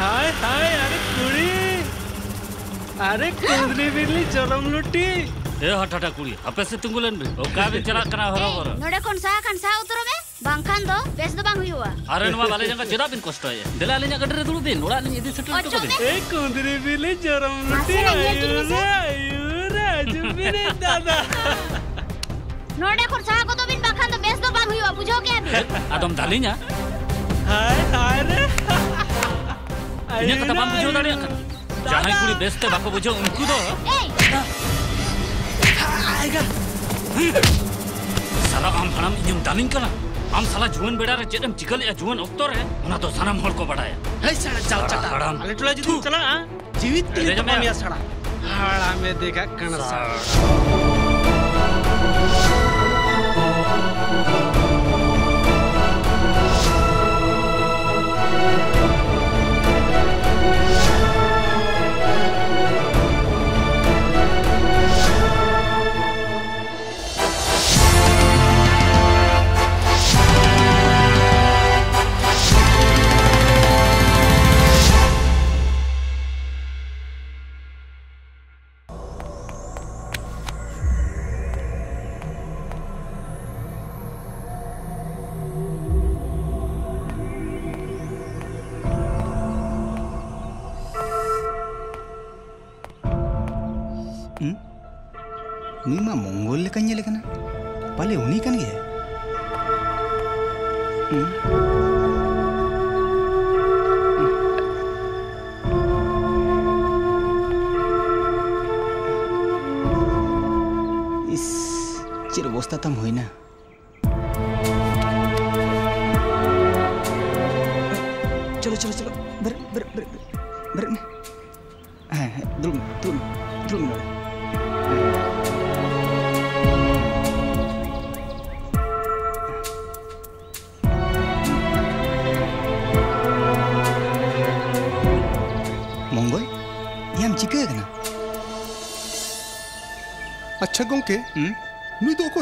हाय हाय अरे कुड़ी अरे कुंदली बिरली लुटी ए कुड़ी नोडे कौन सा कौन सा उतरो बांखान दो बेस दो बांग हुआ ए कुंदली बिरली लुटी है जुबिरे दादा नोडे कौन सा को तो बिन बांखान दो बेस दो छुई बाबू जो के आदम दाली ना। हाय हाय रे। इन्हें तो तमाम बुझो दाली आकर जहाँ कुड़ी बेस्ट है बापू बुझो उनको तो। आएगा साला आम भाड़ा में इन्हें दाली आम साला जुवन बेड़ा रे चेतम चिकल या जुवन उत्तर है। उन्हें तो साला मोल को बढ़ाया। है साला चल चल। भाड़ा में अलीटुला जी तू चला हाँ? जीवित तेरे तमाम या साला। में देखा Kannada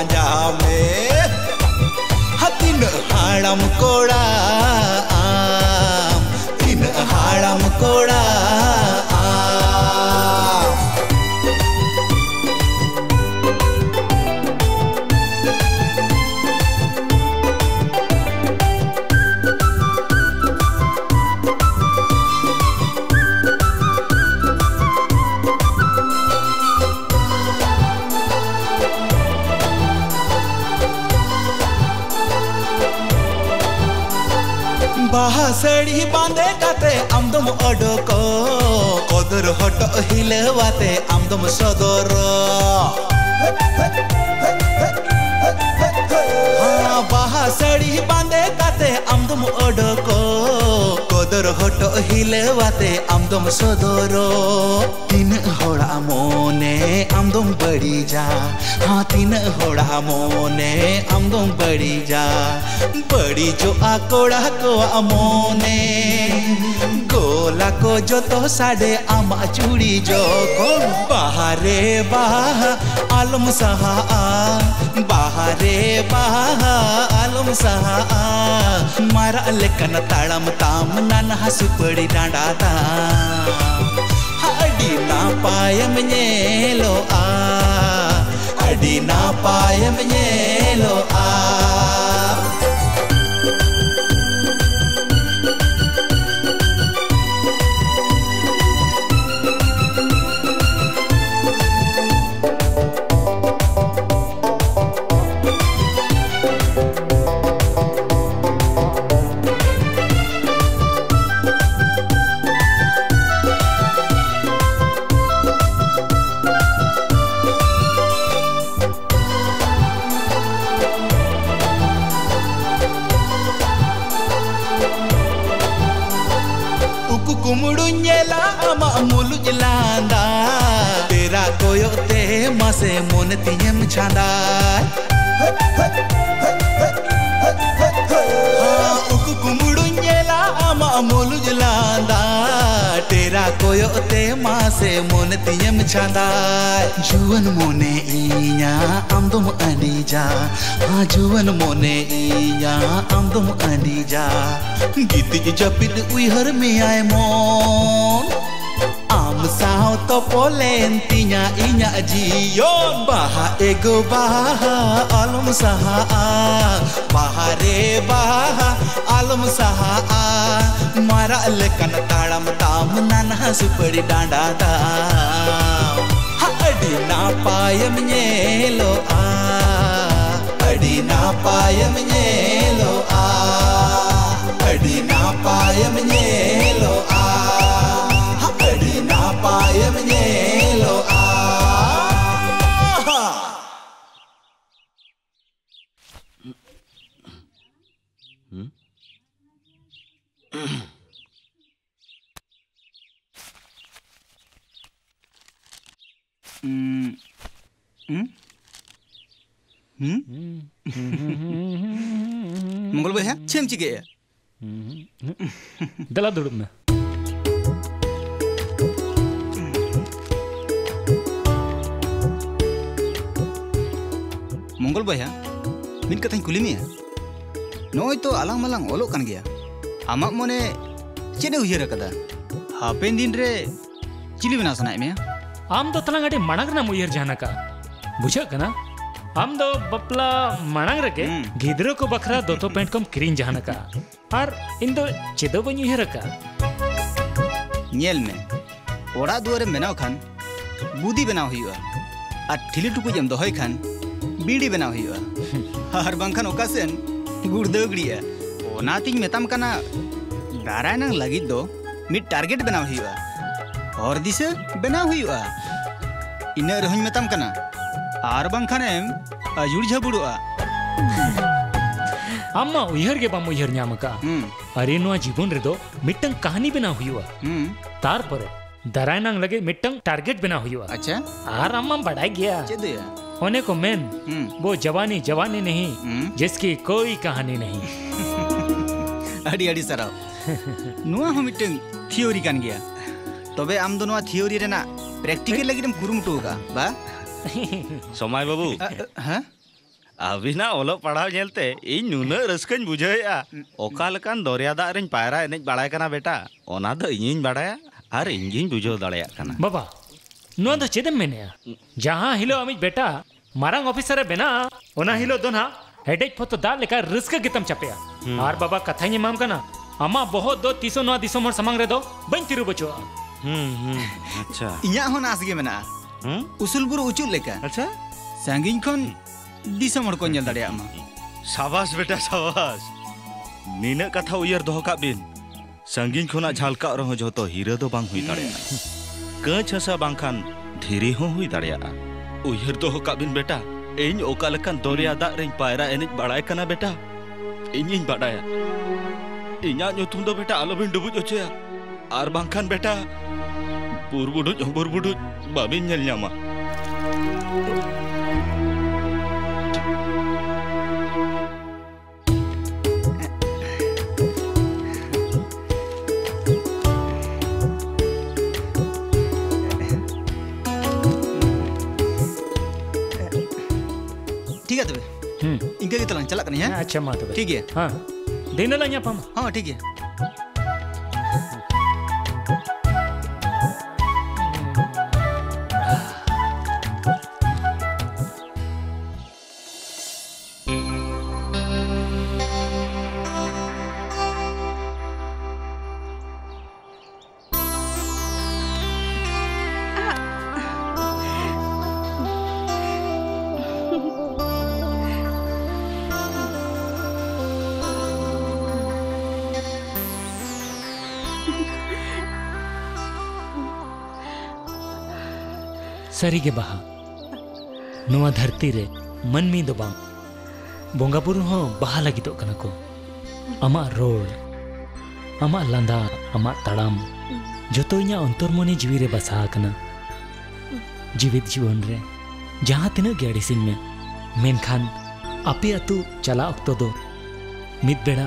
ko panja me Hatin haram बाहा सड़ी बांधे काते आमदम अडको। कदर हट हिलवाते आमदम सदर। सड़ी बांधे काते आमदम अडको कदर हट हिलवाते आमदम सदरो। तीन होड़ा मोने, आमदम बड़ी जा। हाँ तीन होड़ा मोने, आमदम बड़ी जा। बड़ी जो आकोड़ा को मोने गोला को जो तो साडे, आमा चूड़ी जो को। बाहरे बाह, आलम सहा। बाहरे बाह ತಾಲಂ ಸಹ ಮರ ಲೆಕ್ಕನ ತಾಳಂ ತಾಮ ನನ್ನ ಹಸು ಪಡಿ ದಾಂಡಾತ ಅಡಿ ನಾ ಪಾಯಂ ನೇಲೋ ಆ ಅಡಿ ನಾ ಪಾಯಂ ನೇಲೋ ಆ mase mon tinyem chanda उकु कुमुडु nyela ama mulu jelanda tera koyo te mase mon tinyem chanda juan mone inya amdum anija ha juan mone inya amdum anija giti japit uihar me ay mon talam tam nana supadi danda tam adi na payam nyelo a adi na payam nyelo a adi na payam nyelo a adi na payam nyelo a Hmm? Hmm? मंगल भैया छेम चिके दला दुड़ुब में मंगल बया मिल कथा कुली मे नई तो along मालंग ओलोक आम मने चेने उर कदा हापेन दिन रे चिली बना सना में आम तो तलांग मांगना उयर जाना बुझेना आम दो बपला मांग रे गिद्रो को बखरा दतो पेंट कम क्रीन जाना और इन दो चेद बी उर में ओड़ा दुआरे मेना खान बुदी बनाव और ठिली टुकुज दहय खान बीड़ी बना बनाव हर बंखन ओकासन ओना तीन मेतम कना दारायनंग लगी दो मिट टारगेट बना हुई है और दिसे बना हुई है इन्हें रहूँ मेतम कना और बंखनेम अजुड़ झबुड़ुआ अम्मा उयहर के बाम उयहर न्याम का। हम्म। अरे नो जीवन रे दो मिटंग कहानी बना हुई है हम्म। तार पर दारायनंग लगे मिटंग टारगेट बना हुई है अच्छा। आर अम्मा बड़ा गया। चेदया होने को मेन हम्म। वो जवानी जवानी नहीं हम्म। जिसकी कोई कहानी नहीं। अड़ी अड़ी सराव। नुआ हम मिट्टन थियोरी कान गया। तबे आम दो नुआ थियोरी रे ना प्रैक्टिकल लगी हम कुरुमुटु का बा? समाय बाबू। हाँ? अभी ना ओलो पढ़ाव जेलते इन नुना रस्कन हम्म। ओकाल कन दरिया दा रेन पायरा इन्हें बढ़ाए करना बेटा। ओना तो दो बढ़ाया बाड़ाया और बुझो दाले दाड़ाया करना बाबा नुआ दो चेदम मेने जहाँ हिलो अमित बेटा मारंग ऑफिसर बेना ओना हिलो दोना हेडेक फ़ोटो दा लेकर रिस्क गितम चपेया आर बाबा कथाई निमाम कना अमा बहुत दो तीसो नवा दिसो मोर समंग रे दो बइन तिरु बचो हम्म अच्छा इया हो नासगे मेना हम उसुलपुर उचुल लेका अच्छा सांगिन खन दिसो मोर को नेल दडे अमा शाबाश बेटा शाबाश निने कथा उयर दोका बिन सांगिन खना झालका रहो जतो हीरा दो बांग हुई दडे कछ हसा बांखान धीरे हो हुई दडे आ ᱩᱭᱦᱟᱹᱨ ᱫᱚᱦᱚ ᱠᱟᱜ ᱵᱤᱱ ᱵᱮᱴᱟ ᱤᱧ ᱚᱠᱟ ᱞᱮᱠᱟᱱ ᱫᱚᱨᱭᱟ ᱫᱟᱜ ᱨᱮᱧ ᱯᱟᱭᱨᱟ ᱮᱱᱮᱡ ᱵᱟᱲᱟᱭ ᱠᱟᱱᱟ ᱵᱮᱴᱟ ᱤᱧᱤᱧ ᱵᱟᱰᱟᱭᱟ ᱤᱧᱟᱹᱜ ᱧᱩᱛᱩᱢ ᱫᱚ ᱵᱮᱴᱟ ᱟᱞᱚᱵᱤᱱ ᱰᱩᱵᱩᱡ ᱚᱪᱚᱭᱟ ᱟᱨ ᱵᱟᱝᱠᱷᱟᱱ ᱵᱮᱴᱟ ᱵᱩᱨᱵᱩᱰᱩᱡ ᱦᱚᱸ ᱵᱩᱨᱵᱩᱰᱩᱡ ᱵᱟᱵᱤᱱ ᱧᱮᱞ ᱧᱟᱢᱟ अच्छा माता ठीक है। हाँ। दिन लाइया पम हाँ ठीक है। सरीगे बहा धरती रे मनमी तो बा बंगाबुर बहा लगित आम रोल आम लादा आम तड़ाम जो इं अंतरमि जीवी बसा जीवित जीवन रे जहाँ तीन गेसिंग में मेखान आपे अतु चलाक्त बेड़ा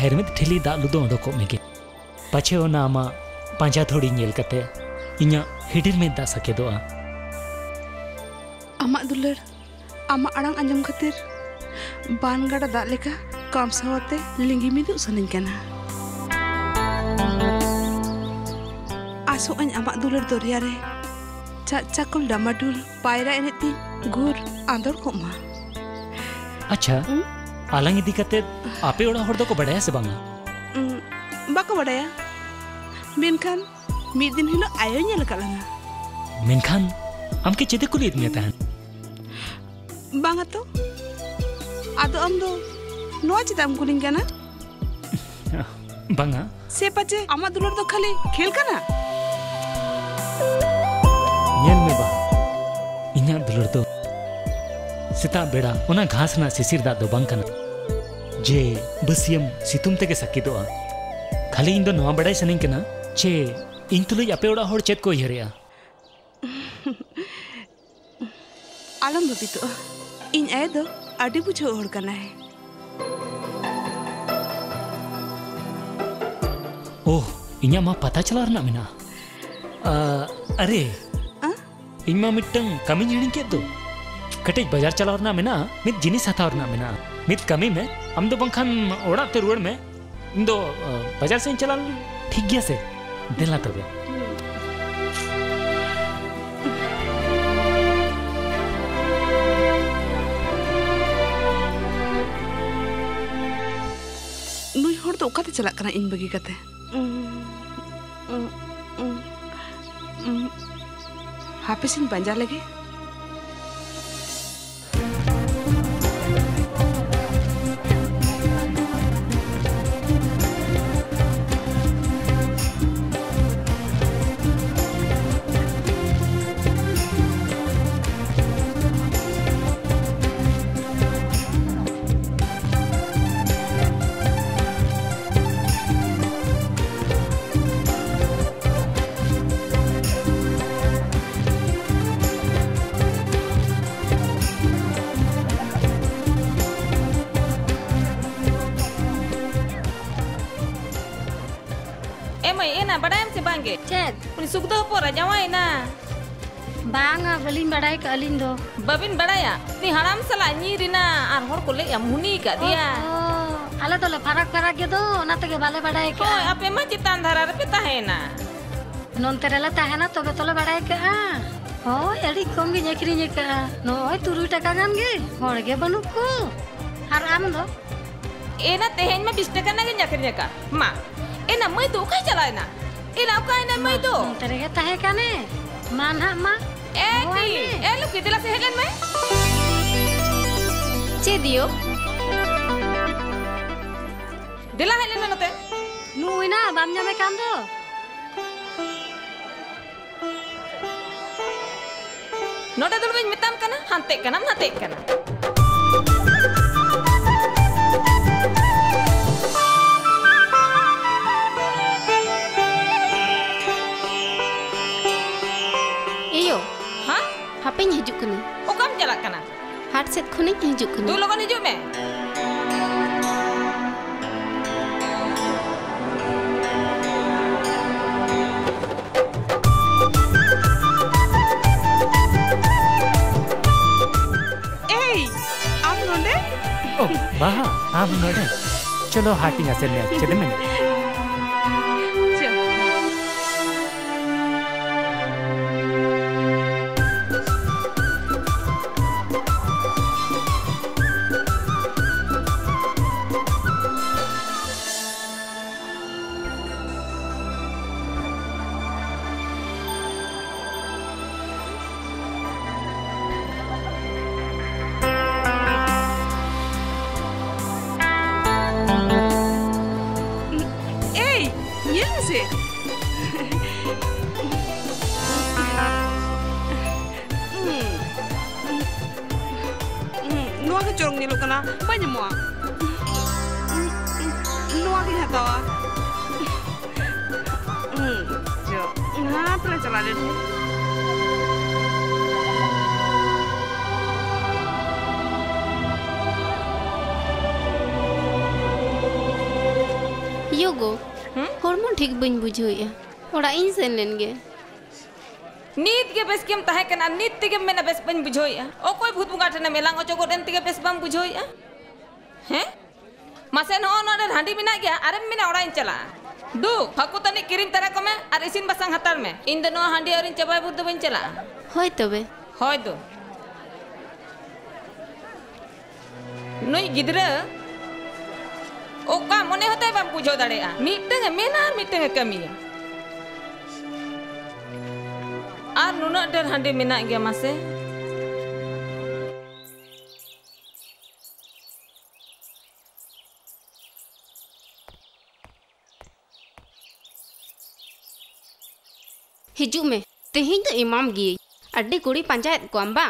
हेरमेद ठेली दा लुदो उडोक मेगे पाचे आम पाजा थोड़ी इं हिडिर में दा सकेदोगा amak dulur, ama arang anjung khatir, ban gada dalika, kam sawate linggi midu sanin kena. Asuk any amak dulur doriare, cak cakul damadul, paira eneti, gur, andor koma. Acha, hmm? alang idi khatir, ape ora hordo ko badaya sebanga. Hmm, Bako badaya, minkan, midin hilo ayonya lekalanga. Minkan, amke cedek kulit nyetan. ᱵᱟᱝᱟ ᱛᱚ ᱟᱫᱚ ᱟᱢ ᱫᱚ ᱱᱚᱣᱟ ᱪᱮᱫᱟᱜ ᱮᱢ ᱠᱩᱞᱤᱧ ᱠᱟᱱᱟ ᱵᱟᱝᱟ ᱥᱮ ᱯᱟᱪᱮ ᱟᱢᱟᱜ ᱫᱩᱞᱟᱹᱲ ᱫᱚ ᱠᱷᱟᱹᱞᱤ ᱠᱷᱮᱞ ᱠᱟᱱᱟ ᱧᱮᱞ ᱢᱮ ᱵᱟ ᱤᱧᱟᱹᱜ ᱫᱩᱞᱟᱹᱲ ᱫᱚ ᱥᱮᱛᱟᱜ ᱵᱮᱲᱟ ᱚᱱᱟ ᱜᱷᱟᱥ ᱨᱮᱱᱟᱜ ᱥᱤᱥᱤᱨ ᱫᱟᱜ ᱫᱚ ᱵᱟᱝ ᱠᱟᱱᱟ ᱡᱮ ᱵᱟᱹᱥᱤᱭᱟᱹᱢ ᱥᱤᱛᱩᱝ ᱛᱮᱜᱮ ᱥᱟᱹᱠᱤᱫᱚᱜᱼᱟ ᱠᱷᱟᱹᱞᱤ ᱤᱧ ᱫᱚ ᱱᱚᱣᱟ ᱵᱟᱰᱟᱭ ᱥᱟᱱᱟᱧ ᱠᱟᱱᱟ ᱡᱮ ᱤᱧ ᱛᱩᱞᱩᱡ ᱟᱯᱮ ᱚᱲᱟᱜ ᱦᱚᱲ ᱪᱮᱫ ᱠᱚ ᱩᱭᱦᱟᱹᱨᱮᱜᱼᱟ ᱟᱞᱚᱢ ᱵᱷᱟᱵᱤᱛᱚᱜᱼᱟ इन ऐदो आड़ी बुझे ओढ़ करना है। ओह इन्हा माँ पता चला रहना मिना। अरे इन्हा मिट्टन कमी जीने के दो। कटेज बाज़ार चला रहना मिना मित जीने साथा रहना मिना मित कमी में हम तो बंखान ओढ़ाते रोड में इन्दो बाज़ार से इन चला ठीक गया से दिला तो गया। ᱱᱩᱭ ᱦᱚᱲ ᱫᱚ ᱚᱠᱟᱛᱮ ᱪᱟᱞᱟᱜ ᱠᱟᱱᱟ ᱤᱧ ᱵᱟᱹᱜᱤ ᱠᱟᱛᱮ ᱩᱸ, ᱩᱸ, ᱩᱸ, ᱩᱸ, ᱦᱟᱯᱮᱥᱤᱧ ᱯᱟᱸᱡᱟ ᱞᱮᱜᱮ सुगदा पोरा जवाई ना बांगा बलिन बड़ाई कलिन दो बबिन बड़ाया नी हराम सला नी रिना आर होर को ले अमुनी का दिया आला तो ले फरक फरक के दो ना तो के बाले बड़ाई के ओए अपे मा चितान धारा रे पिता है ना नोन तेरेला ताहे ना तो के तो ले बड़ाई के ओ एड़ी कम गे नेकरी ने का नो ओए तुरु टका गन गे होर गे बनु को आर आम दो एना तेहेन में 20 टका ना गे नेकरी ने का मा एना मई तो का चलाए ना ilaukainen mai tu. Terega tahekane. Mana ma? Eki, elu kitila sehegan mai? Cedio. Dila helen nanote. Nuina, bamnya mai kamdo. Noda dulu bin mitam kana, hantek kana, hantek kana. ᱟᱯᱮᱧ ᱦᱤᱡᱩᱜ ᱠᱟᱱᱟ ᱚᱠᱟᱢ ᱪᱟᱞᱟᱜ ᱠᱟᱱᱟ ᱦᱟᱴ ᱥᱮᱫ ᱠᱷᱚᱱᱤᱧ ᱦᱤᱡᱩᱜ ᱠᱟᱱᱟ ᱛᱩ ᱞᱚᱜᱚᱱ ᱦᱤᱡᱩᱜ ᱢᱮ ओ बाहा आप नोड़े चलो हाटी यहाँ से ले चले मैंने ನೆನಗೆ नीत के बेस केम तहे कना नीत तेगे मेना बेस बन बुझोया ओ कोई भूत बुंगा ठने मेलांग ओचो रेन तेगे बेस बम बुझोया हैं? मासे नो नो हांडी मेना गया अरे मेना ओड़ा चला। दु हकु तने तो किरिम तरा को में अरे इसिन बसंग हतार में। इन दनो हांडी और इन चबाय बुद बन चला। होय तो तबे होय तो। दो नई गिदरा ओका मने होते बम बुझो दड़ेया मिटंग मेना मिटंग ᱟᱨ ᱱᱩᱱᱟᱹᱜ ᱰᱷᱮᱨ ᱦᱟᱺᱰᱤ ᱢᱮᱱᱟᱜ ᱜᱮᱭᱟ ᱢᱟᱥᱮ हिजुक में तेहिं तो इमाम गी अड्डी कुड़ी पंचायत को अम्बा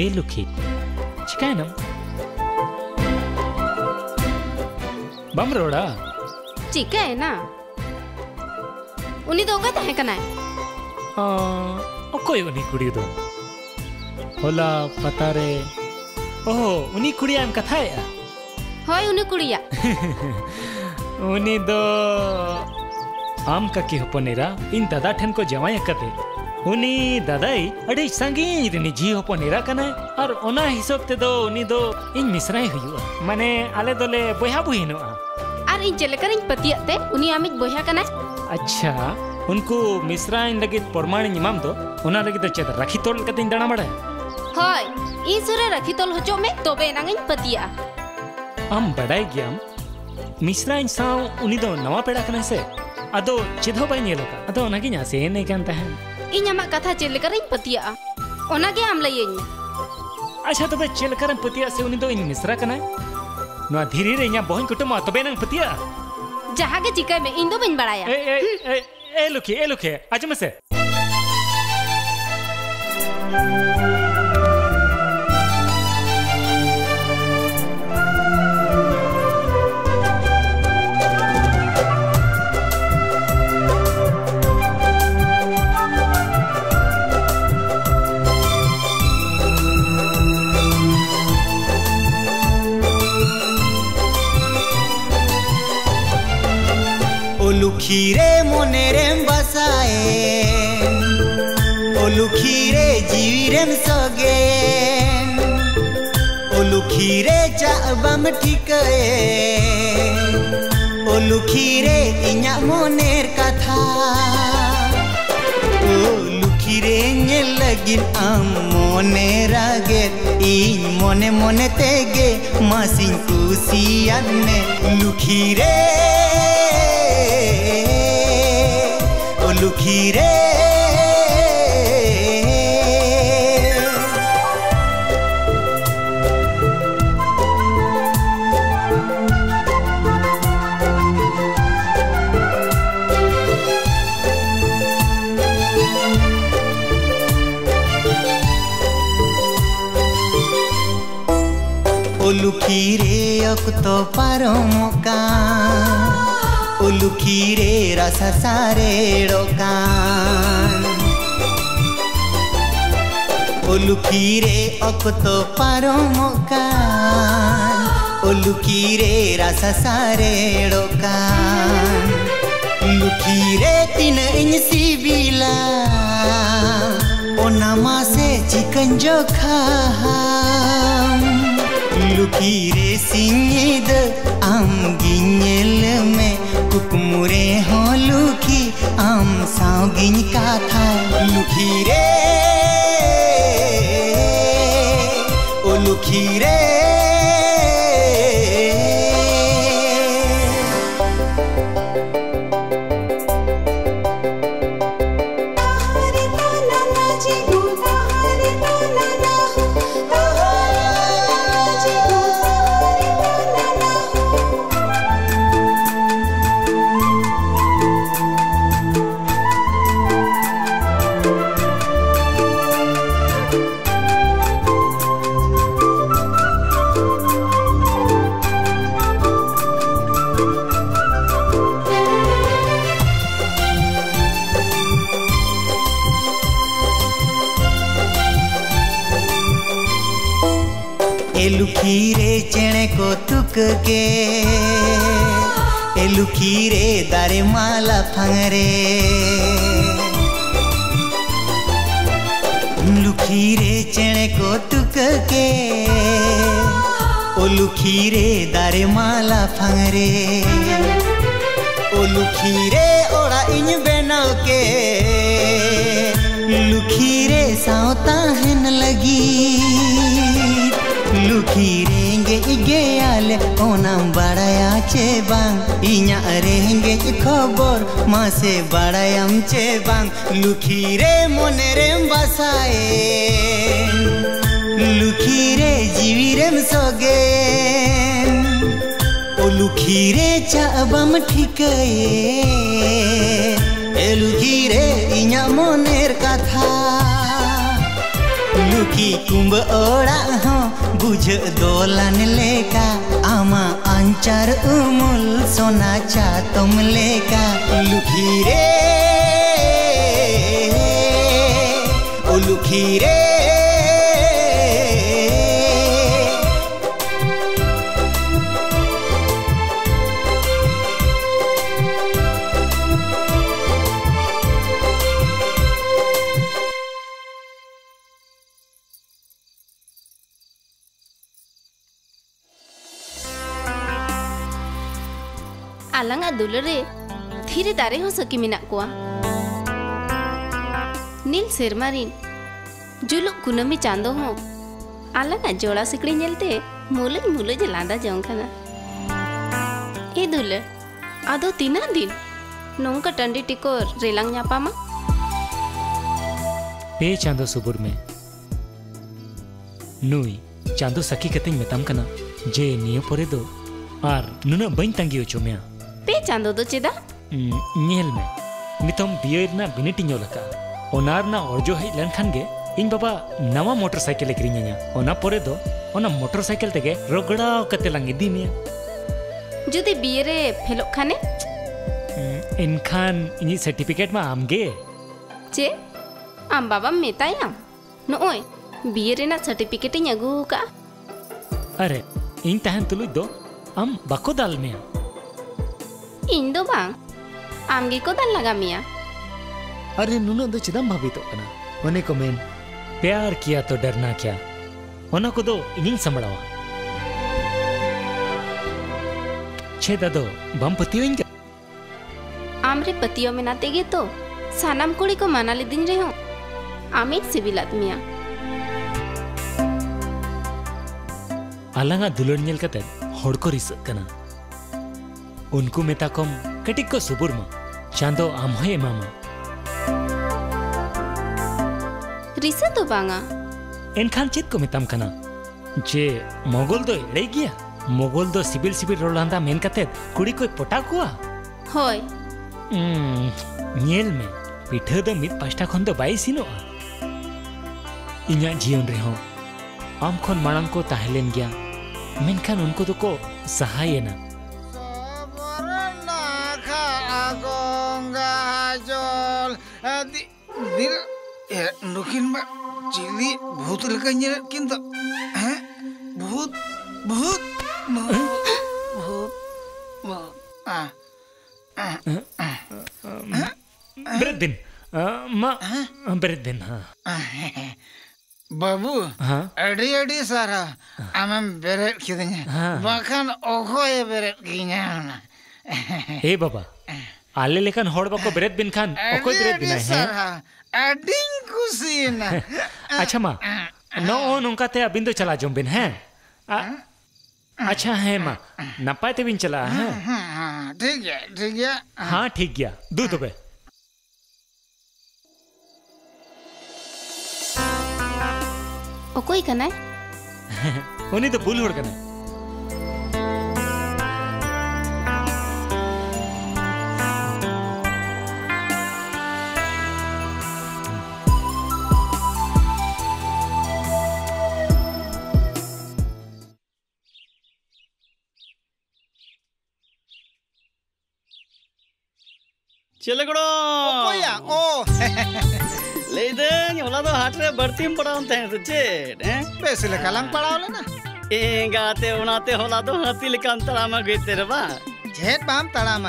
ए लुखी चिकायनम बम रोड़ा? ठीक है ना? उन्हीं दोगे तहे तो कना ओको हाँ, उन्हीं कुड़ी दो। होला पता रे ओहो उन्हीं कुड़ी आम कथा है? होय उन्हीं कुड़ी उन्हीं दो। आम का की हपनेरा इन दादा ठन को जमाया कते ᱩᱱᱤ ᱫᱟᱫᱟᱭ ᱟᱹᱰᱤ ᱥᱟᱺᱜᱤᱧ ᱨᱤᱱᱤᱡ ᱡᱤ ᱦᱚᱯᱚᱱ ᱮᱨᱟ ᱠᱟᱱᱟᱭ ᱟᱨ ᱚᱱᱟ ᱦᱤᱥᱟᱹᱵ ᱛᱮᱫᱚ ᱩᱱᱤ ᱫᱚ ᱤᱧ ᱢᱤᱥᱨᱟᱭ ᱦᱩᱭᱩᱜᱼᱟ ᱢᱟᱱᱮ ᱟᱞᱮ ᱫᱚᱞᱮ ᱵᱚᱭᱦᱟ ᱵᱩᱦᱤᱱᱚᱜᱼᱟ ᱟᱨ ᱤᱧ ᱪᱮᱫ ᱞᱮᱠᱟᱨᱤᱧ ᱯᱟᱹᱛᱭᱟᱹᱜ ᱛᱮ ᱩᱱᱤ ᱟᱢᱤᱡ ᱵᱚᱭᱦᱟ ᱠᱟᱱᱟᱭ ᱟᱪᱪᱷᱟ ᱩᱱᱠᱩ ᱢᱤᱥᱨᱟᱭ ᱞᱟᱹᱜᱤᱫ ᱯᱨᱚᱢᱟᱱᱤᱧ ᱮᱢᱟᱢ ᱫᱚ ᱚᱱᱟ ᱞᱟᱹᱜᱤᱫ ᱫᱚ ᱪᱮᱫ ᱨᱟᱹᱠᱷᱤ ᱛᱚᱞ ᱠᱟᱛᱮᱧ ᱫᱟᱬᱟ ᱵᱟᱲᱟᱭᱟ ᱦᱳᱭ ᱤᱧ ᱥᱩᱨ ᱨᱮ ᱨᱟᱹᱠᱷᱤ ᱛᱚᱞ ᱦᱚᱪᱚᱜ ᱢᱮ ᱛᱚᱵᱮ ᱮᱱᱟᱝ ᱤᱧ ᱯᱟᱹᱛᱭᱟᱹᱜᱼᱟ ᱟᱢ ᱵᱟᱰᱟᱭ ᱜᱮᱭᱟᱢ ᱢᱤᱥᱨᱟᱧ ᱥᱟᱶ ᱩᱱᱤ ᱫᱚ ᱱᱟᱣᱟ ᱯᱮᱲᱟ ᱠᱟᱱᱟᱭ ᱥᱮ ᱟᱫᱚ ᱪᱮᱫ ᱦᱚᱸ ᱵᱟᱭ ᱧᱮᱞ ᱟᱠᱟᱫ ᱟᱫᱚ ᱚᱱᱟᱜᱤᱧ ᱟᱥᱮᱱᱮ ᱠᱟᱱ ᱛᱟᱦᱮᱸᱫ इन पतिया ओना के हम लइयन अच्छा तबे चेल करन पतिया से उनी दो इन मिसरा कना नुआ धीरे रे इया बहन कुटुम तबे नंग पतिया जहाँ के में इन दो बिन बड़ाया ए ए ए ए लुके ए लुके आज में से লুখিরে মনেরেম বাসায়ে ও লুখিরে জিবিরেম সগেন ও লুখিরে চাবাম ঠিকয়ে ও লুখিরে ইঞা মনের কথা ও লুখিরে ñel লাগিন am মনে রাগে ইñ মনে মনে তেগে মাসিং কুসিয়ানে লুখিরে ও লুখিরে ঘিরে। লুকিরে অক্ত পারো মোকা उलुखीरे रस सारेड़ोकान उलुखीरे अक्तो पारोमोकान उलुखीरे रस सारेड़ोकान लुखीरे तीन इन सिबिला ओनामा से चिकन जो खाम लुखीरे सिंगेद, आम गिnyel में कुकमुरे हो लुखी आम सागिन का था लुखीरे ओ लुखीरे एलुखीरे एलुखीरे दारे माला फंगरे। लुखीरे चेणे को तुक के ओ लुखीरे दारे माला फंगरे। ओ लुखीरे ओड़ा इन बेनाव के लुखीरे सावता हन लगी। इnya रेंगे खबर मासे बड़ायाम चे बांग लुखीरे मोनेरेम बसाए। लुखीरे जीवीरेम सोगे। ओ लुखीरे चाबम ठिकाए। ए लुखीरे इnya मोनेर कथा। लुकी कुंभ ओड़ा हो बुझ दोलन लेका, आमा अंचर उमुल सोना चा तुम लेका। लुखी रे ओ लुखी रे दारे हो सकी मिना कुआ। नील सेरमारीन जुलुक कुनमी चांदो हो आलाना जोड़ा सिकड़ी नेलते मुलुज मुलुज लांदा जोंखना ए दुले आदो तीना दिन नोंका टंडी टिकोर रेलांग न्यापामा पे चांदो सुबुर में नुई चांदो सकी कते मितम कना जे नियो परे दो आर नुना बइन तंगी ओचो मिया पे चांदो दो चेदा ᱧᱮᱞ ᱢᱮ ᱱᱤᱛᱚᱝ ᱵᱤᱭᱟᱹ ᱨᱮᱱᱟᱜ ᱵᱤᱱᱤᱴ ᱤᱧ ᱚᱞ ᱟᱠᱟᱜᱼᱟ ᱚᱱᱟ ᱨᱮᱱᱟᱜ ᱚᱨᱡᱚ ᱦᱮᱡ ᱞᱮᱱᱠᱷᱟᱱ ᱜᱮ ᱤᱧ ᱵᱟᱵᱟ ᱱᱟᱣᱟ ᱢᱚᱴᱚᱨ ᱥᱟᱭᱠᱮᱞ ᱮ ᱠᱤᱨᱤᱧ ᱟᱹᱧᱟ ᱚᱱᱟ ᱯᱚᱨᱮ ᱫᱚ ᱚᱱᱟ ᱢᱚᱴᱚᱨ ᱥᱟᱭᱠᱮᱞ ᱛᱮᱜᱮ ᱨᱚᱜᱲᱟᱣ ᱠᱟᱛᱮ ᱞᱟᱝ ᱤᱫᱤ ᱢᱮᱭᱟ ᱡᱩᱫᱤ ᱵᱤᱭᱮ ᱨᱮ ᱯᱷᱮᱞᱚᱜ ᱠᱷᱟᱱᱮ ᱮᱱᱠᱷᱟᱱ ᱤᱧᱤᱡ ᱥᱟᱨᱴᱤᱯᱷᱤᱠᱮᱴ ᱢᱟ ᱟᱢᱜᱮ ᱪᱮ ᱟᱢ ᱵᱟᱵᱟᱢ ᱢᱮᱛᱟᱭᱟᱢ ᱱᱚᱜᱼᱚᱭ ᱵᱤᱭᱮ ᱨᱮᱱᱟᱜ ᱥᱟᱨᱴᱤᱯᱷᱤᱠᱮᱴ ᱤᱧ ᱟᱹᱜᱩ ᱟᱠᱟᱜᱼᱟ अरे ᱤᱧ ᱛᱟᱦᱮᱱ ᱛᱩᱞᱩᱡ ᱫᱚ ᱟᱢ ᱵᱟᱠᱚ ᱫᱟᱞ ᱢᱮᱭᱟ ᱤᱧ ᱫᱚ ᱵᱟᱝ ᱟᱢ ᱜᱮᱠᱚ ᱫᱟᱞ ᱞᱟᱜᱟ ᱢᱮᱭᱟ अरे नुना दो चिदम भावितोग कना ओने को मेन प्यार किया तो डरना क्या ओना को दो इनिंग संभड़ावा छे दादो बम पतियों इनका ᱟᱢᱨᱮ ᱯᱟᱹᱛᱭᱟᱹᱣ ᱢᱮᱱᱟᱜ ᱛᱮᱜᱮ ᱛᱚ ᱥᱟᱱᱟᱢ ᱠᱩᱲᱤ ᱠᱚ ᱢᱟᱱᱟ ᱞᱤᱫᱤᱧ ᱨᱮᱦᱚᱸ ᱟᱢᱤᱧ ᱥᱤᱵᱤᱞᱟᱫ ᱢᱮᱭᱟ अलंगा दुल्हन नेल कते होड़ को रिसक कना उनको मेता कम कटिक को सुबुर्मा चांदो आम है मामा। रिसा तो बांगा। इनखान चित को मितम कना जे मोगल दो एड़े गया मोगल तो सिबिल सिबिल रोलांदा मेन कते कुड़ी कोई पोटा कुआ होय नियल में पिठे दो मित पाष्टा खंदो बाई सीनो इन्या जीवन रहो आम खन मणंग को ताहलेन गया मेनखान उनको तो को सहायना। di dir, ya nukin mbak. Cili bhut lekanya kinta eh bhut bhut mau bhut mau ah. ah. ah. ah. Berdin, ma, berdin ha. Babu, adi adi sara, aman beret kini, bahkan oho ya beret kini. Hei eh, baba, beret kinya ए बाबा आले लेकिन हॉड़ बको बेरत बिन खान ओकोय अड़ी बेरत अड़ी बिना है सारा adding कुसीना अच्छा माँ no नौका ते अबिंदो चला जोम बिन है अच्छा है माँ नपाय ते बिन चला है हाँ ठीक है ठीक है हाँ ठीक गया दू तो बे ᱚᱠᱚᱭ ᱠᱟᱱᱟᱭ उन्हीं तो बुल होड़ कने ಚಿಲಗಡೋಯ್ಯ ಓ ಲೈದೆ ಇವಳದ ಹಾಟ್ರೆ ಬರ್ತೀಮ್ ಪಡ ಅಂತ ಹೇಳಿದ್ಜೆ ಬೇಸಿಲ್ಲ ಕಲಂಗ್ ಪಡಾವಲನ ಹಿಂಗಾತೆ ಉಣಾತೆ ಹೊಲಾದು ಹತ್ತಿಲಿಕ ಅಂತಳಾಮ ಗೈತಿರವಾ ಜೇಟ್ ಬಾಮ್ ತಳಾಮ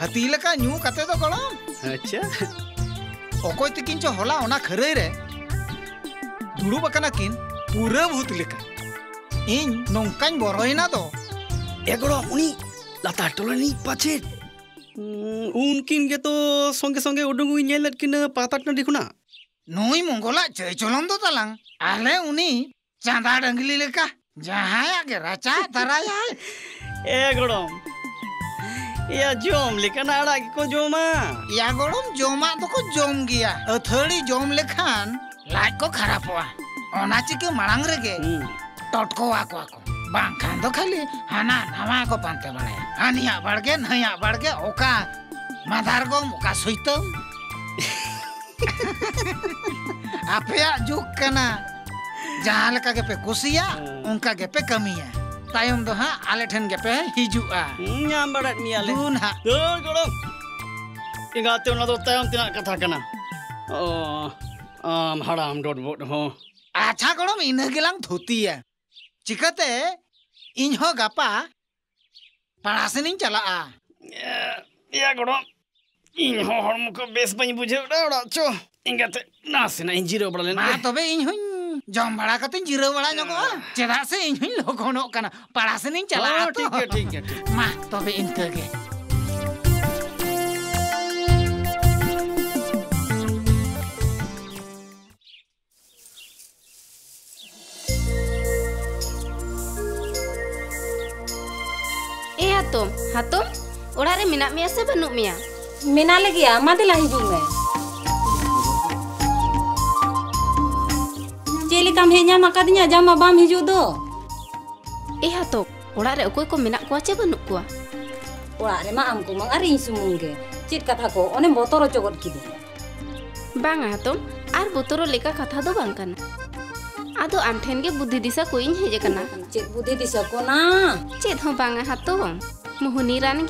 ಹತ್ತಿಲಿಕ ನ್ಯೂ ಕತೆ ತಗೊಳ ಅಚ್ಚಾ ಒಕೋಯ್ ತಿಕ್ಕಿಂಚ ಹೊಲ ಒಣ ಖರೈ ರೇ ದುಡುಬಕನಕಿನ್ ಪೂರ ಭೂತ ಲಿಕ ಇನ್ ನೊಂಕಾನ್ ಬರೋಯ್ನಾ ದೋ ಎಗಡೋ ಉಣಿ ಲತಾಟೊಲನಿ ಪಚೇಟ್ ᱩᱱᱠᱤᱱ ᱜᱮᱛᱚ ᱥᱚᱸᱜᱮ ᱥᱚᱸᱜᱮ ᱩᱰᱩᱝ ᱤᱧ ᱧᱮᱞᱮᱫ ᱠᱤᱱᱟᱹ ᱯᱟᱛᱟ ᱴᱟᱺᱰᱤ ᱠᱷᱚᱱᱟᱜ ᱱᱩᱭ ᱢᱚᱝᱜᱚᱞᱟᱜ ᱪᱟᱹᱭ ᱪᱚᱞᱚᱱ ᱫᱚ ᱛᱟᱞᱟᱝ ᱟᱞᱮ ᱩᱱᱤ ᱪᱟᱸᱫᱟ ᱰᱟᱹᱝᱞᱤ ᱞᱮᱠᱟ ᱡᱟᱦᱟᱸᱭᱟᱜ ᱜᱮ ᱨᱟᱪᱟ ᱛᱟᱨᱟᱭᱟᱭ ᱮ ᱜᱚᱲᱚᱢ ᱭᱟ ᱡᱚᱢ ᱞᱮᱠᱟᱱ ᱟᱲᱟᱜ ᱜᱮᱠᱚ ᱡᱚᱢᱟ ᱭᱟ ᱜᱚᱲᱚᱢ ᱡᱚᱢᱟᱜ ᱫᱚᱠᱚ ᱡᱚᱢ ᱜᱮᱭᱟ ᱟᱹᱛᱷᱟᱹᱲᱤ ᱡᱚᱢ ᱞᱮᱠᱷᱟᱱ ᱞᱟᱡ ᱠᱚ ᱠᱷᱟᱨᱟᱯᱚᱜᱼᱟ ᱚᱱᱟ ᱪᱤᱠᱟᱹ ᱢᱟᱲᱟᱝ ᱨᱮᱜᱮ ᱴᱚᱴᱠᱚᱣᱟ ᱠᱚᱣᱟ ᱠᱚ ᱵᱟᱝᱠᱷᱟᱱ ᱫᱚ ᱠᱷᱟᱹᱞᱤ ᱦᱟᱱᱟ ᱱᱟᱣᱟ ᱠᱚ ᱯᱟᱱᱛᱮ ᱵᱟᱲᱟᱭᱟ ᱦᱟᱱᱤᱭᱟᱜ ᱵᱟᱲᱜᱮ ᱱᱟᱹᱭᱟᱜ ᱵᱟᱲᱜᱮ ᱚᱠᱟ ᱢᱟᱫᱟᱨᱜᱚᱢ ᱚᱠᱟ ᱥᱩᱭᱛᱟᱹᱢ ᱟᱯᱮᱭᱟᱜ ᱡᱩᱜᱽ ᱠᱟᱱᱟ ᱡᱟᱦᱟᱸ ᱞᱮᱠᱟ ᱜᱮᱯᱮ ᱠᱩᱥᱤᱭᱟᱜ ᱚᱱᱠᱟ ᱜᱮᱯᱮ ᱠᱟᱹᱢᱤᱭᱟ ᱛᱟᱭᱚᱢ ᱫᱚ ᱦᱟᱸᱜ ᱟᱞᱮ ᱴᱷᱮᱱ ᱜᱮᱯᱮ ᱦᱤᱡᱩᱜᱼᱟ ᱧᱟᱢ ᱵᱟᱲᱟᱫ ᱢᱮᱭᱟᱞᱮ ᱫᱩᱱ ᱦᱟᱸᱜ ᱫᱟᱹᱲ ᱜᱚᱲᱚᱢ ᱮᱸᱜᱟᱛᱮ ᱚᱱᱟ ᱫᱚ ᱛᱟᱭᱚᱢ ᱛᱮᱱᱟᱜ ᱠᱟᱛᱷᱟ ᱠᱟᱱᱟ ᱚ ᱟᱢ ᱦᱟᱲᱟᱢ ᱰᱚᱰᱵᱚᱰ ᱦᱚᱸ ᱟᱪᱪᱷᱟ ᱜᱚᱲᱚᱢ ᱤᱱᱟᱹ ᱜᱮᱞᱟᱝ ᱛᱷᱩᱛᱤᱭᱟ चिकाते इन हो गापा पढ़ासनी चला आ या गोड़ो इन हर मुको बेस बनी बुझे उड़ा उड़ा चो इंगते ना से ना इंजीरो बड़ा लेना तो बे इन हुई जम बड़ा कते ज़ीरो बड़ा जगो चेदा से इन हुई लोगों नो कना पढ़ासनी चला आ ठीक है ठीक है मा तो बे इनके hatum, hatum, udah ada minat mie asap penuh mie ya. Lagi ya, mati lah ibu gue. Jeli kami hanya makannya aja sama bami judo. Eh hatum, udah ada kue kue minat kuaca penuh kuah. Udah ada maam kue mang ari isu mungge. Cik kata kau, oni motor ojo gini. Bang hatum, ar butoro leka kata do bang kan. Aduh, antenge budi disa kuing hijau kena. Cek budi disa kuna. Cek hubangan. मुहनी रान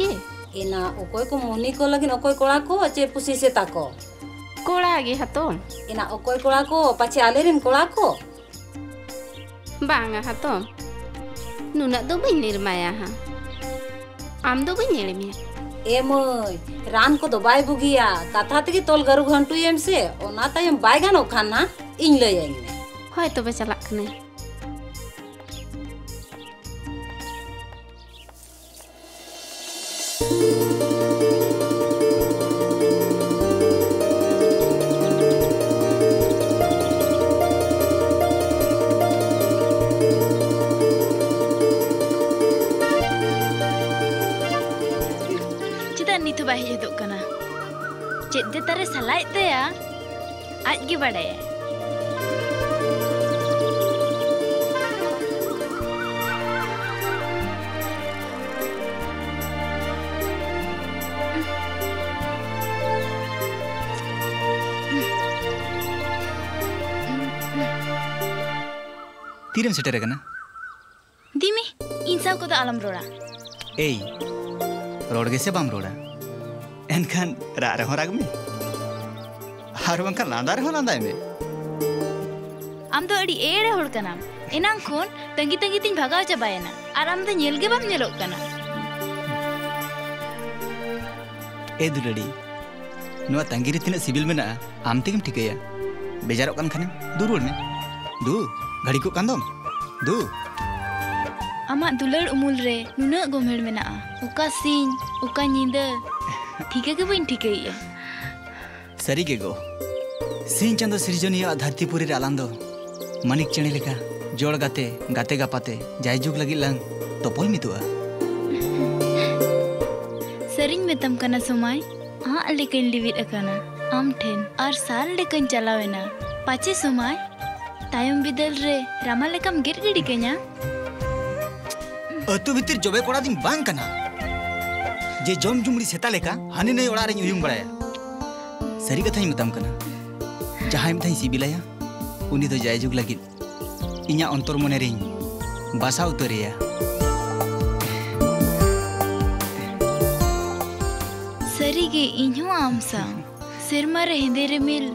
एना ओकोय को मुहनी को लगिन ओकोय कोड़ा को चे pussy से ताको। कोड़ा गे हतो एना ओकोय कोड़ा को पाछे आले रिन को। बांगा हतो नुना दो बई निर्माया हा। आम दो बई नेड़मिया ए मोय रान को दो बाय बुगिया। कथा तेगे तोल गरु घंटुएम से ओना तायम बाय गानो खाना इन लयेंगे होय तबे चलाक नहीं ᱪᱮᱫ ᱫᱮ ᱛᱟᱨᱮ ᱥᱟᱞᱟᱭᱮᱫ ᱛᱟᱭᱟ ᱟᱡ ᱜᱮ ᱵᱟᱲᱟᱭᱟ ᱛᱤᱨᱮᱢ ᱥᱮᱴᱮᱨ ᱟᱠᱟᱱᱟ ᱫᱤᱢᱤ ᱤᱧ ᱥᱟᱶ ᱠᱚᱫᱚ ᱟᱞᱚᱢ ᱨᱚᱲᱟ ᱮᱭ ᱨᱚᱲ ᱜᱮᱥᱮ ᱵᱟᱢ ᱨᱚᱲᱟ एनखान रारे हो रागमे आरो बंका लांदा रे हो लांदा एमे आम तो अडी एरे होड़ कना एनांग खोन तंगी तंगी तिन भागा चा बायना आर आम तो नेल गे बम नेलो कना ए दुलडी नो तंगी रे तिना सिविल मेना आम तेम ठिकैया बेजारो कन खने दुरुड़ ने दु घड़ी को कांदम दु आमा दुलड़ उमुल रे नुना गोमेड़ मेना उका सीन उका नींदा ठीक है कि बिन ठीक है? सरी के गो। सिंह चंद सृजनिया धरतीपुरी रे आलंदो मानिक चेणे लेका जोड़ गाते गाते गापाते जाय जुग लगी लंग तोपल मितुआ। सरिंग मेतम कना समय हाँ लेकिन लिविर अकना आम ठेन और साल लेकिन चलावेना पाचे समय तायम बिदल रे रामा लेकम गिर गिड़ी केना अतु भीतर जोबे कोड़ा दिन बांग कना। जे जम जुमड़ी सेता लेका, हाने नहीं ओड़ा रही उयुम बड़ाया। सरी कथा मतम करना जहाँ मिथा सिबिलाया उनी तो जाय जुग लगी। इन्या अंतर मने रें बासा उतरिया सरी के आम आमसा सिरमा रे हिंदे रे मिल,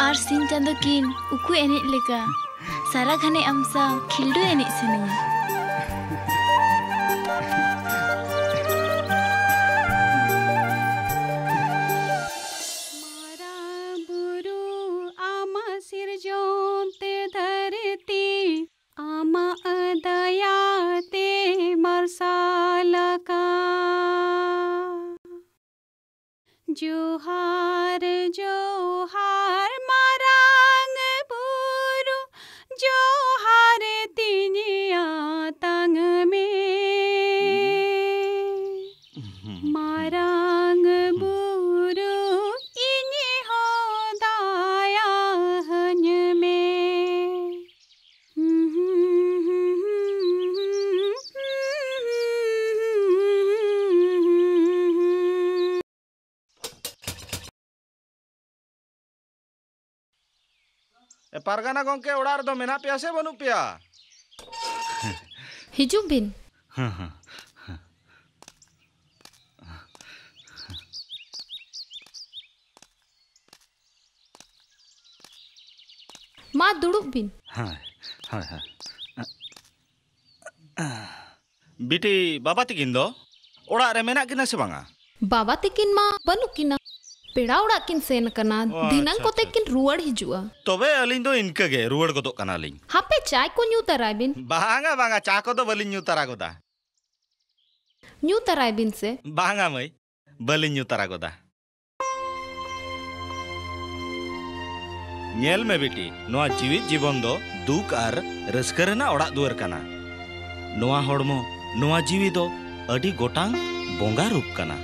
आर सिन चांदो किन, उकु एने लेका। सारा घने आमसा, खिल्डो एने सिनेमा जोहार जोहार ᱯᱟᱨᱜᱟᱱᱟ ᱜᱚᱝᱠᱮ ᱚᱲᱟᱜ ᱨᱮᱫᱚ ᱢᱮᱱᱟᱜ ᱯᱮᱭᱟ ᱥᱮ ᱵᱟᱹᱱᱩᱜ ᱯᱮᱭᱟ ᱦᱤᱡᱩᱜ ᱵᱤᱱ ᱦᱮᱸ ᱦᱮᱸ ᱢᱟ ᱫᱩᱲᱩᱵ ᱵᱤᱱ ᱦᱳᱭ ᱦᱳᱭ ᱦᱳᱭ ᱵᱤᱴᱤ ᱵᱟᱵᱟ ᱛᱟᱹᱠᱤᱱ ᱫᱚ ᱚᱲᱟᱜ ᱨᱮ ᱢᱮᱱᱟᱜ ᱠᱤᱱᱟ ᱥᱮ ᱵᱟᱝᱟ ᱵᱟᱵᱟ ᱛᱟᱹᱠᱤᱱ ᱢᱟ ᱵᱟᱹᱱᱩᱜ ᱠᱤᱱᱟ ᱯᱮᱲᱟ ᱚᱲᱟᱜ ᱠᱤᱱ ᱥᱮᱱ ᱟᱠᱟᱱᱟ ᱚ, ᱫᱷᱤᱱᱟᱹᱝ ᱟᱪᱪᱷᱟ, ᱠᱚᱛᱮ ᱠᱤᱱ ᱨᱩᱣᱟᱹᱲ ᱦᱤᱡᱩᱜᱼᱟ ᱛᱚᱵᱮ ᱟᱹᱞᱤᱧ ᱫᱚ ᱤᱱᱠᱟᱹᱜᱮ ᱨᱩᱣᱟᱹᱲ ᱜᱚᱫᱚᱜ ᱠᱟᱱᱟᱞᱤᱧ ᱦᱟᱯᱮ ᱪᱟᱭ ᱠᱚ ᱧᱩ ᱛᱟᱨᱟᱭ ᱵᱤᱱ ᱵᱟᱝᱟ ᱵᱟᱝᱟ ᱪᱟ ᱠᱚᱫᱚ ᱵᱟᱹᱞᱤᱧ ᱧᱩ ᱛᱟᱨᱟ ᱜᱚᱫᱟ ᱧᱩ ᱛᱟᱨᱟᱭ ᱵᱤᱱ ᱥᱮ ᱵᱟᱝᱟ ᱢᱟᱹᱭ ᱵᱟᱹᱞᱤᱧ ᱧᱩ ᱛᱟᱨᱟ ᱜᱚᱫᱟ ᱧᱮᱞ ᱢᱮ ᱵᱤᱴᱤ ᱱᱚᱣᱟ ᱡᱤᱣᱤᱫ ᱡᱤᱵᱚᱱ ᱫᱚ ᱫᱩᱠ ᱟᱨ ᱨᱟᱹᱥᱠᱟᱹ ᱨᱮᱱᱟᱜ ᱚᱲᱟᱜ ᱫᱩᱣᱟᱹᱨ ᱠᱟᱱᱟ ᱱᱚᱣᱟ ᱦᱚᱲᱢᱚ ᱱᱚᱣᱟ ᱡᱤᱣᱤ ᱫᱚ ᱟᱹᱰᱤ ᱜᱚᱴᱟᱝ ᱵᱚᱸᱜᱟ ᱨᱩᱯ ᱠᱟᱱᱟ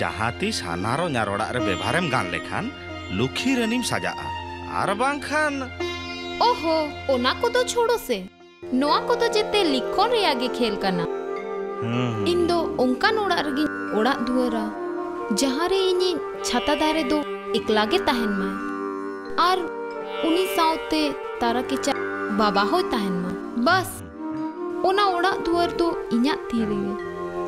ᱡᱟᱦᱟᱸᱛᱤᱥ ᱦᱟᱱᱟᱨᱚᱧᱟᱨ ᱚᱲᱟᱜ ᱨᱮ ᱵᱮᱵᱷᱟᱨᱮᱢ ᱜᱟᱱ ᱞᱮᱠᱷᱟᱱ ᱞᱩᱠᱷᱤ ᱨᱟᱹᱱᱤᱢ ᱥᱟᱡᱟᱜᱼᱟ ᱟᱨ ᱵᱟᱝᱠᱷᱟᱱ ᱳᱦᱳ ᱚᱱᱟ ᱠᱚᱫᱚ ᱪᱷᱳᱲᱚ ᱥᱮ ᱱᱚᱣᱟ ᱠᱚᱫᱚ ᱡᱮᱛᱮ ᱞᱤᱠᱷᱚᱱ ᱨᱮᱭᱟᱜ ᱜᱮ ᱠᱷᱮᱞ ᱠᱟᱱᱟ ᱤᱧ ᱫᱚ ᱚᱱᱠᱟᱱ ᱚᱲᱟᱜ ᱨᱮᱜᱮᱧ ᱚᱲᱟᱜ ᱫᱩᱣᱟᱹᱨᱟ ᱡᱟᱦᱟᱸ ᱨᱮ ᱤᱧᱤᱧ ᱪᱷᱟᱛᱟ ᱫᱟᱨᱮ ᱫᱚ ᱮᱠᱞᱟ ᱜᱮ ᱛᱟᱦᱮᱱ ᱢᱟ ᱟᱨ ᱩᱱᱤ ᱥᱟᱶᱛᱮ ᱛᱟᱨᱟᱠᱤᱪᱟ ᱵᱟᱵᱟ ᱦᱚᱸ ᱛᱟᱦᱮᱱ ᱢᱟ ᱵᱟᱥ ᱚᱱᱟ ᱚᱲᱟᱜ ᱫᱩᱣᱟᱹᱨ ᱫᱚ ᱤᱧᱟᱹᱜ ᱛᱤ ᱨᱮᱜᱮ थी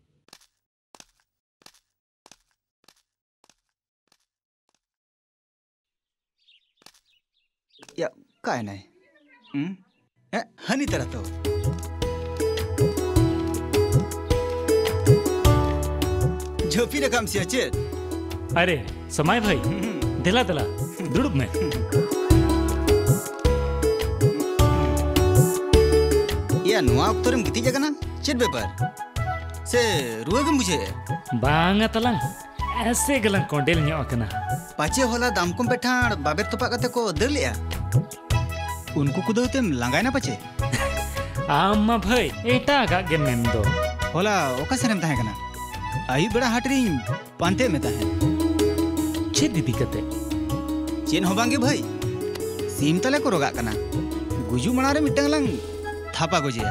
काय नाही. हनी तर तो. झोपी रकम से अच्छे अरे समय भाई दिला दिला दुड़ब में या नुआ अक्तरम गिती जगना चेट बेपर. से रुएगम बुझे बांगा तलंग ऐसे गलंग कोंडेल न्योकना पाचे होला दाम दामकुम पेठाण बाबेर तो कते को दर लिया. उनको कुदो तेम लांगाय ना पाचे आम मा भाई एटागाग गे मेम दो होला ओका सेरेम ताहे कना। आयु बेड़ा हाटरिन पांते में ताहे। चेद इदी कते? चेन हो बांगे भाई। सीम तले को रोगा कना। गुजु मणा रे मिटंग लंग थापा गोजिया।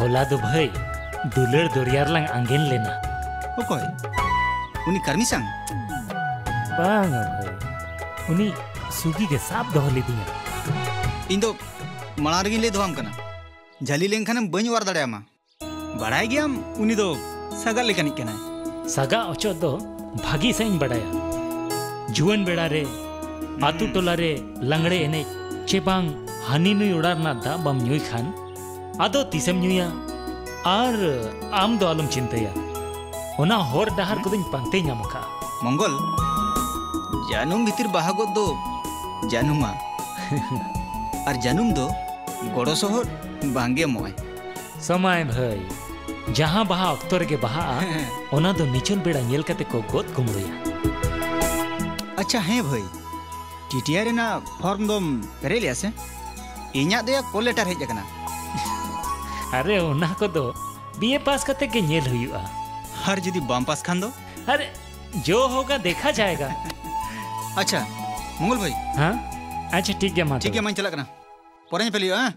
होला दो भाई दुलर दोरियार lang angin lena okoy uni karmi sang bang भाई सुगी के साफ़ दोहर ले दिया इन दो मनार गिन ले दो हम जली लेंग खाने बंज वार दड़े हम बढ़ाए गया हम उन्हीं दो सगा लेकर निकलना है सगा अच्छो दो भागी से इन बढ़ाया। जुवन बेड़ा रे आतु हम्म। टोला रे लंगड़े एने चेपांग हनी नहीं उड़ार ना था बम न्यू खान। आदो तीसम न्यू या आर आम दो आलम चिंतया। उना होर डहार हम्म। को दिन पंते न्यामका मंगल जानूं भीतर बाहा दो जानुमा और जानुम दो गड़ो सहर बांगे मय समय भाई जहाँ बहा अक्तर के बहा ओना दो निचल बेड़ा नेल कते को गोद कुमड़िया अच्छा है भाई टीटीआर ना फॉर्म दम करे लिया से इन्या दो या कोलेटर हेज जकना अरे ओना को दो बीए पास कते के नेल हुईवा हर जदी बम खान दो अरे जो होगा देखा जाएगा अच्छा मंगल भाई। हाँ? अच्छा ठीक है ठीक है मैं चला करना पोरे पेलियो हाँ?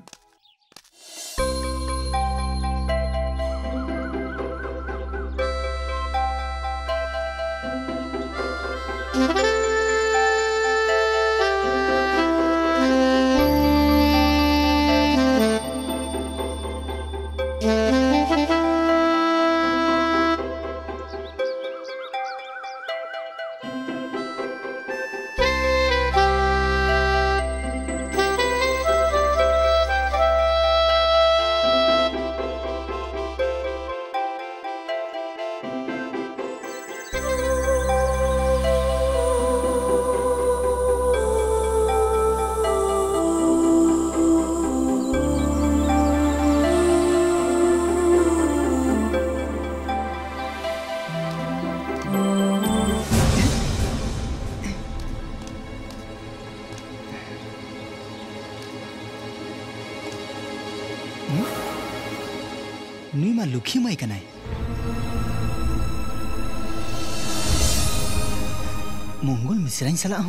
मंगल मिश्राइन सलाह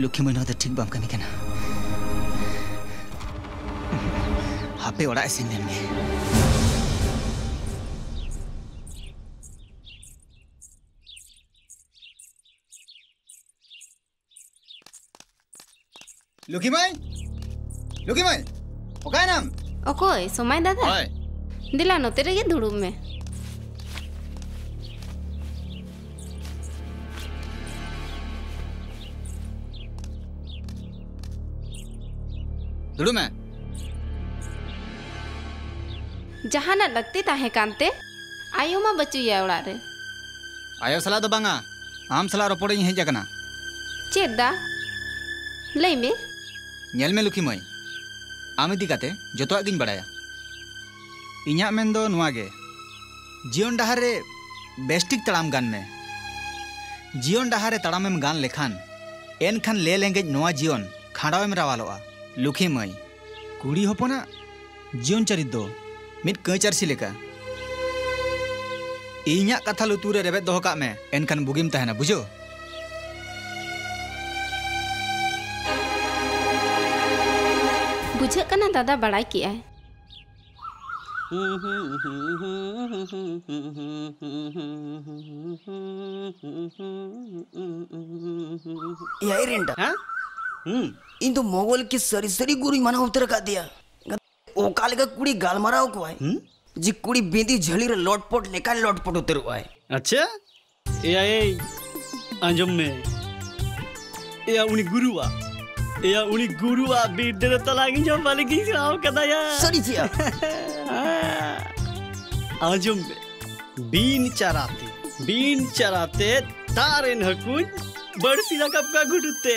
लुखी माई ठीक बाम कमी कना हापे ओड़ा ऐसे लेंगे लुखी माई लुखी माई ओका नाम ओकोय सोमाय दादा ओय दिला नोते रेगे दुड़ुब में दुड़ू मैं। जहाना लगती ताहे कांते आयो मा बचू या उड़ा रे। आयो सला दो आम सला रोपोड़े ही हैं जगना चेदा ले में। नेल में लुकी मैं आम दी जो तो अगिन बढ़ाया। इन्हा में दो नुआगे जीवन डहरे बेस्टिक तड़ाम गान में। जीवन डहरे तड़ाम में गान लेखान। एन खान ले लेंगे नुआ जीवन खाड़ाव में रवालोआ। ᱞᱩᱠᱷᱤ ᱢᱟᱹᱭ ᱠᱩᱲᱤ ᱦᱚᱯᱚᱱᱟᱜ ᱡᱤᱭᱚᱱ ᱪᱟᱨᱤᱛ ᱫᱚ ᱢᱤᱫ ᱠᱟᱹᱭ ᱪᱟᱹᱨᱥᱤ ᱞᱮᱠᱟ ᱤᱧᱟᱹᱜ ᱠᱟᱛᱷᱟ ᱞᱩᱛᱩᱨ ᱨᱮ ᱨᱮᱵᱮᱫ ᱫᱚᱦᱚ ᱠᱟᱜ ᱢᱮ ᱮᱱᱠᱷᱟᱱ ᱵᱩᱜᱤᱢ ᱛᱟᱦᱮᱱᱟ ᱵᱩᱡᱷᱟᱹᱣ ᱵᱩᱡᱷᱟᱹᱜ ᱠᱟᱱᱟ ᱫᱟᱫᱟ ᱵᱟᱲᱟᱭ ᱠᱮᱜᱼᱟᱭ ஏறிண்டா इन तो मोगल की सरी सरी गुरी मना उतर का दिया। ओकाल का कुड़ी गाल मारा को है जी कुड़ी बेंदी झली रे लोटपोट लेका लोटपोट उतर हुआ है अच्छा? या ए अंजम में। या उनी गुरुआ। या उनी गुरुआ बिड्डे तलागी जो बालिकी साव कदा या। सरी जिया अंजम में। बीन चराते बीन चराते तारे नकुन बड़सी ना कब का घुटते।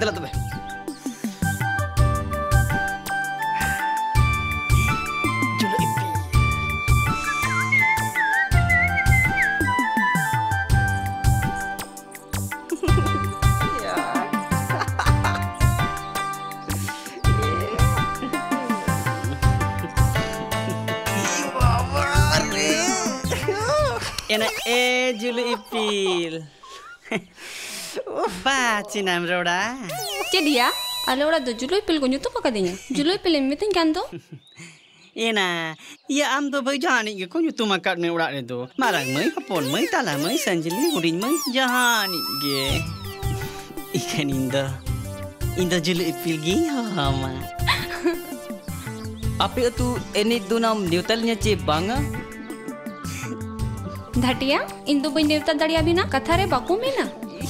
Dale tebe. Iya. Iya. Iya. Enak eh Julu Ipil. Wah, cinam roda. Jadi ya, ale ora do juloi pil ko nyuto pakadenya. Juloi pil mitin kan to? Ena, ya am do bai jani ge ko nyutu makat me urat itu. Marang mai hapon mai tala mai sanjili hurin mai jahani ge. Ikan indah. Indah julu ipil gi hama. Apa itu ini tu nam neutralnya चे banga? धाटिया इन दो बइन देवता दड़िया बिना कथा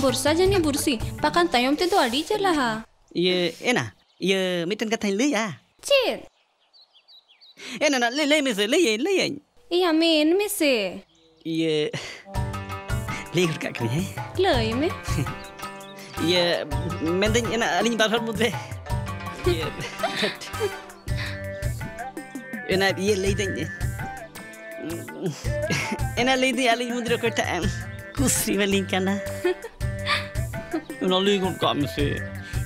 रे Baku में ना Bursa जने बुरसी पाकान तयम ते तो अड़ी चला हा Ye, ena, ye mitan kata lu ya. चेत Ena nak le le me se le ye le ye. या मेन में से Ye. Le kat kri. लय में Ye, menden ena alin bahar mudre. Ye. Ena ye le den. Ena le den alin kam se.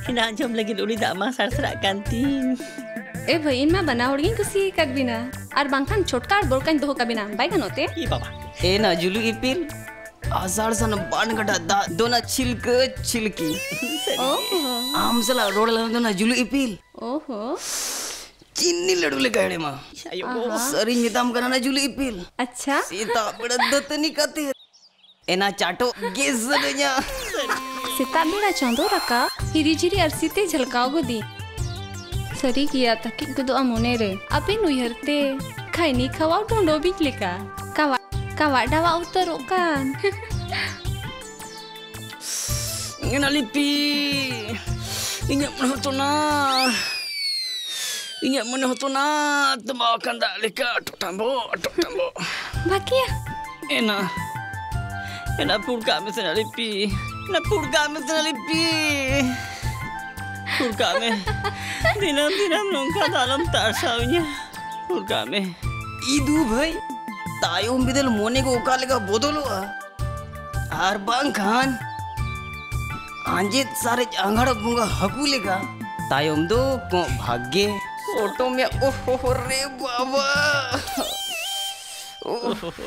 Ina jam lagi uli dak masar serak kantin. ए भाई इनमा बना होड़गी कुसी कर बिना और बांखान छोटका और बोलकान दो का बिना बाई गनोते ई बाबा Ena julu ipil. Azar sana ban gada da dona chilke chilki. ओहो Am sala road la dona julu ipil. ओहो le gaade ma. Ayo. Sari nitam kana na julu ipil. अच्छा. सिता बेड़ा चांदो रका हिरी जिरी अरसीते झलकाओ गोदी सरी किया तकी गुदो अमोने रे अपे नुयरते खाइनी खवाओ ढोंडो बीच लेका कावा कावा डावा उतरो कान Ina lipi. Ingat mana tu na. Ingat mana tu na. Temakan dak leka tok tambo tok tambo. बाकी Ena. Ena purka me sena Ena purka me sena lipi. Purka me. Dinam dinam nongka dalam tarsaunya. Purka me. Idu bhai. Tayom bidal mone ko ukale ka bodolo a. Ar bang khan. Anjit sare angar bunga hakule ka. Tayom do ko bhagye. Foto में ओहो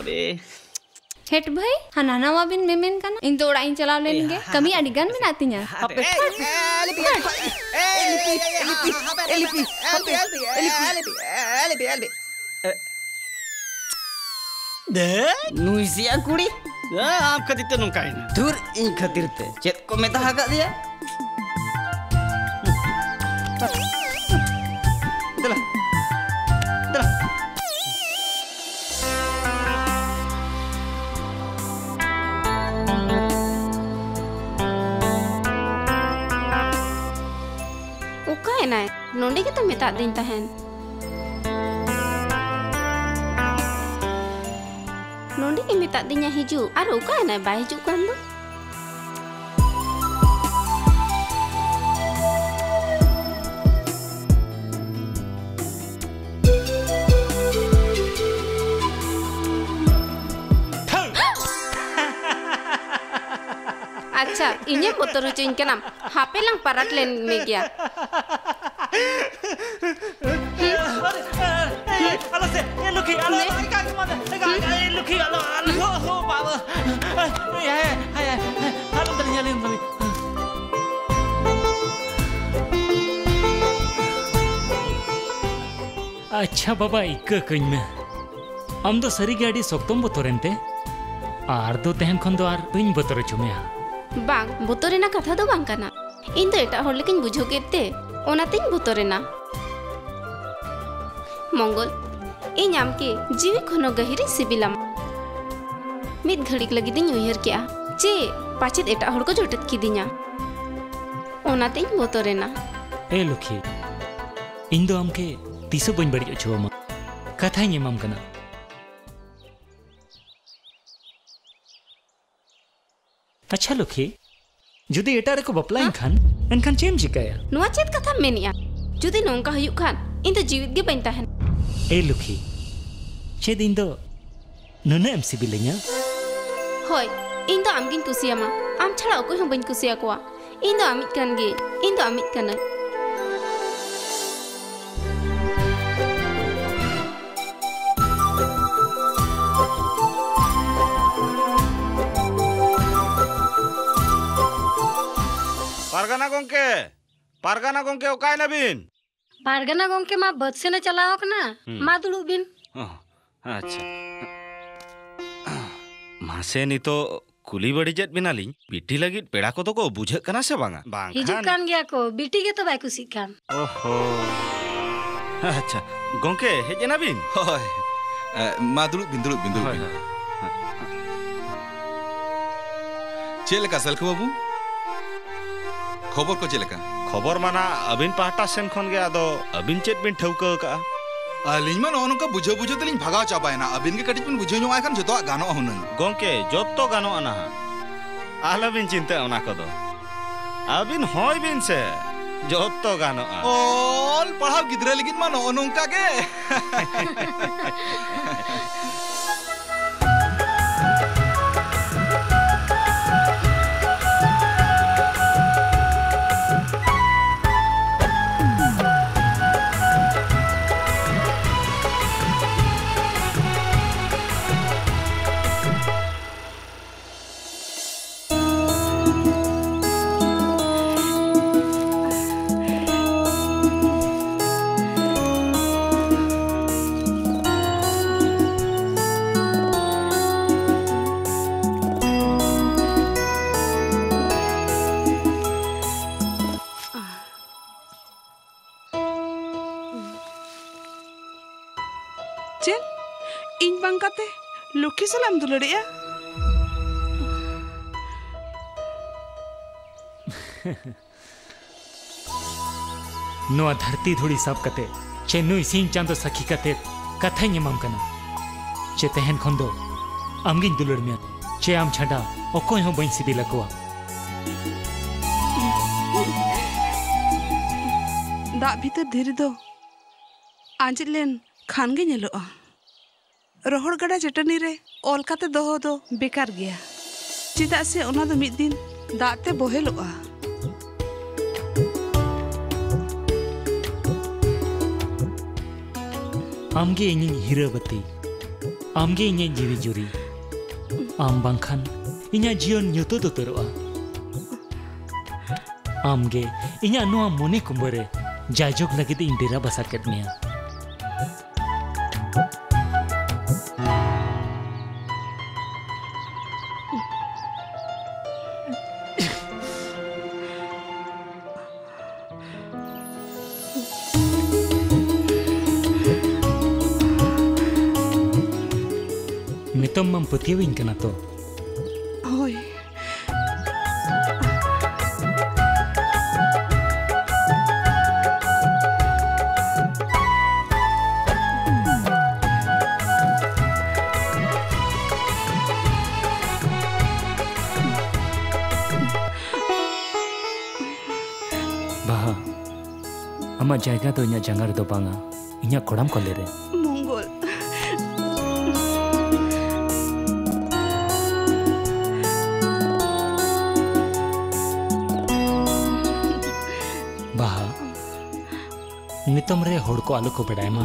रे hate भाई हाँ नाना वा बिन मेमेन का ना? इन तो उड़ाई चला लेंगे। कमी आड़ी गन में आती ना अबे दे नूजिया कुड़ी आप खतिते नुकाई दूर इन खतिरते चेत को मेता हाका दिया। ᱮᱱᱟᱭ ᱱᱚᱸᱰᱮ ᱜᱮᱛᱚ ᱢᱮᱛᱟᱜ ᱫᱤᱧ ᱛᱟᱦᱮᱱ ᱱᱚᱸᱰᱮ ᱜᱮ ᱢᱮᱛᱟᱜ ᱫᱤᱧᱟ ᱦᱤᱡᱩᱜ ᱟᱨ ᱚᱠᱟᱭᱮᱱᱟᱭ ᱵᱟᱭ ᱦᱤᱡᱩᱜ ᱠᱟᱱ ᱫᱚ अच्छा इन उत्तर चुनाव हापेल पारे अच्छा बाबा इकन में आम सरी गे अभी सकतम बतोरेनते आर दो खन दो आर चुमे ᱵᱟᱝ ᱵᱚᱛᱚᱨ ᱨᱮᱱᱟᱜ ᱠᱟᱛᱷᱟ ᱫᱚ ᱵᱟᱝ ᱠᱟᱱᱟ ᱤᱧ ᱫᱚ ᱮᱴᱟᱜ ᱦᱚᱲ ᱞᱮᱠᱟᱧ ᱵᱩᱡᱷᱟᱹᱣ ᱠᱮᱫ ᱛᱮ ᱚᱱᱟᱛᱮᱧ ᱵᱚᱛᱚᱨ ᱮᱱᱟ ᱢᱚᱝᱜᱚᱞ ᱤᱧ ᱟᱢᱠᱮ ᱡᱤᱣᱤ ᱠᱷᱚᱱ ᱜᱟᱹᱦᱤᱨᱤᱧ ᱥᱤᱵᱤᱞᱟᱢ ᱢᱤᱫ ᱜᱷᱟᱹᱲᱤᱠ ᱞᱟᱹᱜᱤᱫᱤᱧ ᱩᱭᱦᱟᱹᱨ ᱠᱮᱜᱼᱟ ᱡᱮ ᱯᱟᱪᱮᱫ ᱮᱴᱟᱜ ᱦᱚᱲ ᱠᱚ ᱡᱚᱴᱮᱫ ᱠᱤᱫᱤᱧᱟ ᱚᱱᱟᱛᱮᱧ ᱵᱚᱛᱚᱨ ᱮᱱᱟ ᱮ ᱞᱩᱠᱷᱤ ᱤᱧ ᱫᱚ ᱟᱢᱠᱮ ᱛᱤᱥ ᱦᱚᱸ ᱵᱟᱹᱧ ᱵᱟᱹᱲᱤᱡ ᱦᱚᱪᱚᱣᱟᱢᱟ ᱠᱟᱛᱷᱟᱧ ᱮᱢᱟᱢ ᱠᱟᱱᱟ अच्छा लुखी जुदि एटा रे को बपलाइन हाँ। खान एनखान चेम जिकाया नुवा चेत कथा मेनिया जुदि नोंका हयु खान इन तो जीवित गे बइन ताहन ए लुखी छे दिन दो नने एमसी बिलेंगा होय इन तो आमकिन कुसियामा आम छड़ा कोई हम बइन कुसिया कोआ। इन तो आमित कनगे इन तो आमित कनै। ᱯᱟᱨᱜᱟᱱᱟ ᱜᱚᱝᱠᱮ ᱯᱟᱨᱜᱟᱱᱟ ᱜᱚᱝᱠᱮ ᱚᱠᱟᱭ ᱱᱟᱵᱤᱱ ᱯᱟᱨᱜᱟᱱᱟ ᱜᱚᱝᱠᱮ ᱢᱟ ᱵᱟᱹᱫ ᱥᱮᱱᱮ ᱪᱟᱞᱟᱣ ᱠᱟᱱᱟ ᱦᱩᱸ. ᱢᱟ ᱫᱩᱲᱩᱵ ᱵᱤᱱ ᱟᱪᱪᱷᱟ ᱢᱟᱥᱮ ᱱᱤᱛᱚᱜ ᱠᱩᱞᱤ ᱵᱟᱹᱲᱤᱡᱮᱫ ᱵᱮᱱᱟᱞᱤᱧ ᱵᱤᱴᱤ ᱞᱟᱹᱜᱤᱫ ᱯᱮᱲᱟ ᱠᱚᱫᱚ ᱠᱚ ᱵᱩᱡᱷᱟᱹᱜ ᱠᱟᱱᱟ ᱥᱮ ᱵᱟᱝᱟ ᱦᱤᱡᱩᱜ ᱵᱟᱝᱠᱷᱟᱱ ᱠᱟᱱ ᱜᱮᱭᱟ ᱠᱚ ᱵᱤᱴᱤ ᱜᱮᱛᱚ ᱵᱟᱭ ᱠᱩᱥᱤᱜ ᱠᱟᱱ ᱳᱦᱳ ᱟᱪᱪᱷᱟ ᱜᱚᱝᱠᱮ ᱦᱮᱡ ᱮᱱᱟᱵᱤᱱ ᱦᱳᱭ ᱢᱟ ᱫᱩᱲᱩᱵ ᱵᱤᱱ ᱫᱩᱲᱩᱵ ᱵᱤᱱ ᱫᱩᱲᱩᱵ ᱵᱤᱱ ᱪᱮᱫ ᱞᱮᱠᱟ ᱥᱮᱞᱠᱷᱩ खबर को चेलेका खबर माना अबिन पाहटा सेन खन गे आदो अबिन चेत बिन ठौका का? अलिन मा नोन का बुझो बुझो तो तलिन भगाव चाबायना अबिन के कटिन बुझो नुआ खान जतो गानो हुनन गोंके जतो गानो आना आला बिन चिंता ओना को दो। अबिन होय बिन से जतो गानो ऑल पढ़ाव गिदरे लेकिन मा नोन के? नुआ धरती धुड़ी साब कते, चे नुई सीन चांदो सखी कते कथा एमाम कना। चे तहन खन दो आमगिन दुलड़ में चे आम छाडा ओकोय हो बई सिबिल लकुआ। दा भीतर तो धीरे दो। आंजित लेन खान गे नेलोआ रोहड़ गड़ा चटनी रे ओल काते दोहो दो, बेकार गया। चेदा से ओना दो मिद दिन, दाते बोहेलोआ ᱟᱢᱜᱮ ᱤᱧᱤᱧ ᱦᱤᱨᱟᱹ ᱵᱟᱹᱛᱤ ᱟᱢᱜᱮ ᱤᱧᱤᱧ ᱡᱤᱣᱤ ᱡᱩᱨᱤ ᱟᱢ ᱵᱟᱝᱠᱷᱟᱱ ᱤᱧᱟᱹᱜ ᱡᱤᱭᱚᱱ ᱧᱩᱛᱟᱹᱛ ᱩᱛᱟᱹᱨᱚᱜᱼᱟ ᱟᱢᱜᱮ ᱤᱧᱟᱹᱜ ᱱᱚᱣᱟ ᱢᱚᱱᱮ ᱠᱩᱢᱵᱟᱹᱨᱮ ᱡᱟᱭᱡᱚᱜ ᱞᱟᱹᱜᱤᱫ ᱤᱧ ᱰᱮᱨᱟ ᱵᱟᱥᱟ ᱠᱮᱫ ᱢᱮᱭᱟ ᱱᱤᱛᱚᱜ ᱢᱟᱢ ᱯᱟᱹᱛᱭᱟᱹᱣᱤᱧ ᱠᱟᱱᱟ ᱛᱚ ᱦᱳᱭ ᱵᱟᱦᱟ ᱟᱢᱟᱜ ᱡᱟᱭᱜᱟ ᱫᱚ ᱤᱧᱟᱹᱜ ᱡᱟᱸᱜᱟ ᱨᱮᱫᱚ ᱵᱟᱝᱟ ᱤᱧᱟᱹᱜ ᱠᱚᱲᱟᱢ ᱠᱚᱞᱮ ᱨᱮ ᱱᱤᱛᱚᱝ ᱨᱮ ᱦᱚᱲ ᱠᱚ ᱟᱞᱚ ᱠᱚ ᱵᱟᱰᱟᱭ ᱢᱟ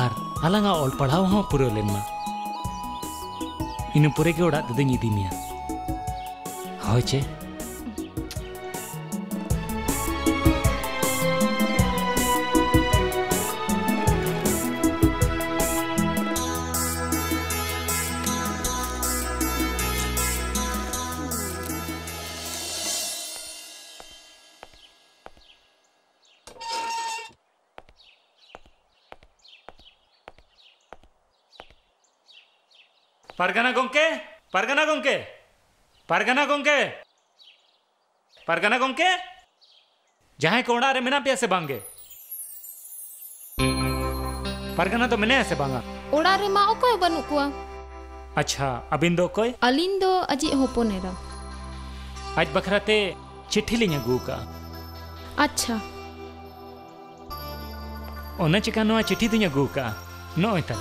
ᱟᱨ ᱟᱞᱟᱝᱟᱜ ᱚᱞ ᱯᱟᱲᱦᱟᱣ ᱦᱚᱸ ᱯᱩᱨᱟᱹᱣ ᱞᱮᱱ ᱢᱟ ᱤᱱᱟᱹ ᱯᱚᱨᱮ ᱜᱮ ᱚᱲᱟᱜ ᱛᱮᱫᱚᱧ ᱤᱫᱤ ᱢᱮᱭᱟ ᱦᱳᱭ ᱪᱮ परगना कोंके परगना कोंके जहाँ कोड़ा रे मिना पे ऐसे बांगे। परगना तो मिने ऐसे बांगा। ओड़ा रे मा ओकोय बनू कुआ? अच्छा अबिंदो कोई? अलिंदो अजी होपो नेरा आज बखराते चिट्ठी लिंग अगू का। अच्छा। ओना चिका नोआ चिट्ठी दिंग अगू का। नोय ता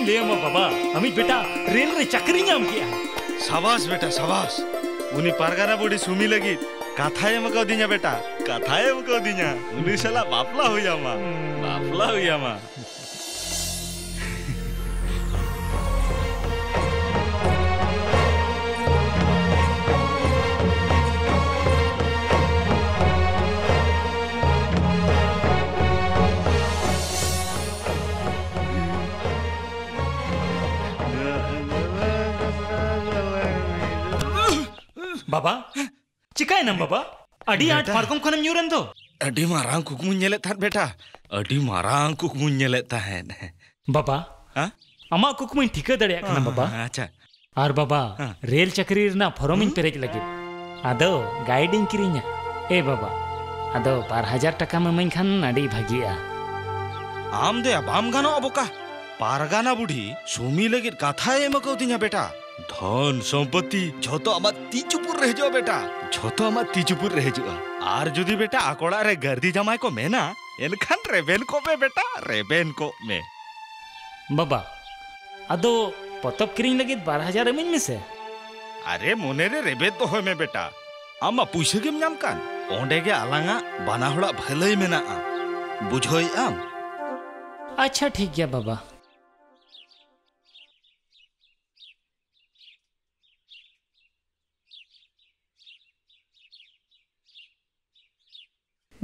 अम्मा बाबा। अमित बेटा रेल रे चक्री नाम किया। साबास बेटा साबास उनी पारगारा बुढ़ी सुमी लगी। कथाए एम को दिया बेटा। कथाए एम को दिया उनी साला बापला हो जामा बापला हो जामा बाबा चिकाय ना बाबा अड़ी आठ फारकों खनम यूरन दो अड़ी मारांग कुकमुन नेले था बेटा अड़ी मारांग कुकमुन नेले था है बाबा हाँ अमा कुकमुन ठिका दड़े खाना बाबा अच्छा आर बाबा रेल चक्री रना फॉर्म इन पेरेज लगे आदो गाइडिंग किरिना ए बाबा आदो हज़ार टका में मैं खान अड़ी भगिया आम दे अब आम गाना अबोका पारगाना बुढ़ी सुमी लगे कथा एम कौतिया बेटा धन संपत्ति। झोतो आमा तीचुपुर रह जो बेटा। झोतो आमा तीचुपुर रह जो आर जुदी बेटा आकोड़ा रे गर्दी जमाय को मेना एनखान रेबेन को में बेटा रेबेन को में। बाबा आदो पतब किरिंग लगे बार हज़ार एमिन में से? अरे मोने रे रेबे तो होय में बेटा। आमा पुइसे गेम नाम कान? ओंडे गे आलांगा बाना हड़ा भलई मेना बुझोई आम? अच्छा ठीक गया बाबा।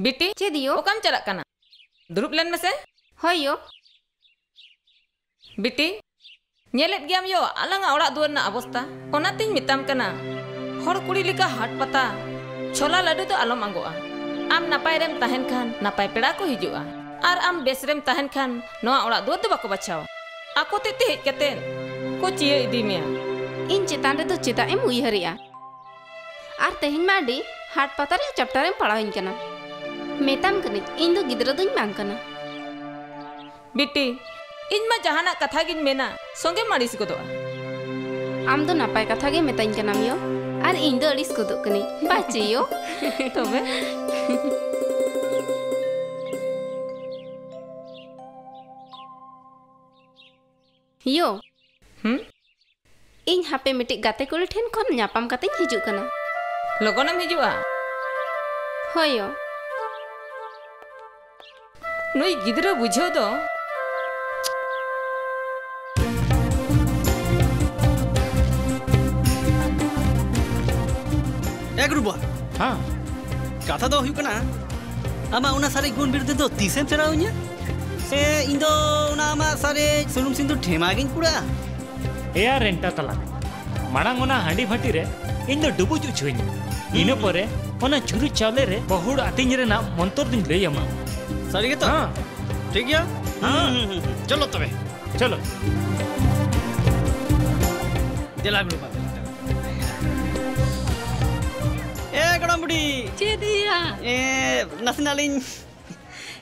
बिटी चेदियो ओकाम चलक कना दुरुब लेन में से हयो बिटी ñelet giam yo alanga orak duar na abosta onating mitam kana hor kuri lika hat pata chola ladu do alom anggoa am napai rem tahen khan napai peda ko hijua ar am bes rem tahen khan noa orak duar do bako bachaw ako te te hej katen ko cie idi mea इन चेतान रे तो चेता M उयहरिया are तेहिन माडी हाट पता रे chapter M पढ़ाइन कना मेताम कने इन दो गिदरा इन मा जहाना कथा मेना संगे मारिस को आम दो नापाय कथा गे कना मियो और इन दो अड़िस बाचियो तबे यो इन हापे मिटे गाते कोले ठेन खन न्यापाम काते हिजु कना ᱱᱩᱭ ᱜᱤᱫᱽᱨᱟᱹ ᱵᱩᱡᱷᱟᱹᱣ ᱫᱚ ᱮᱜᱨᱩᱵᱟ ᱦᱟᱸ ᱠᱟᱛᱷᱟ ᱫᱚ ᱦᱩᱭᱩᱜ ᱠᱟᱱᱟ ᱟᱢᱟ ᱚᱱᱟ ᱥᱟᱨᱮ ᱜᱩᱱ ᱵᱤᱨᱫᱷᱟᱹ ᱫᱚ ᱛᱤᱥᱮᱢ ᱪᱮᱲᱟᱣᱤᱧᱟ ᱥᱮ ᱤᱧᱫᱚ ᱚᱱᱟ ᱟᱢᱟ ᱥᱟᱨᱮ ᱥᱩᱱᱩᱢ ᱥᱤᱸᱫᱩ ᱴᱷᱮᱢᱟᱜᱤᱧ ᱠᱩᱲᱟ ᱮᱭᱟ ᱨᱮᱱᱴᱟ ᱛᱟᱞᱟ ᱢᱟᱲᱟᱝ ᱚᱱᱟ ᱦᱟᱺᱰᱤ ᱵᱷᱟᱹᱴᱤ ᱨᱮ ᱤᱧᱫᱚ ᱰᱩᱵᱩᱡ ᱩᱪᱷᱩᱧ ᱤᱱᱟᱹ ᱯᱚᱨᱮ ᱚᱱᱟ ᱪᱩᱨᱩᱡ ᱪᱟᱣᱞᱮ ᱨᱮ ᱵᱚᱦᱩᱲ ᱟᱹᱛᱤᱧ ᱨᱮᱱᱟᱜ ᱢᱚᱱᱛᱚᱨ ᱫᱩᱧ ᱞᱟᱹᱭ ᱟᱢᱟ अमा सारी के तो हाँ। ठीक गया हाँ चलो तबे। चलो। दिला रुबा ए गड़म बुढ़ी चेदिया। ए नसनालिन।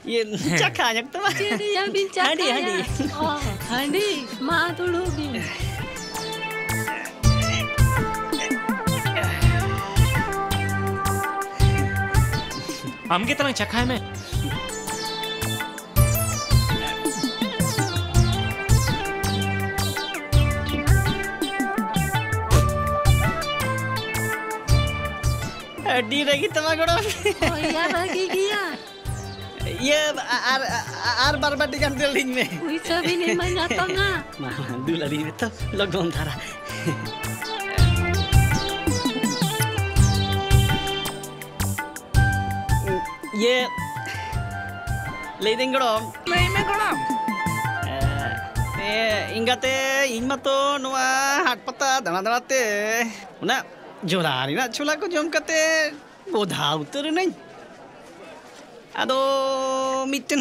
ये चखा nyak तमा चेदिया बिन चखा हांडी हांडी। oh handi ma dulu bin आमगे तरंग चखाए में? डी रही तमा गड़म oh ya lagi dia ये आर आर बार बार दिखान दिलिंग में Wisa bini manyatanga Mama, dulu lagi itu lockdown thara. ये leading gड़om Lay me gड़om ए इंगाते इन मतो नोआ हाट पता दाना दाना ते ना जोरारी छोला को जम करते बोधा उतर नहीं अदो मिटन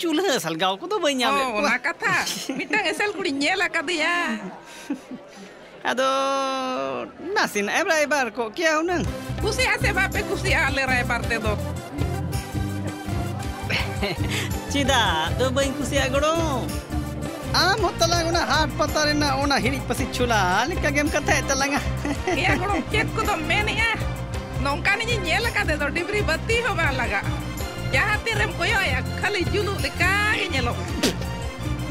चूल्हा असल गाँव को तो बनिया में ओ ना कथा मिटन असल कुड़ी नहीं को क्या होना कुसी बापे कुसी आले रे बार ते दो तो बन कुसी आगरों Am hotala una hat patare na ona hirik pasi chula lika gem kata talanga. Iya gड़om chet ko do mene ya. nongkaninya nyela kate do diberi bati ho bang laga jahat rem koyo ya kali julu leka nyelo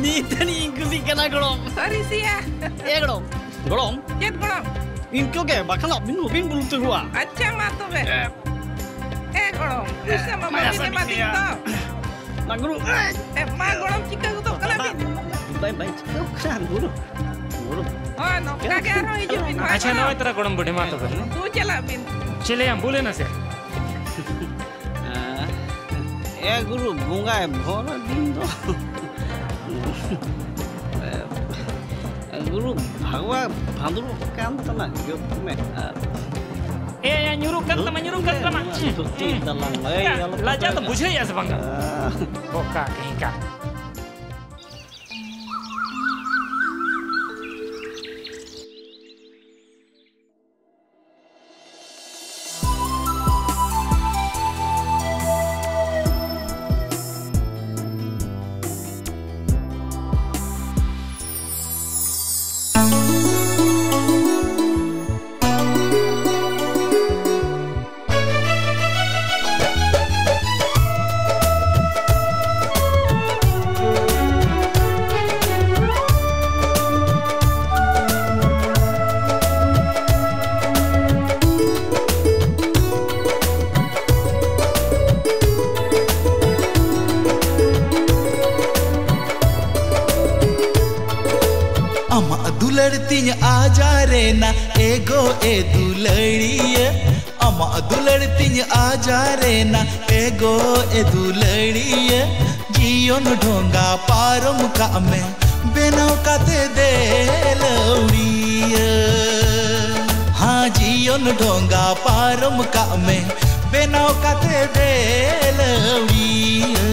ni tani kusi kana golong sorry sih ya eh golong golong jet golong इनको के बखला बिन बिन बुलते हुआ अच्छा मा तो बे eh golong bisa mama Maya ini sabi mati siya. to Mang guru eh ma golong cika to kala bin बाय बाय kan guru guru oh nongka ke aro hijau bin अच्छा ना तेरा गोड़म बुढ़े माँ तो फिर tu chala bin चले हम बोले ना से ए गुरु बुंगा भोर दिन दो गुरु भगवा भांदुरु काम तना यो में ए या nyuruh kan sama nyuruh kan sama tuti dalang eh lajar tuh bujuk ya sebangga boka kहीं का एगो ए दुलड़िए। जियोन ढोंगा पारम का में बेनाव काते दे लौड़िए। हाँ जियोन ढोंगा पारम का में बेनाव काते दे लौड़िया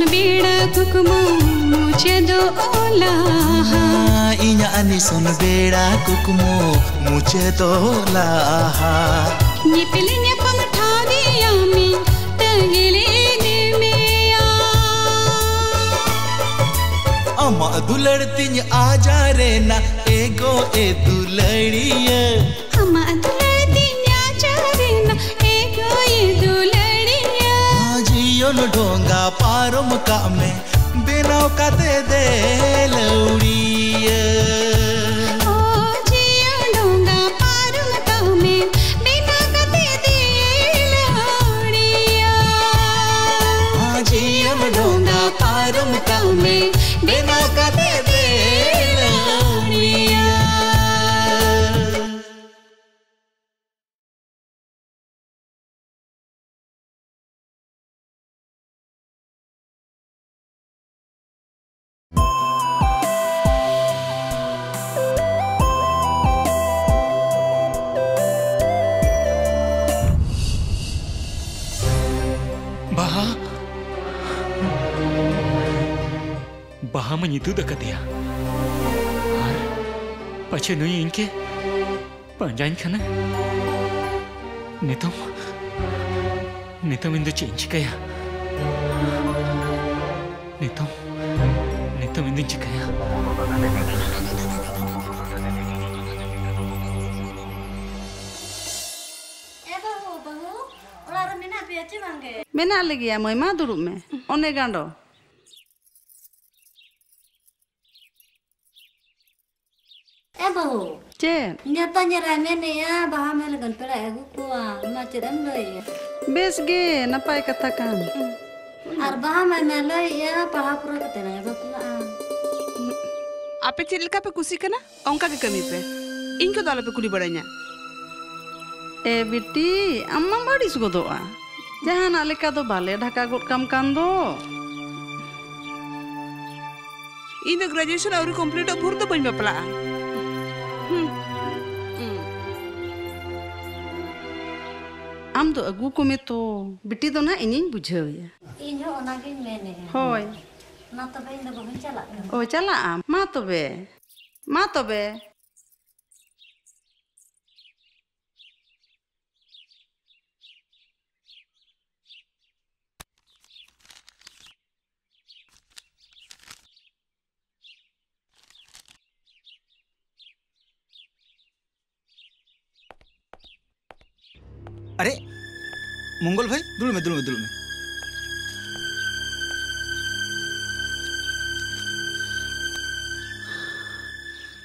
nisan beda kukumu muche do ola inya ani sun beda kukumu muche to laha ni pili ni pam thadi ami tagile ne meya अमा दुलड़ती जियो न ढोंगा पारम का में बिना का दे दे बचे नहीं इनके पंजाइन खाने नितम नितम इंदु चिंचिकया नितम नितम इंदु चिंचिकया मेना लगी है महिमा दुरुप में ओने गांडो khẩu Chê. Nhà ta nhà rai mê này á Bà hà mê là gần phải ge napai katakan Arbaha ya paha pura katena ya Apa Ape cilika pe kusikana onka ke kami pe. Inko dala pe kuli badanya Eh biti amma badis godoa Jangan alika do bale dhaka got kam kando Ini graduation auri complete bur do bany baplaan ᱟᱢ ᱫᱚ ᱟᱹᱜᱩ ᱠᱚᱢᱮ ᱛᱚ ᱵᱤᱴᱤ ᱫᱚ ᱱᱟᱜ ᱤᱧᱤᱧ ᱵᱩᱡᱷᱟᱹᱣᱮᱭᱟ inyo onagin mene ᱦᱳᱭ na to bain da bahun chalak ᱳ ᱪᱟᱞᱟᱜ ᱟᱢ ᱢᱟ ᱛᱚᱵᱮ ᱢᱟ ᱛᱚᱵᱮ अरे मंगल भाई दूर में दूर में दूर में।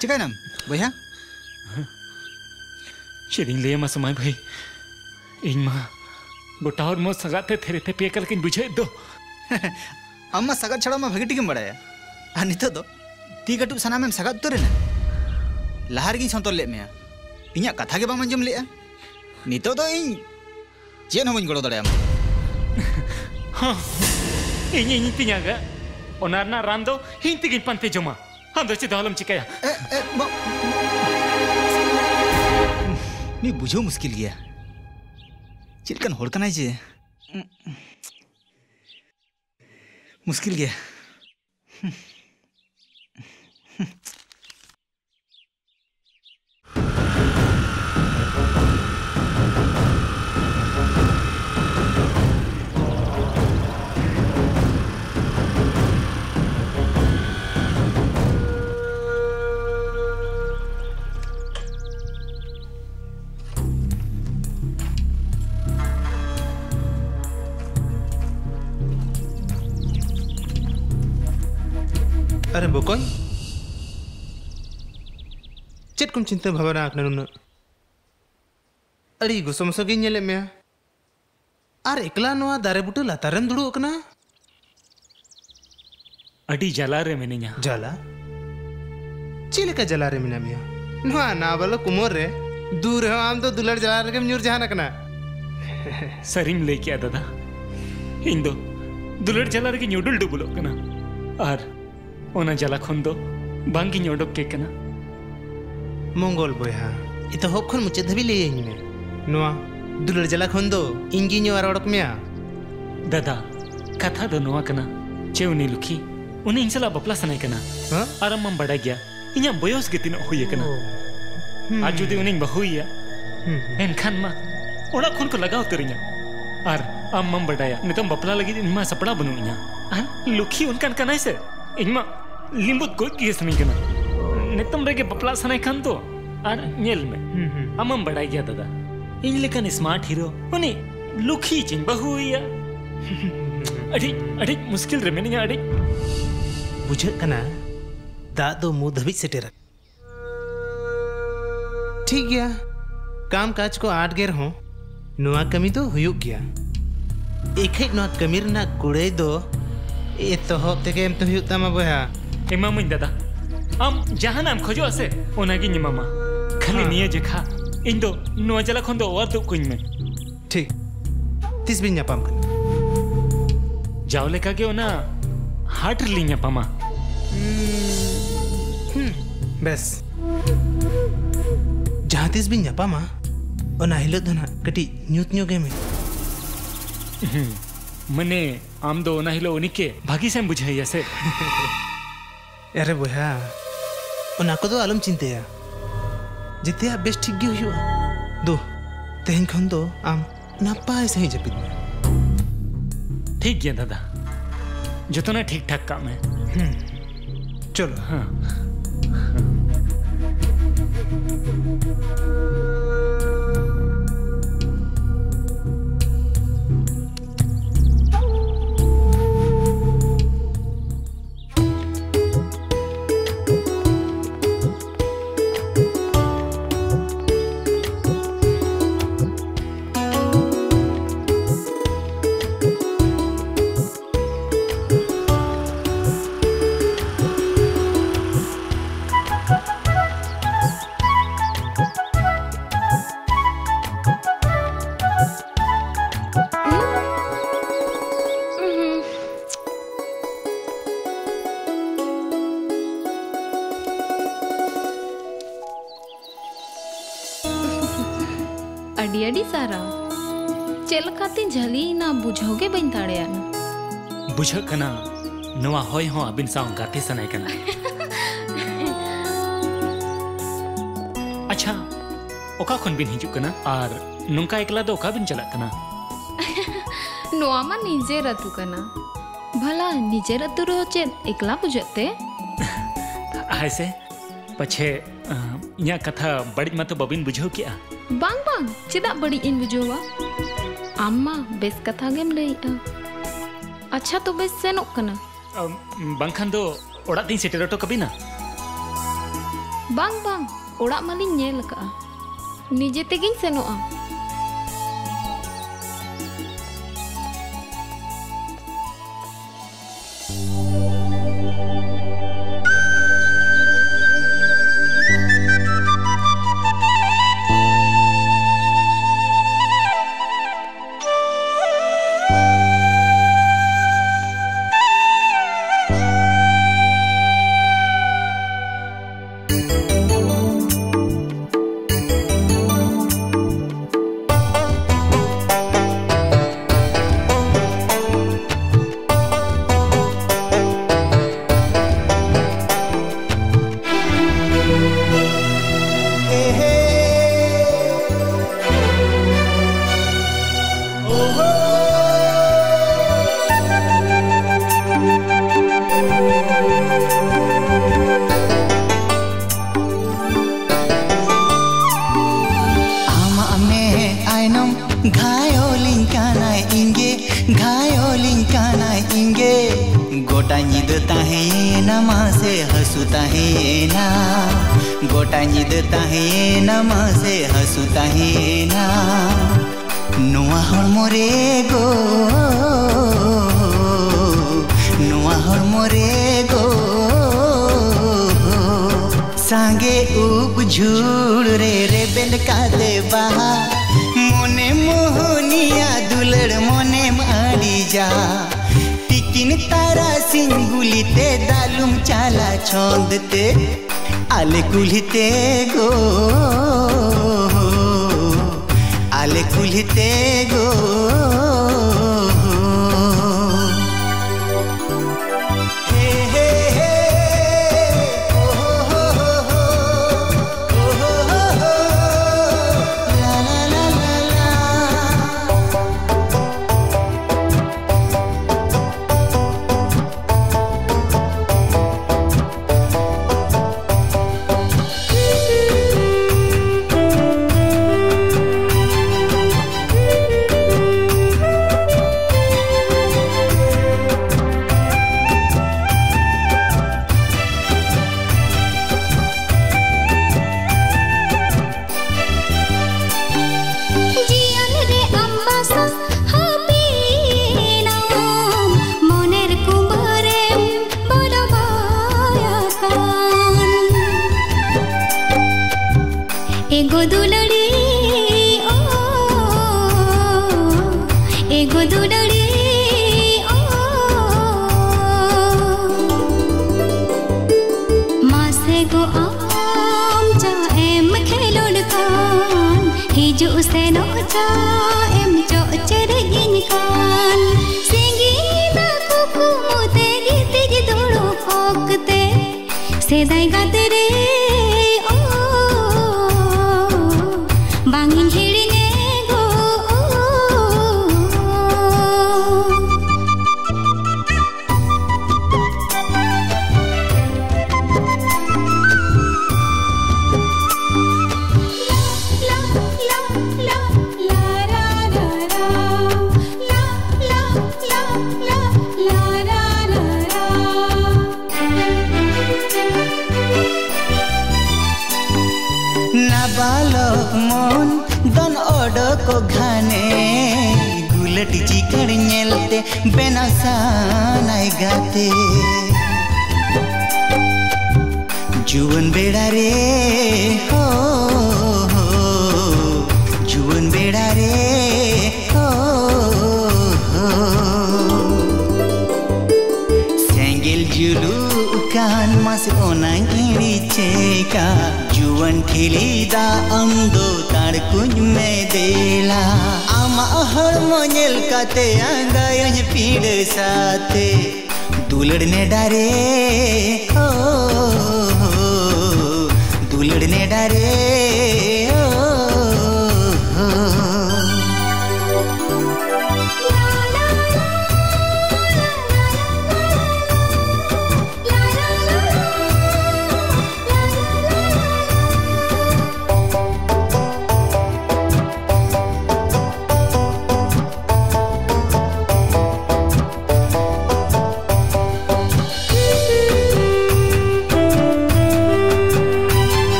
चिकायना भैया? चेरिंग ले मा समय भाई। इन मा गोटा और मो सगाते थेरे थे पेकल किन बुझे दो। अम्मा सगा छड़ा मा भगटी के बड़ाया आ हाँ, नितो दो। ती कटु सना में सगा तो रेना लहार गी संतोल ले मेया इन्या कथा के बाम अंजम लेया ᱱᱤᱛᱚᱜ ᱫᱚ ᱤᱧ ᱪᱮᱫ ᱦᱚᱸ ᱵᱟᱹᱧ ᱜᱚᱲᱚ ᱫᱟᱲᱮᱭᱟᱢᱟ ᱤᱧ ᱤᱧ ᱛᱤᱧᱟᱜᱟ ᱚᱱᱟ ᱨᱮᱱᱟᱜ ᱨᱟᱱ ᱫᱚ ᱤᱧ ᱛᱮᱜᱮᱧ ᱯᱟᱱᱛᱮ ᱡᱚᱢᱟ ᱟᱢ ᱫᱚ ᱪᱮᱫ ᱟᱞᱚᱢ ᱪᱤᱠᱟᱹᱭᱟ ᱱᱩᱭ ᱵᱩᱡᱷᱟᱹᱣ ᱢᱩᱥᱠᱤᱞ ᱜᱮᱭᱟ ᱪᱮᱫ ᱞᱮᱠᱟᱱ ᱦᱚᱲ ᱠᱟᱱᱟᱭ ᱡᱮ मुश्किल गया अरे बोकोय चेत कुम चिंता भावना आकना नुना अरे गुस्सा मसो की नियले में आर एकला नुआ दारे बुटे लातारम दुड़ो अकना। अड़ी जला रे मेनिया जला? चिलका जला रे मिना मिया। नुआ नावलो कुमोर रे। दूर हो आम तो दुलड़ जला रे के न्यूर जहान अकना। सरिम लेके आता था इन दो जला रे के न्यूडल डुबुलो अकना। आर ओना जला खुंदो बांगी न्योडक के कना। मंगल बोया इतो हो खुन मुझे धबी ले यहीं में नुआ दुलर जला खुंदो इंगी न्यो आरोडक में आ दादा कथा दो नुआ कना चे उन्हें लुकी इंसला बपला सनाए कना। आरंभ मम बड़ा गया इन्हें बयोस गतिन हो ये कना हम्म। आज जुदे उन्हें बहु हम्म। एन खान मा उड़ा खुन को लगाओ तेरी आर अम्म बड़ाया नितम बपला लगी निमा सपड़ा बनू इन्हें लुखी उनकन कनाई से। इनमा ಲಿಂಬುದ ನೆತ್ತಂಬ್ರೆಗೆ ಬಪ್ಲಾಸನ ಕಂತು ᱟᱨ ᱧᱮᱞ ᱢᱮ ᱟᱢᱮᱢ ᱵᱟᱰᱟᱭ ᱜᱮᱭᱟ ᱫᱟᱫᱟ ᱤᱧ ᱞᱮᱠᱟᱱ ᱥᱢᱟᱨᱴ ᱦᱤᱨᱳ ᱩᱱᱤ ᱞᱩᱠᱷᱤ ᱪᱤᱧ ᱵᱟᱹᱦᱩᱭᱟ ᱟᱹᱰᱤ ᱟᱹᱰᱤ ᱢᱩᱥᱠᱤᱞ ᱨᱮ ᱢᱤᱱᱟᱹᱧᱟ ᱟᱹᱰᱤ ᱵᱩᱡᱷᱟᱹᱜ ᱠᱟᱱᱟ ᱫᱟᱜ ᱫᱚ ᱢᱩ ᱫᱷᱟᱹᱵᱤᱡ ᱥᱮᱴᱮᱨ ᱴᱷᱤᱠ ᱜᱮᱭᱟ ᱠᱟᱢ ᱠᱟᱡ ᱠᱚ ᱟᱴ ᱜᱮ ᱨᱮᱦᱚᱸ ᱱᱚᱣᱟ ᱠᱟᱹᱢᱤ ᱫᱚ ᱦᱩᱭᱩᱜ ᱜᱮᱭᱟ ᱮᱠᱷᱮᱡ ᱱᱚᱣᱟ ᱠᱟᱹᱢᱤ ᱨᱮᱱᱟᱜ ᱠᱩᱲᱟᱹᱭ ᱫᱚ ᱮᱛᱚᱦᱚᱵ ᱛᱮᱜᱮ ᱮᱢ ᱛᱚ ᱦᱩᱭᱩᱜ ᱛᱟᱢᱟ ᱵᱚᱭᱦᱟ इमाम दादा जहाँ जहाँ नाम खोजो असे खजे इमामा खाली हाँ। निये जेखा इन दो जला खन दुकान में ठीक तीस बीन जावले का के ओना हार्ट रिली पामा बस जहाँ तीस बीन ओना हिलो दना कटी न्यूत न्यू गेम मने आम दो ओना हिलो उनके भागी से बुझाई असे अरे बया को तो आलम चिंत जिते बेस ठीक दो तेन खन दो? आम नपाय सही जपिद ठीक है दादा। जो ना ठीक ठाक काम है। हम्म, चलो। हाँ। Hoy ho abin song gate sanai kana. अच्छा ओका खन बिन हिजुक कना और नुंका एकला दो ओका बिन चला कना? नोआमा निजे रतु कना। भला निजे रतु रो चे एकला बुझते ऐसे पछे इया कथा बड़ी मत बबिन बुझो किया? बांग बांग चेदा बड़ी इन बुझोवा अम्मा बेस कथा गेम लई अच्छा तो बेस सेनोक कना। ᱟᱪᱪᱷᱟ ᱛᱚᱵᱮ ᱥᱮᱱᱚᱜ ᱠᱟᱱᱟ ᱟᱹᱢ, ᱵᱟᱝᱠᱷᱟᱱ ᱫᱚ ᱚᱲᱟᱜ ᱛᱤᱧ ᱥᱮᱴᱮᱨ ᱦᱚᱴᱚ ᱠᱟᱵᱤᱱᱟ ᱵᱟᱝ ᱵᱟᱝ ᱚᱲᱟᱜ ᱢᱟᱞᱤᱧ ᱧᱮᱞ ᱟᱠᱟᱜᱼᱟ ᱱᱤᱡᱮ ᱛᱮᱜᱤᱧ ᱥᱮᱱᱚᱜᱼᱟ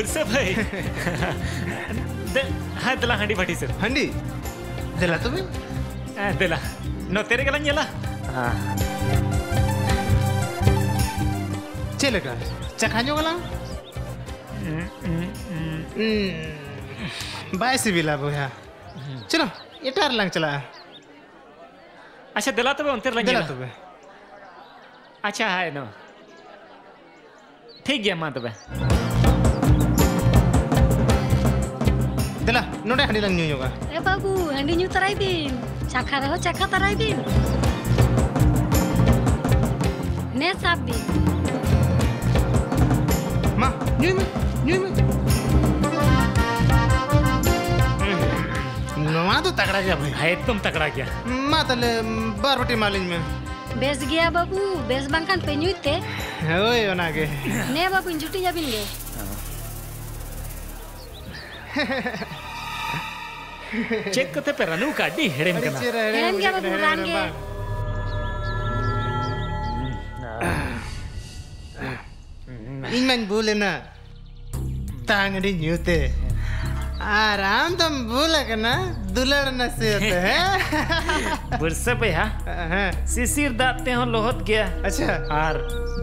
बुरसे भाई दे हाँ दिला हंडी भटी सर। हंडी? दिला तो भाई हाँ दिला। नो तेरे गला nyala हाँ। चले का? चखाño गला? बाय सिविला बोया चलो ये टार लंग चला। अच्छा दिला तो अंतर लग दिला तो बे अच्छा है नो। ठीक है माँ तो बे दिला नोडे हंडी लंग ᱧᱩ ᱧᱚᱜᱟ ए बाबू हंडी ᱧᱩ तराई बिन चाखा रहो चाखा तराई बिन ने साब बिन मा ᱧᱩᱭ ᱢᱮ ᱧᱩᱭ ᱢᱮ नवा तो तगड़ा गया भाई है एकदम तगड़ा गया मा तले बार बटी मालिन में बेस गया बाबू बेस बांखान पे ᱧᱩᱭ ते ओए ओनागे ने बाबू झुटी जाबिन गे ಚೆಕ್ಕತೆ ಪೆರಲು ಕಡ್ಡಿ ಹೆಡೆಮ್ಕನ ಇಂಗ್ ना। तांगड़ी न्यूते। आराम तो तुम भूलक ना दुलड़ न सेते बरसे पे हाँ? हाँ? सिसिर दाते हों लोहत गया। अच्छा। आर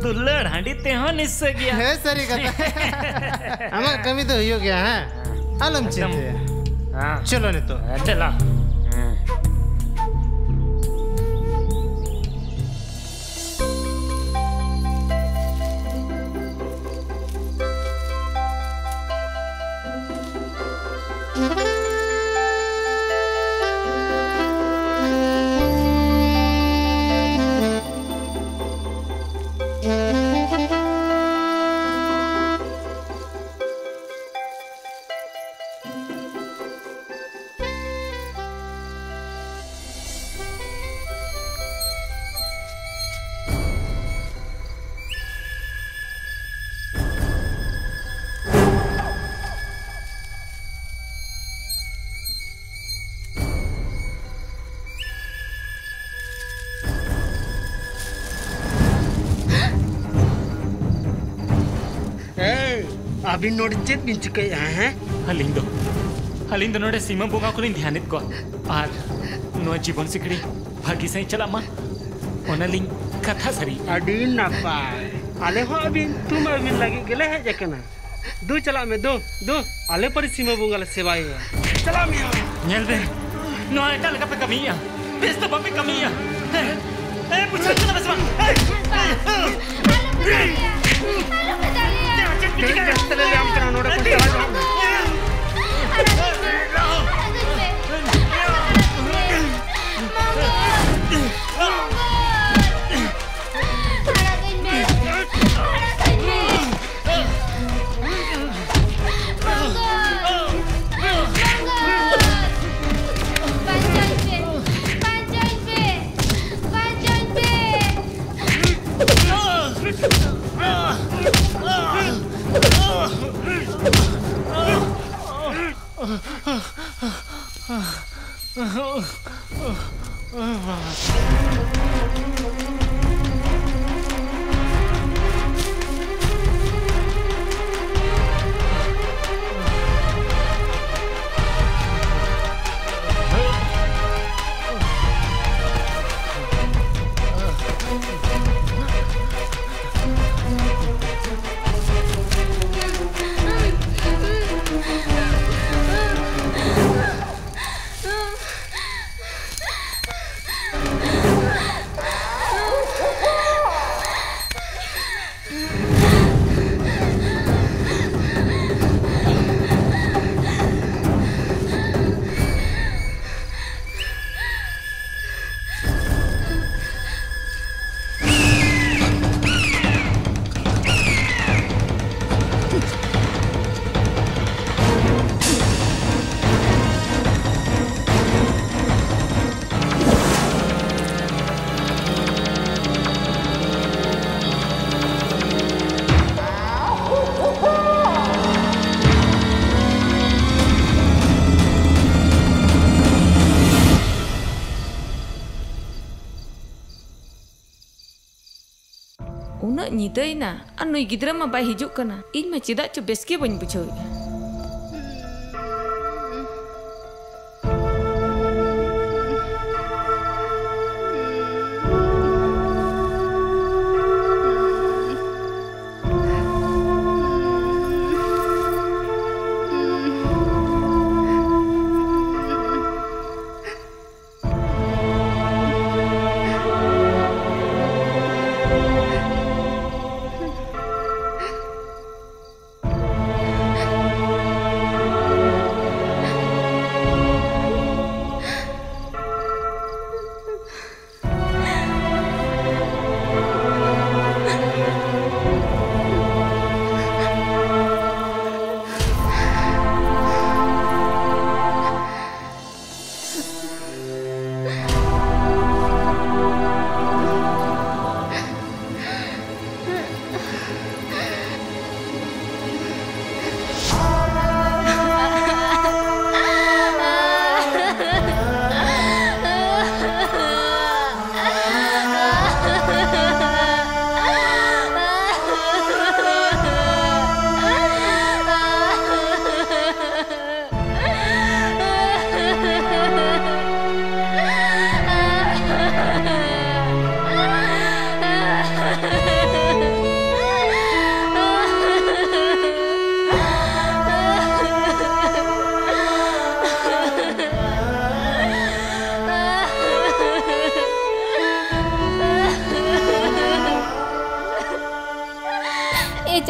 दुलड़ हंडी ते हों निस्से गया। है सरी कथा। हमार कमी तो हो गया हाँ। alam chinte chelo ne to chela अभी नोट चेक बिन चुके हैं हलिंग दो हलिंग दो नोडे सीमा बोगा को ध्यानित को। और नो जीवन सिकड़ी भागी से चला मा। ओनलिंग कथा सरी। अडी नपाय आले हो अभी तुम अभी लगी गले है जकना दो चला में दो दो। आले पर सीमा बोंगल सेवाई चला मिया ñel be no hay tal que camilla esto papi camilla eh eh pucha chala besma Panjang, Be. Panjang, Be. Oh. nyidayna anu gidra ma bai hijuk kana in ma tidak cu beske bun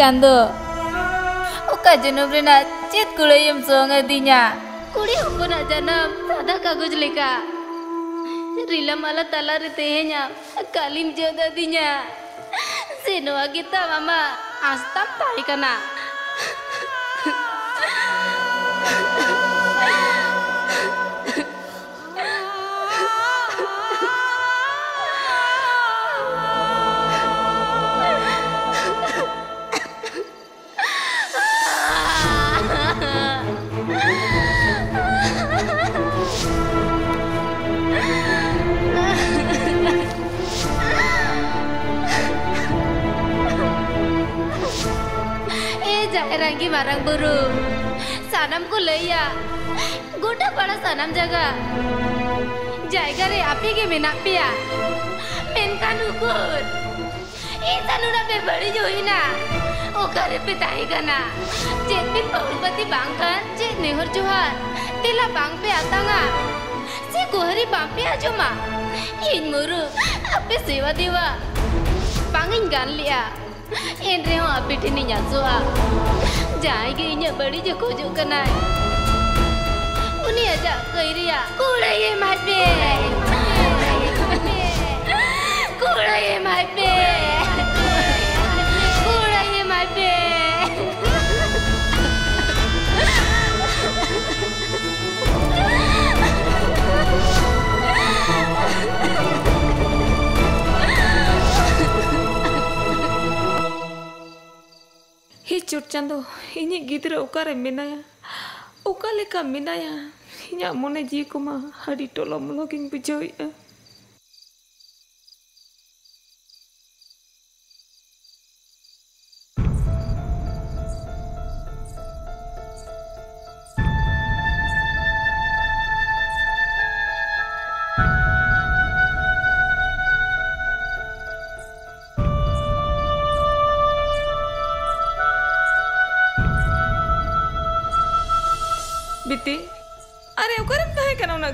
Oh, kando. Oka jenub rena cit kulayam songa dinya. Kuli hukuna janam tada kaguj lika. Rila mala tala ritehnya kalim joda dinya. Senua kita mama astam parikana. Marang बुरु। सानम को लैया गोटा पड़ा सानम जगह जायगा रे आपी के मेना पिया। मेनकान उकुर ए तनुरा पे बड़ी जोइना ओ करे पे ताई गना चेत बिन पौलपति बांगकन चेत नेहर जोहार। तेला बांग पे आतांगा से गोहरी बांग पे आजोमा इन मुरु, आपे सेवा देवा। बांगिन गान ᱮᱱ ᱨᱮᱦᱚᱸ ᱟᱯᱮ ᱴᱷᱮᱱᱤᱧ ᱟᱥᱚᱜᱼᱟ ᱡᱟᱦᱟᱸᱭ ᱜᱮ ᱤᱧᱟᱹᱜ ᱵᱟᱹᱲᱤᱡ ᱮ ᱠᱷᱚᱡᱚᱜ ᱠᱟᱱᱟᱭ ᱩᱱᱤ ᱟᱡᱟᱜ ᱠᱟᱹᱭ ᱨᱮᱭᱟᱜ ᱠᱩᱲᱟᱹᱭ ᱮᱢᱟᱭ ᱯᱮ ᱠᱩᱲᱟᱹᱭ ᱮᱢᱟᱭ ᱯᱮ ᱪᱟᱸᱫᱳ ᱤᱧᱤᱡ ᱜᱤᱫᱽᱨᱟᱹ ᱚᱠᱟᱨᱮ ᱢᱮᱱᱟᱭᱟ ᱚᱠᱟ ᱞᱮᱠᱟ ᱢᱮᱱᱟᱭᱟ ᱤᱧᱟᱹᱜ ᱢᱚᱱᱮ ᱡᱤᱣᱤ ᱠᱚᱢᱟ ᱟᱹᱰᱤ ᱴᱚᱞᱚᱢᱚᱞᱚ ᱜᱤᱧ ᱵᱩᱡᱷᱟᱹᱣᱮᱫᱼᱟ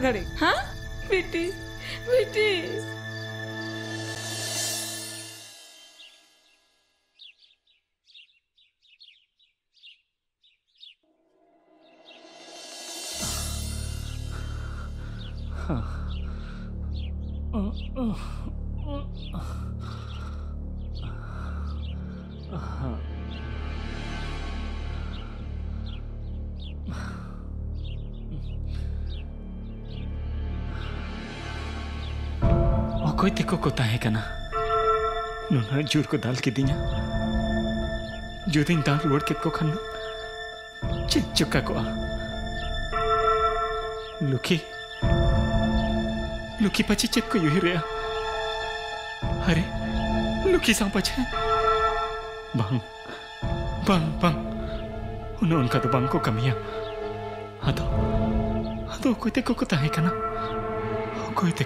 घड़ी हाँ? बेटी बिटी। ᱱᱩᱱᱟᱹᱜ ᱡᱳᱨ ᱠᱚ ᱫᱟᱞ ᱠᱤᱫᱤᱧᱟ ᱡᱩᱫᱤᱧ ᱫᱟᱞ ᱨᱩᱣᱟᱹᱲ ᱠᱮᱫ ᱠᱚ ᱠᱷᱟᱱ ᱪᱮᱫ ᱪᱚᱠᱟ ᱠᱚᱜᱼᱟ ᱞᱩᱠᱷᱤ ᱞᱩᱠᱷᱤ ᱯᱟᱪᱷᱮ ᱪᱮᱫ ᱠᱚ ᱩᱭᱦᱟᱹᱨᱮᱜᱼᱟ ᱟᱨᱮ ᱞᱩᱠᱷᱤ ᱥᱟᱶ ᱯᱟᱪᱷᱮ bang bang bang uno unka do bang ko kamiya ado ado koy te ko ko tahe kana koy te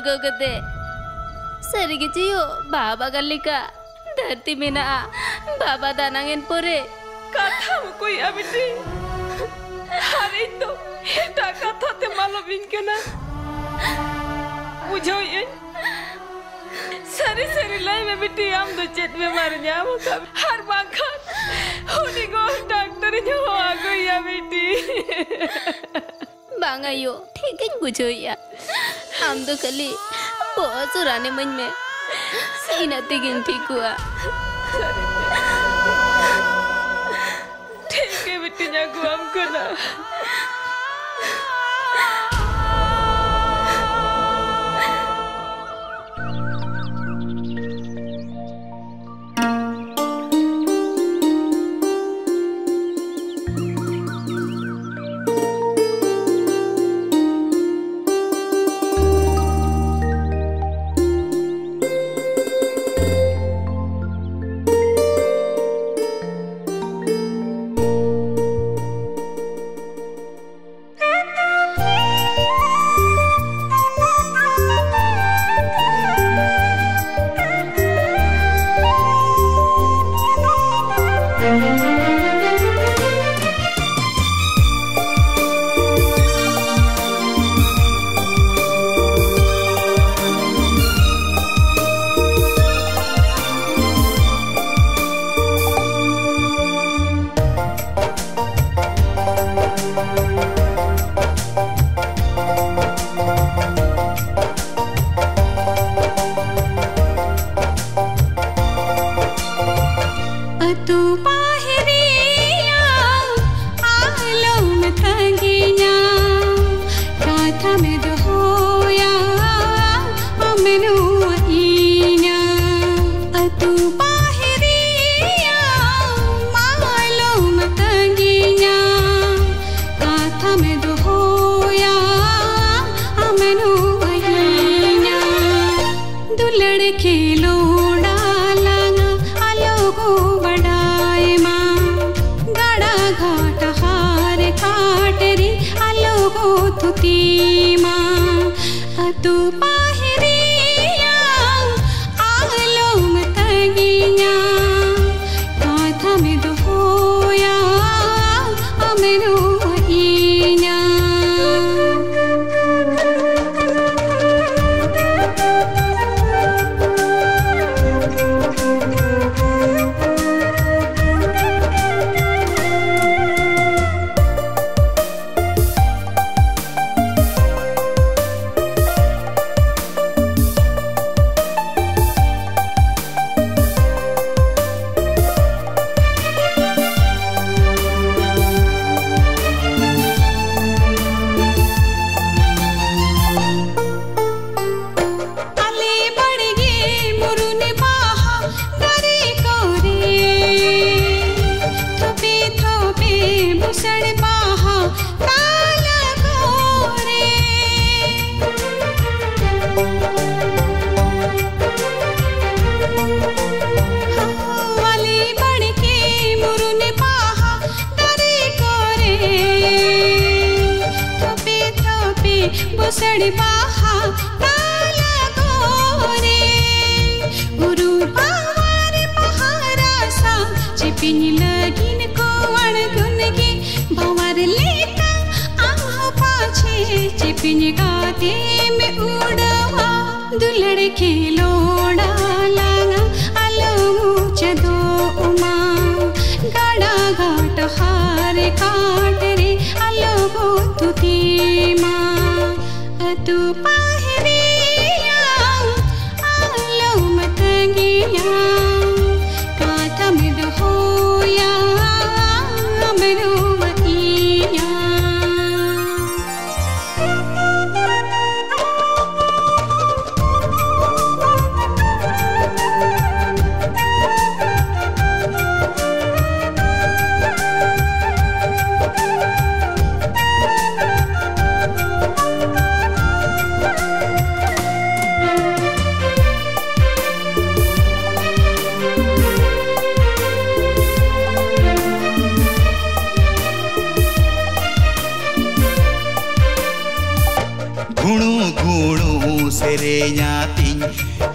kete. Sarigi ciyo, baba kalika. Dharti mina baba danangin pore. कथा या बिटी अरे तो हेटा कथा ते मालो बिन के ना बुझो ये सरी सरी लाई में बिटी हम दो चेत में मर जाओ कब हर बाखन होनी को डॉक्टर जो आ गई या बिटी Bang ayo, thikin bujo ya. Am do kali. Bo surane man me. Sina tigin tikua. ठीक है बिटी जागो हमको ना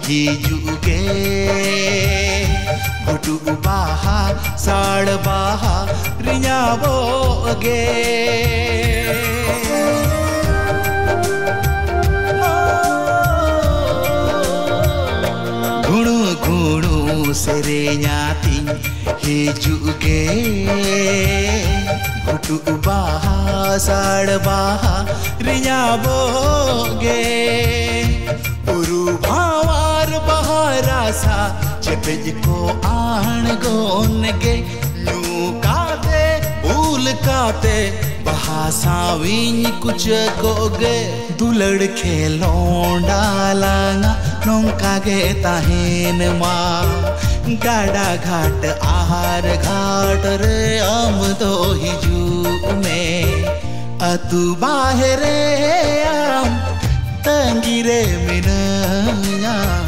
जुगे। घुटू बाहा साड़ बाहा रियावोगे घुणु घुणु सेरेኛती हिजुगे घुटू बाहा साड़ बाहा रियावोगे उरु भा ರಸ ಜಪಿಜ್ಕೋ ಆಣಗೋ ನಗೆ ನೂಕಾತೆ ಕಾते बहासा वीन कुछ कोगे। दुलड़ खेलो डालाना नौका गे ताहेन मा। गाड़ा घाट, आहार घाट रे अम दो तो हिजू में। अतु बाहरे आम तंगी रे मिनया।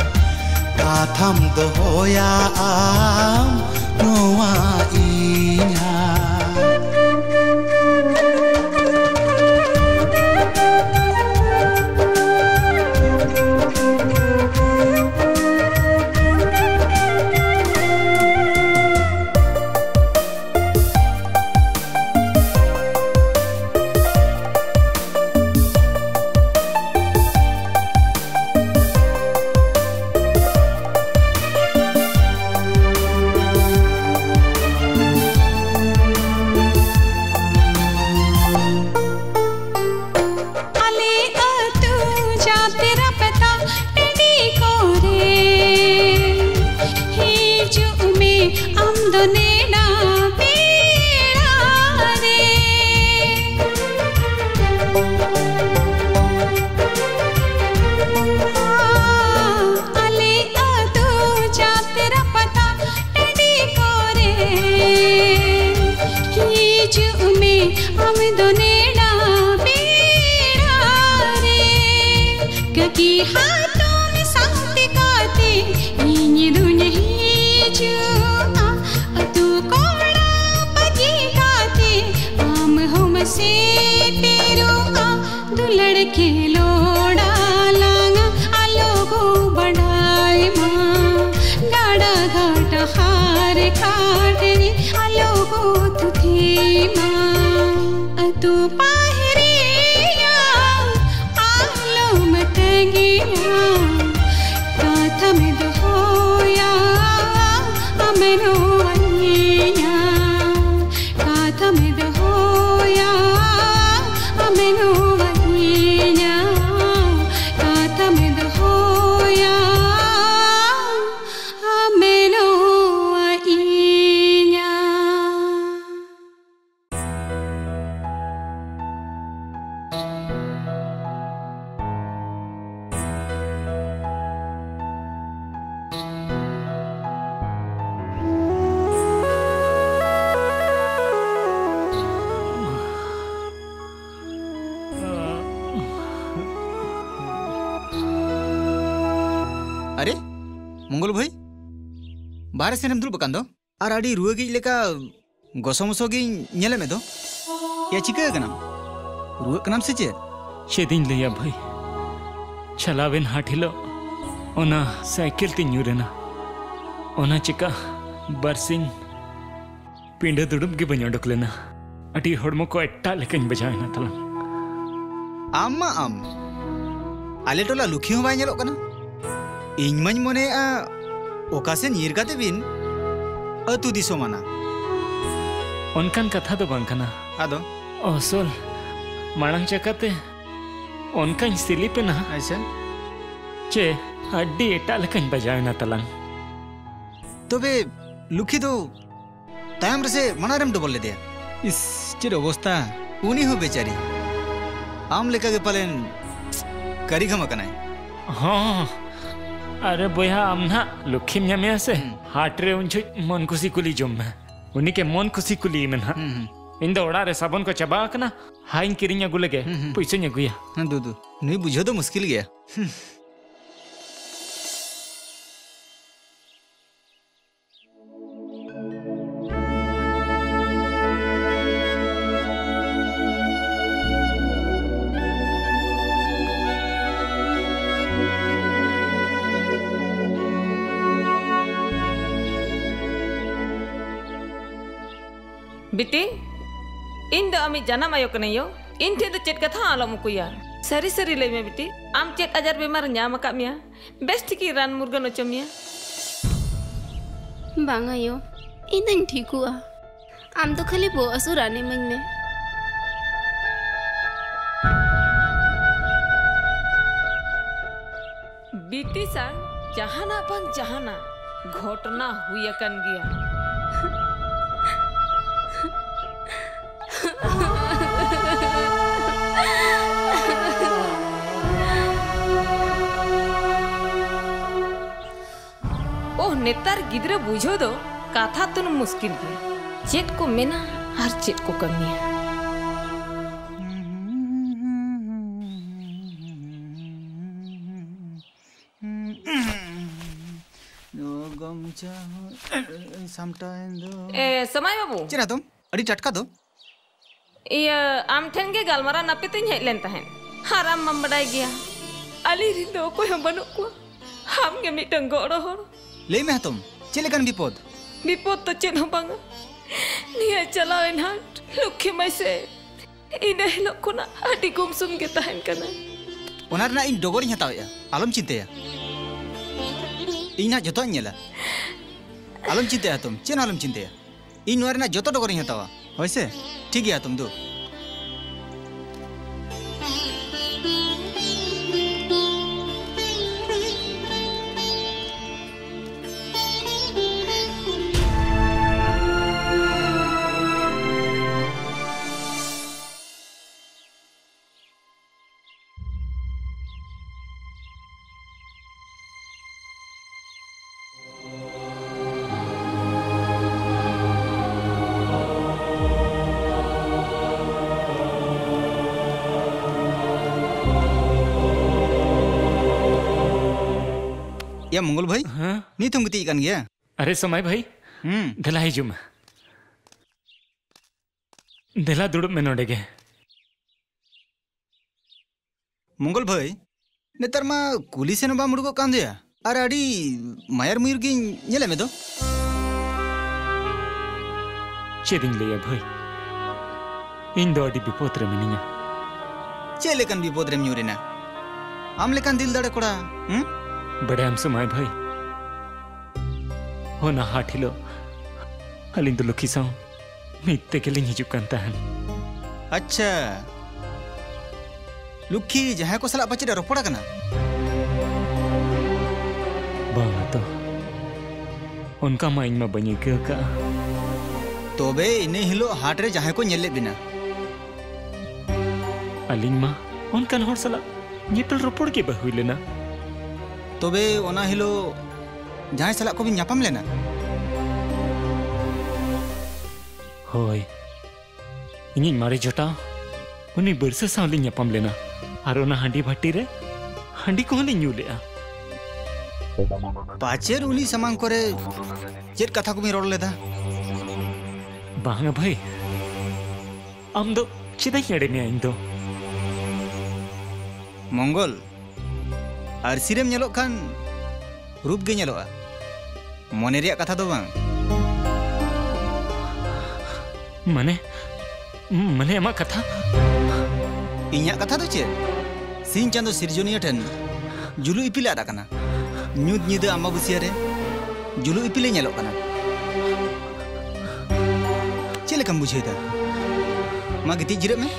थम आथम्द होया आम। ᱠᱟᱱ ᱫᱚ ᱟᱨ ᱟᱹᱰᱤ ᱨᱩᱣᱟᱹ ᱜᱮᱡ ᱞᱮᱠᱟ ᱜᱚᱥᱚᱢᱚᱥᱚ ᱜᱤᱧ ᱧᱮᱞᱮ ᱢᱮ ᱫᱚ ᱭᱟ ᱪᱤᱠᱟᱹ ᱠᱟᱱᱟᱢ ᱨᱩᱣᱟᱹᱜ ᱠᱟᱱᱟᱢ ᱥᱮ ᱪᱮᱫ ᱪᱮᱫᱤᱧ ᱞᱟᱹᱭᱟ ᱵᱷᱟᱹᱭ ᱪᱟᱞᱟᱣᱮᱱ ᱦᱟᱴ ᱦᱤᱞᱳᱜ ᱚᱱᱟ ᱥᱟᱭᱠᱮᱞ ᱛᱮ ᱧᱩᱨᱮᱱᱟ ᱚᱱᱟ ᱪᱤᱠᱟ ᱵᱟᱨᱥᱤᱧ ᱯᱤᱸᱰᱟᱹ ᱫᱩᱲᱩᱵ ᱜᱮ ᱵᱟᱹᱧ ᱚᱰᱚᱠ ᱞᱮᱱᱟ ᱟᱹᱰᱤ ᱦᱚᱲᱢᱚ ᱠᱚ ᱮᱴᱟᱜ ᱞᱮᱠᱟᱧ ᱵᱟᱡᱟᱣᱮᱱᱟ ᱛᱟᱞᱟᱝ ᱟᱢ ᱢᱟ ᱟᱢ ᱟᱞᱮ ᱴᱚᱞᱟ ᱞᱩᱠᱷᱤ ᱦᱚᱸ ᱵᱟᱭ ᱧᱮᱞᱚᱜ ᱠᱟᱱᱟ ᱤᱧ ᱢᱟᱧ ᱢᱚᱱᱮᱭᱟ ᱚᱠᱟ ᱥᱮᱱ ᱧᱤᱨ ᱠᱟᱛᱮ ᱵᱤᱱ ᱟᱹᱛᱩ ᱫᱤᱥᱚᱢ ᱟᱱᱟ ᱚᱱᱠᱟᱱ ᱠᱟᱛᱷᱟ ᱫᱚ ᱵᱟᱝ ᱠᱟᱱᱟ ᱟᱫᱚ ᱚᱥᱚᱞ ᱢᱟᱲᱟᱝ ᱪᱟᱠᱟᱛᱮ ᱚᱱᱠᱟᱧ ᱥᱤᱞᱤᱯᱮᱱᱟ ᱟᱪᱪᱷᱟ ᱪᱮ ᱟᱹᱰᱤ ᱮᱴᱟᱜ ᱞᱮᱠᱟᱧ ᱵᱟᱡᱟᱣᱮᱱᱟ ᱛᱟᱞᱟᱝ ᱛᱚᱵᱮ ᱞᱩᱠᱷᱤ ᱫᱚ ᱛᱟᱭᱚᱢ ᱨᱮᱥᱮ ᱢᱟᱲᱟᱝ ᱨᱮᱢ ᱰᱚᱵᱚᱞ ᱞᱮᱫᱮᱭᱟ ᱤᱥ ᱪᱮᱫ ᱚᱵᱚᱥᱛᱟ ᱩᱱᱤ ᱦᱚᱸ ᱵᱮᱪᱟᱨᱤ ᱟᱢ ᱞᱮᱠᱟᱜᱮ ᱯᱟᱞᱮᱱ ᱠᱟᱹᱨᱤᱜᱷᱟᱢ ᱟᱠᱟᱱᱟᱭ ᱦᱚᱸ अरे बोया आरो बयहा आमना से हम्म। मेसे हाटरे उनछु मन खुशी कुली जम में उन्हीं के मन खुशी कुली में ना। इन दो उड़ा रे साबुन को चबा कना हाइंग किरिंग अगुले के हम्म, हम्म। पैसे ने गुया। हाँ, दुदु नहीं बुझो तो मुश्किल गया। ಬಿಟ್ಟಿ ᱤᱧ ᱫᱚ ᱟᱢᱤᱡ ᱡᱟᱱᱟᱢ ᱟᱭᱳ ᱠᱟᱹᱱᱟᱹᱧ ᱭᱳ ᱤᱧ ᱴᱷᱮᱱ ᱫᱚ ᱪᱮᱫ ᱠᱟᱛᱷᱟ ᱟᱞᱚᱢ ᱩᱠᱩᱭᱟ ᱥᱟᱹᱨᱤ ᱥᱟᱹᱨᱤ ᱞᱟᱹᱭ ᱢᱮ ᱵᱤᱴᱤ ᱟᱢ ᱪᱮᱫ ᱟᱡᱟᱨ ᱵᱮᱢᱟᱨ ᱧᱟᱢ ᱟᱠᱟᱫ ᱢᱮᱭᱟ ᱵᱮᱥ ᱴᱷᱤᱠᱤ ᱨᱟᱱ ᱢᱩᱨᱜᱟᱹᱱ ᱦᱚᱪᱚ ᱢᱮᱭᱟ ᱵᱟᱝ ᱟᱭᱳ ᱤᱧ ᱫᱚᱧ ᱴᱷᱤᱠᱚᱜᱼᱟ ᱟᱢ ᱫᱚ ᱠᱷᱟᱹᱞᱤ ᱵᱚᱦᱚᱜ ᱦᱟᱹᱥᱩ ᱨᱟᱱ ᱤᱢᱟᱹᱧ ᱢᱮ ᱵᱤᱴᱤ ᱥᱟᱶ ᱡᱟᱦᱟᱱᱟᱜ ᱵᱟᱝ ᱡᱟᱦᱟᱱᱟᱜ ᱜᱷᱚᱴᱚᱱᱟ ᱦᱩᱭ ᱟᱠᱟᱱ ᱜᱮᱭᱟ नेतार गिद्रे बुझो दो काथा तुन मुश्किल गया चेत को मेना हर चेत को कमिया ए समय बाबू। चेना तुम अड़ी टटका दो। iya am ठेन गे गालमारा नापे तिन हेज लेन तहेन। हाराम मम बडाय गया। अली रिन दो कोय हम बनु को हम गे Lemah, Tom? Cilakan bipod. Bipod tuh cinta bunga. Nih aja lah ini hat. Luka-mu sese. Ini adalah kuna hati kumsum kita ini. Orangnya ini dogerin hatawa ya. Alam cinta ya. Ina jatuh nyela. Alam cinta ya Tom. Cina alam cinta ya. Ini orangnya jatuh dogerin hatawa. Ois ya? Tiga ya Tomdu. ᱫᱩ या मंगल भाई नी तुम गिती कान गया अरे समय भाई देला हिजुम में देला दुड़ुब में नोडे गे मंगल भाई नेतार मा कुली सेन बाम उड़गो कान दिया अरे अड़ी मायर मुयर गी नेले में दो चेदिंग लिया भाई इन दो अड़ी विपद रे मिनिया चे लेकन विपद रेम ᱧᱩᱨᱮᱱᱟ आम लेकन दिल दाड़े कोड़ा हम बड़े समय भाई। होना हाट हिलो अलिंग दो लुखी साव मित्ते के लिंग हिजुक कान तहन अच्छा। लुखी जहाँ को सला पचड़ा रोपड़ा कना बांगा तो। उनका माइन में बनी के? का तोबे इने हिलो हाट रे जहाँ को ñelle बिना। अलिंग मा उनकन होर सला ñepel ropor के बहु लेना। तोबे ओना हिलो जहाँ सला को भी ñapam लेना। होय। इनी मारे जोटा उनी बरसे सावली ñapam लेना। और हांडी भट्टी रे हांडी को हली पाचेर उनी समान करे चेत कथा को रोड लेदा। बांगा भाई आम चिदा इन मंगल ᱟᱨᱥᱤ ᱨᱮᱢ ᱧᱮᱞᱚᱜ ᱠᱷᱟᱱ ᱨূᱯ ᱜᱮ ᱧᱮᱞᱚᱜᱼᱟ ᱢᱚᱱᱮ ᱨᱮᱭᱟᱜ ᱠᱟᱛᱷᱟ ᱫᱚ ᱵᱟᱝ ᱢᱟᱱᱮ ᱢᱟᱱᱮ ᱟᱢᱟᱜ ᱠᱟᱛᱷᱟ ᱤᱧᱟᱹᱜ ᱠᱟᱛᱷᱟ ᱫᱚ ᱪᱮᱫ ᱥᱤᱧ ᱪᱟᱸᱫᱳ ᱥᱤᱨᱡᱚᱱᱤᱭᱟᱹ ᱴᱷᱮᱱ ᱡᱩᱞᱩ ᱤᱯᱤᱞᱮ ᱟᱫ ᱟᱠᱟᱱᱟ ᱧᱩᱛ ᱧᱤᱫᱟᱹ ᱟᱢᱵᱟᱵᱟᱹᱥᱤᱭᱟᱹ ᱨᱮ ᱡᱩᱞᱩ ᱤᱯᱤᱞᱮ ᱧᱮᱞᱚᱜ ᱠᱟᱱᱟ ᱪᱮᱫ ᱞᱮᱠᱟᱢ ᱵᱩᱡᱷᱟᱹᱣᱮᱫᱟ ᱢᱟ ᱜᱤᱛᱤᱡ ᱡᱤᱨᱟᱹᱜ ᱢᱮ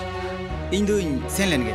ᱤᱧ ᱫᱩᱧ ᱥᱮᱱ ᱞᱮᱱ ᱜᱮ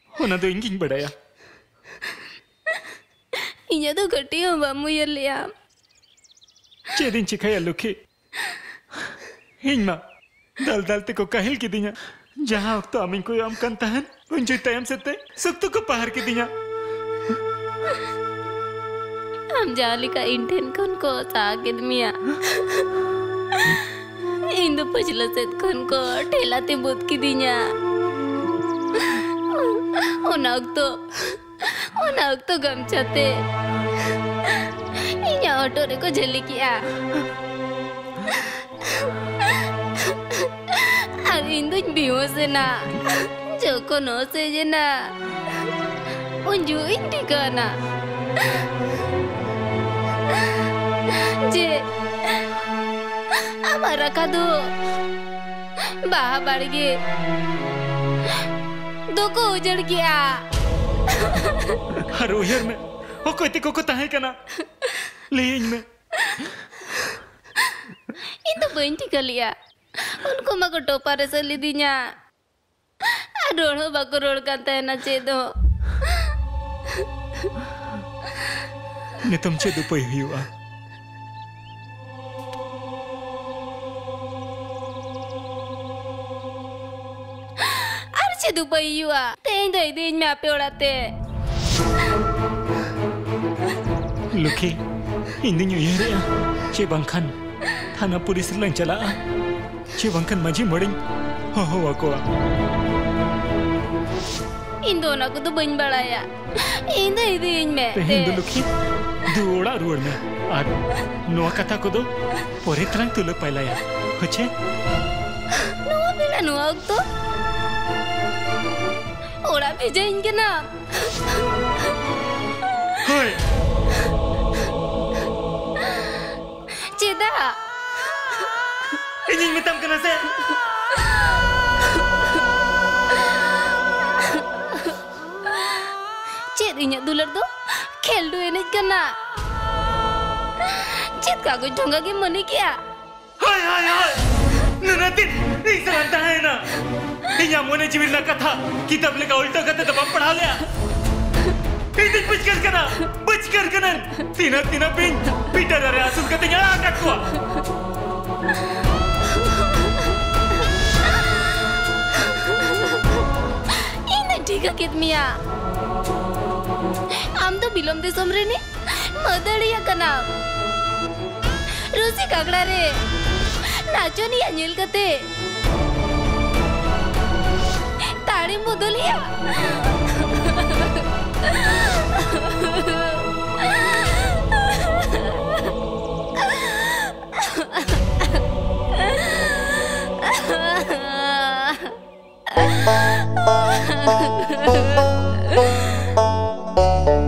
ఉన్నదో ఇంకింగ్ బడయా ఇయ్యదో గట్టిగా బమ్ము ఎల్లియా చేదించి కయ్యల్లుకి ఇంగ్మా దల్ దల్తి को कहल की दिया जहाँ वक्त अमिन को आम कन तहन उनजे तयम सते सुक्त को पहाड़ की दिया हम जाली का इंटेन कन को को ठेला ते की दिया おなくとおなくとがんちゃっていにゃおとれこじゃりきやありんどんびもせなじょこのせじゃなおんじゅういんでかなじあまらかどばはばりげ duku hujan gya. Har me, o koi tiko ko tahe kana, liyeng me. Itu kali ya, unko mago topar esali dinya. Aduh, baku rodkan teh na cedo. Netam cedo pay hiu ah. че дубаюа. Тень дай день мя пёрате. Луки, инды ню ере. Че банкан, thana pulis lang chala. Che bankan maji mading. Ho ho ako. Indo na ko to bain balaya. Inda idi in me. Indo Luki, duoda ruod me. Ag, noa katha ko do. Pore trang tulak pailaya. Hoche? Noa bila noa to. Orang beja ingin nak. Hei. Cida. Ingin mitam kena sen. Cik inyat dular tu, khel du enik kena. Cik kagak jongga ke mana kia? Hai hai hai. nanatid, ऐसा ना? कथा किताब लेकर उल्टा करते दबाव तो पढ़ा लिया। इधर बच कर करा बच कर करा तीना तीना पिंग पीटा जा रहा सुन करते यहाँ आकर कुआ इन्हें ठीक है कितमिया हम तो बिलोम दे समरे ने मदर या कना कागड़ा रे। ᱱᱟᱪᱚ ᱱᱤᱭᱟ ᱧᱮᱞ ᱠᱟᱛᱮ ᱛᱟᱲᱮᱢ ᱵᱚᱫᱚᱞᱮᱭᱟ Oh,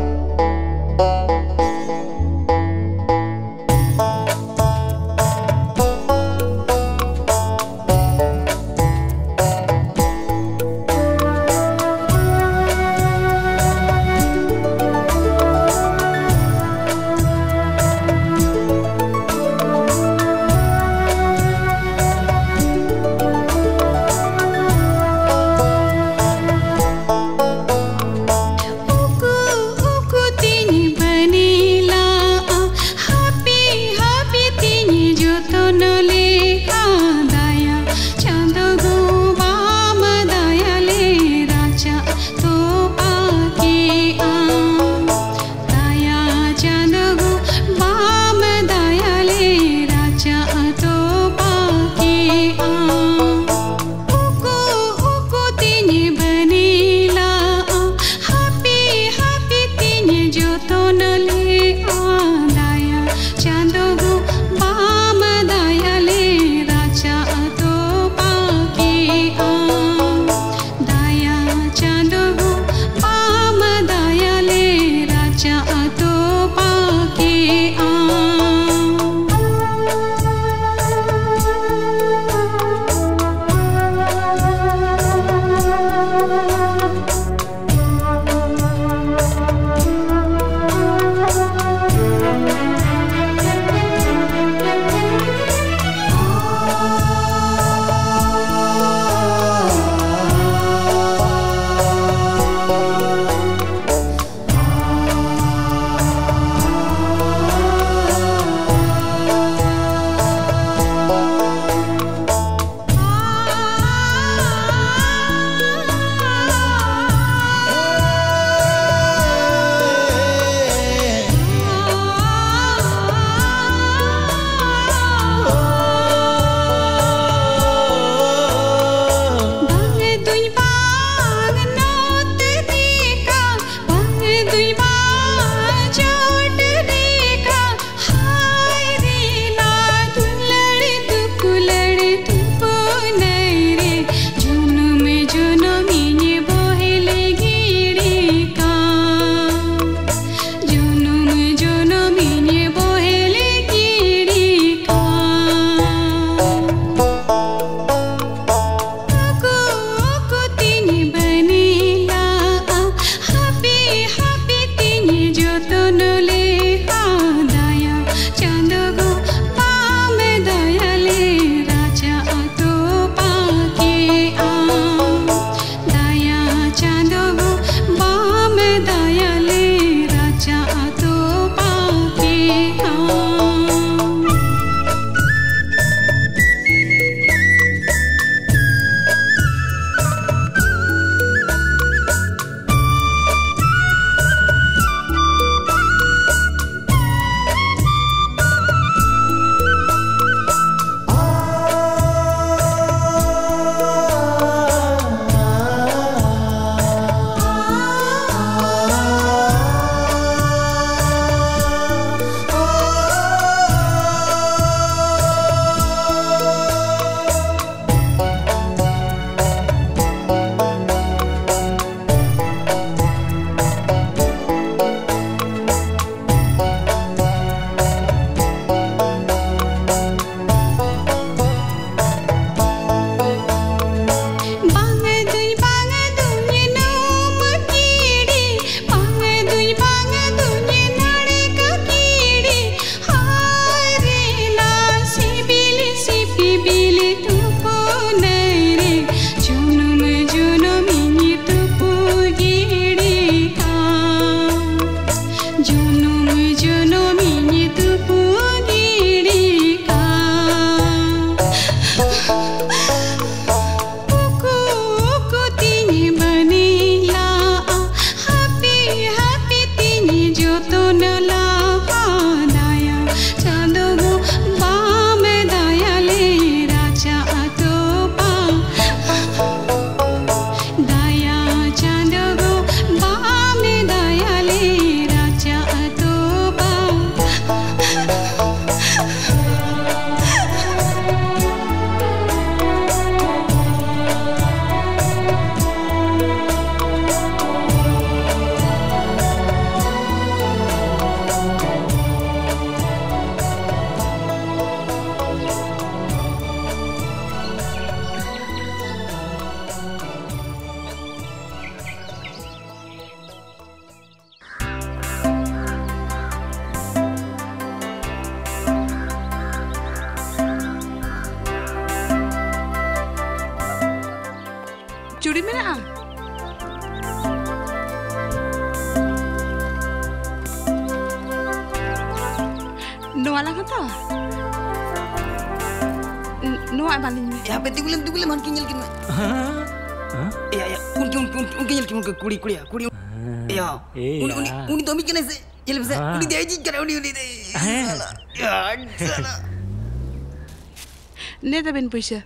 पैसा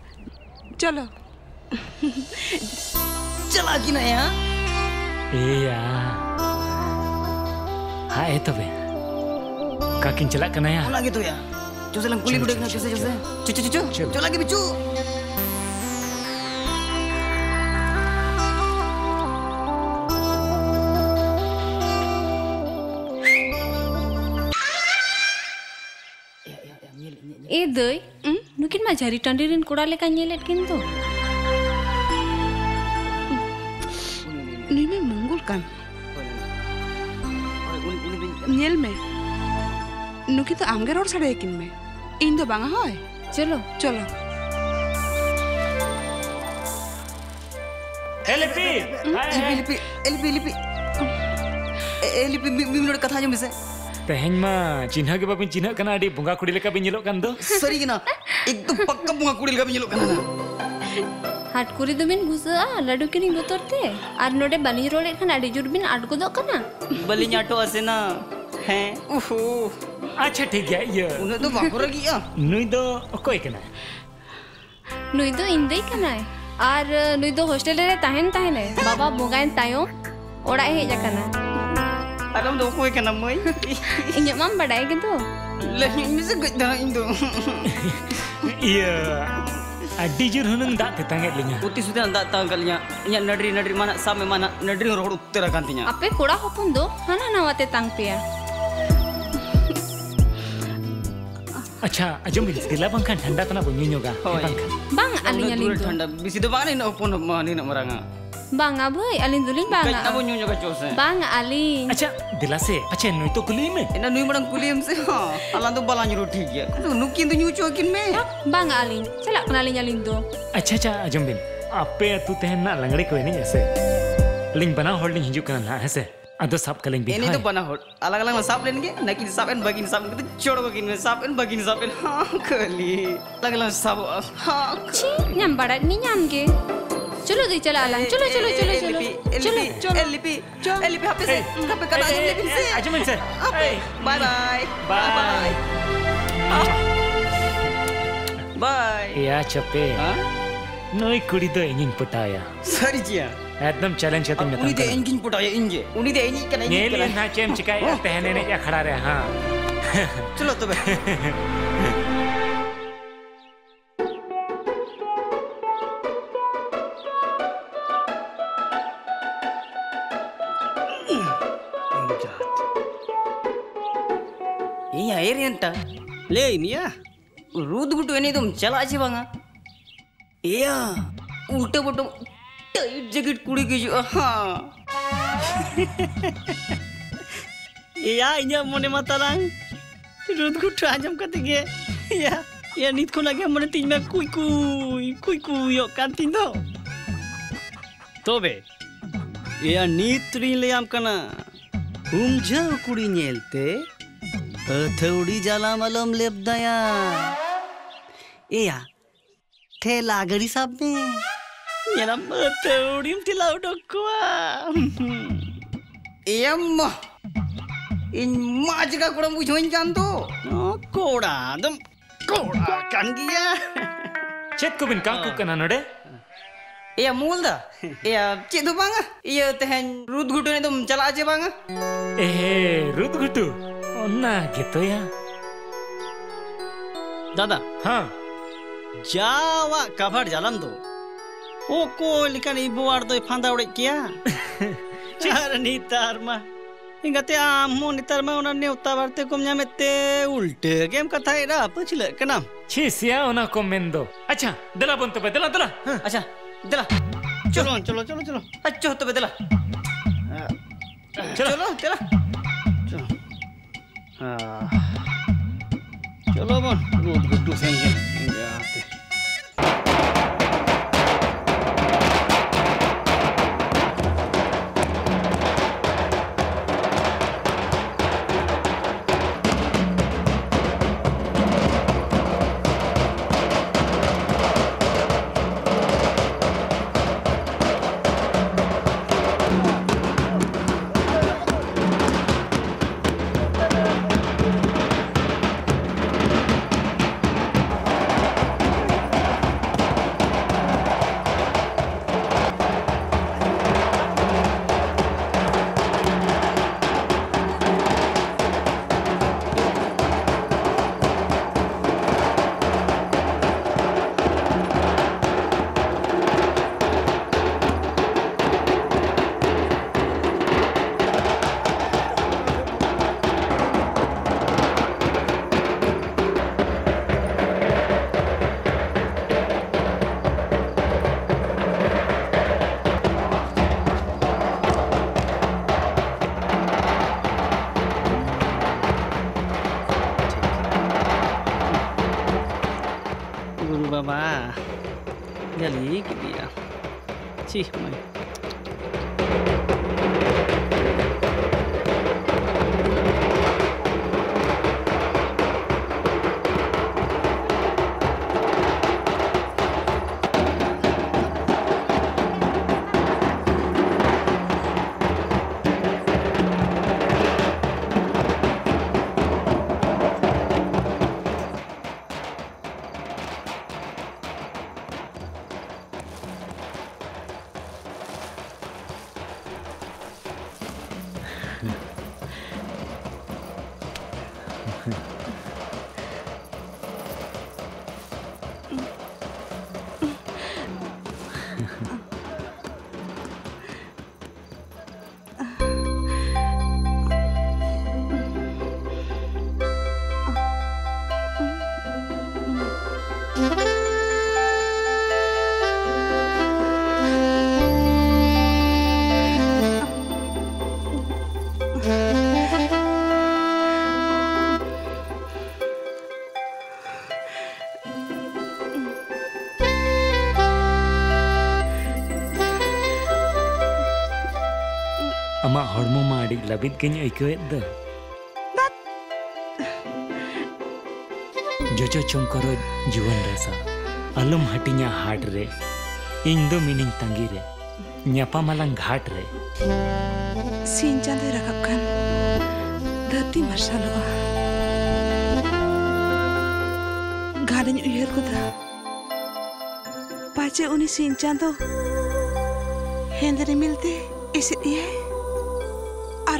चलो चला कि ना या iya hai tebe kakin celak kena ya Una gitu ya. Cu selang kuli udah kena cuci cuci. Cuci cuci. Cu lagi bicu. सारी टंडी रिन कोड़ा लेका नहीं लेट किन्तु नहीं मैं मंगल कान नियल में नुकी तो आमगर और सड़े किन में इन तो बांगा है चलो चलो एलिपी एलिपी एलिपी एलिपी एलिपी मिम्मीनोड कथा जो मिसे तहेंग मा चिन्ह के बाबी चिन्ह कनाडी बुंगा कुड़ी लेका बिन्यलो कंदो सरी एकदम पक्का bunga कुड़ी लगा बिन kan ना. हाट कुरी दो बिन घुसा लड्डू किनी बोतोर ते आर नोडे बाली रोले खान अडी जुर बिन अडको दो कना बलिñ आटो असे ना हैं उहो अच्छा ठीक है ये उन्हें तो बाकुर लगी या नुई दो कोई कना नुई दो इंदई कनाय आर नुई दो हॉस्टेल रे ताहेन ताहेन बाबा बोगाइन तायो ओड़ा हेज akana alam do koy kana moy inyak mam badai gitu Lah ini sih gak dah itu. Iya अड्डी जुर हुनंग दा ते tanget linya putih sudah tak tahu kalinya nya nadri nadri mana sampai mana nadri rohor uttara kantinya ape koda hopun do hana nawate tang pia अच्छा अजो मिल दिला bangkan ठंडा तना bunyi nyoga bangkan bang alinya lindu ठंडा bisi do bang ni na pun ni na maranga bang aboy alin dulin bang Kaya na bunyo ka chose bang alin अच्छा दिला से अच्छा नुई तो कुली में ina nui marang kulim se ha alan do balan nyuruh ठीक ya tu nukin tu nyucu akin me bang alin celak kenalinya lindu अच्छा अच्छा अजम बिन आपे तू तेहन ना लंगड़ी कोई नहीं ऐसे लिंग बना होल्डिंग हिजू kan ना ऐसे अदो सब कलिंग बिन ini tu panah hot alang alang sap len ke nak ini sap en bagi ni sap kita coro bagi ni sap en bagi ni sap en ha kali alang alang sap ha छी nyam barat ni nyam ke चलो दी चला आलम चलो चलो चलो चलो। चलो LP चलो। LP हफ़्ते से कब कर आ जाऊँगी फिर से? अच्छा मिलते हैं बाय बाय। बाय। बाय। या चप्पे। नई कुड़ी तो इंजन पटाया। सर जिया एकदम चैलेंज करते हैं उन्हीं दे इंजन पटाया इंजे। उन्हीं दे इंजन का नहीं ये चेंज चिकाई पहने ने क्या खड़ा रहे हाँ। चलो तो भाई ಅಂತ ಲೇ ಇನ್ಯಾ ರೂದ್ ಬಿಟ್ಟು ಏನಿದು? ಚಲ ಆಚಿವಂಗ ಏಯ ಉಲ್ಟೆ ಬಟ್ಟು ಟೈಟ್ ಜಗಿಟ್ ಕುಡಿಗಿಜು ಹಾ. ya inya mone matalang rudku tu anjam katege ya ya nit ko lagi mone tin me kui kui kui kui yo kan tin do tobe iya nit rin le am kana hum jau kuri nyelte Pathauडी जाला मलम लेप दया. Nyala pathauडी m tila udok kwa. Iya mah. In mah juga kurang bujuin kan tuh. Oh, koda, dam koda kan gya. चेत को बिन काकू कना नडे Iya mul dah. Iya cik tu bang. Iya tehen rut gutu ni tu cala aja bang. ए रुद गुटू Ona gitu ya. दादा हाँ जावा cover जालम दो ओ को लेकिन इबुआर दो फांदा उड़े किया चार नीतार मा इंगते आमो नीतार मा उना ने उता बारते कुम न्या ते उल्टे गेम कथा इरा पछले कनाम छी सिया उना को मेन अच्छा दला बंतो पे दला दला अच्छा दला चलो चलो चलो चलो अच्छा तो पे दला चलो चलो, चलो। चलो बन गुड्डू सेंगे आते ᱢᱟ ᱟᱹᱰᱤ ᱞᱟᱹᱵᱤᱫ ᱜᱤᱧ ᱟᱹᱭᱠᱟᱹᱣᱮᱫ ᱫᱚ ᱡᱚᱡᱚ ᱪᱚᱝᱠᱚᱨᱚ ᱡᱩᱣᱟᱹᱱ ᱨᱟᱥᱟ ᱟᱞᱚᱢ ᱦᱟᱹᱴᱤᱧᱟ ᱦᱟᱴ ᱨᱮ ᱤᱧ ᱫᱚ ᱢᱤᱱᱟᱹᱧ ᱛᱟᱺᱜᱤ ᱨᱮ ᱧᱟᱯᱟᱢᱟᱞᱟᱝ ᱜᱷᱟᱴ ᱨᱮ ᱥᱤᱧ ᱪᱟᱸᱫᱳᱭ ᱨᱟᱠᱟᱵ ᱠᱷᱟᱱ ᱫᱷᱟᱹᱨᱛᱤ ᱢᱟᱨᱥᱟᱞᱚᱜᱼᱟ ᱜᱷᱟᱱᱤᱧ ᱩᱭᱦᱟᱹᱨ ᱜᱚᱫᱟ ᱯᱟᱪᱮ ᱩᱱᱤ ᱥᱤᱧ ᱪᱟᱸᱫᱳ ᱦᱮᱸᱫᱮ ᱨᱤᱢᱤᱞ ᱛᱮ ᱮᱥᱮᱫ ᱮᱭᱟᱭ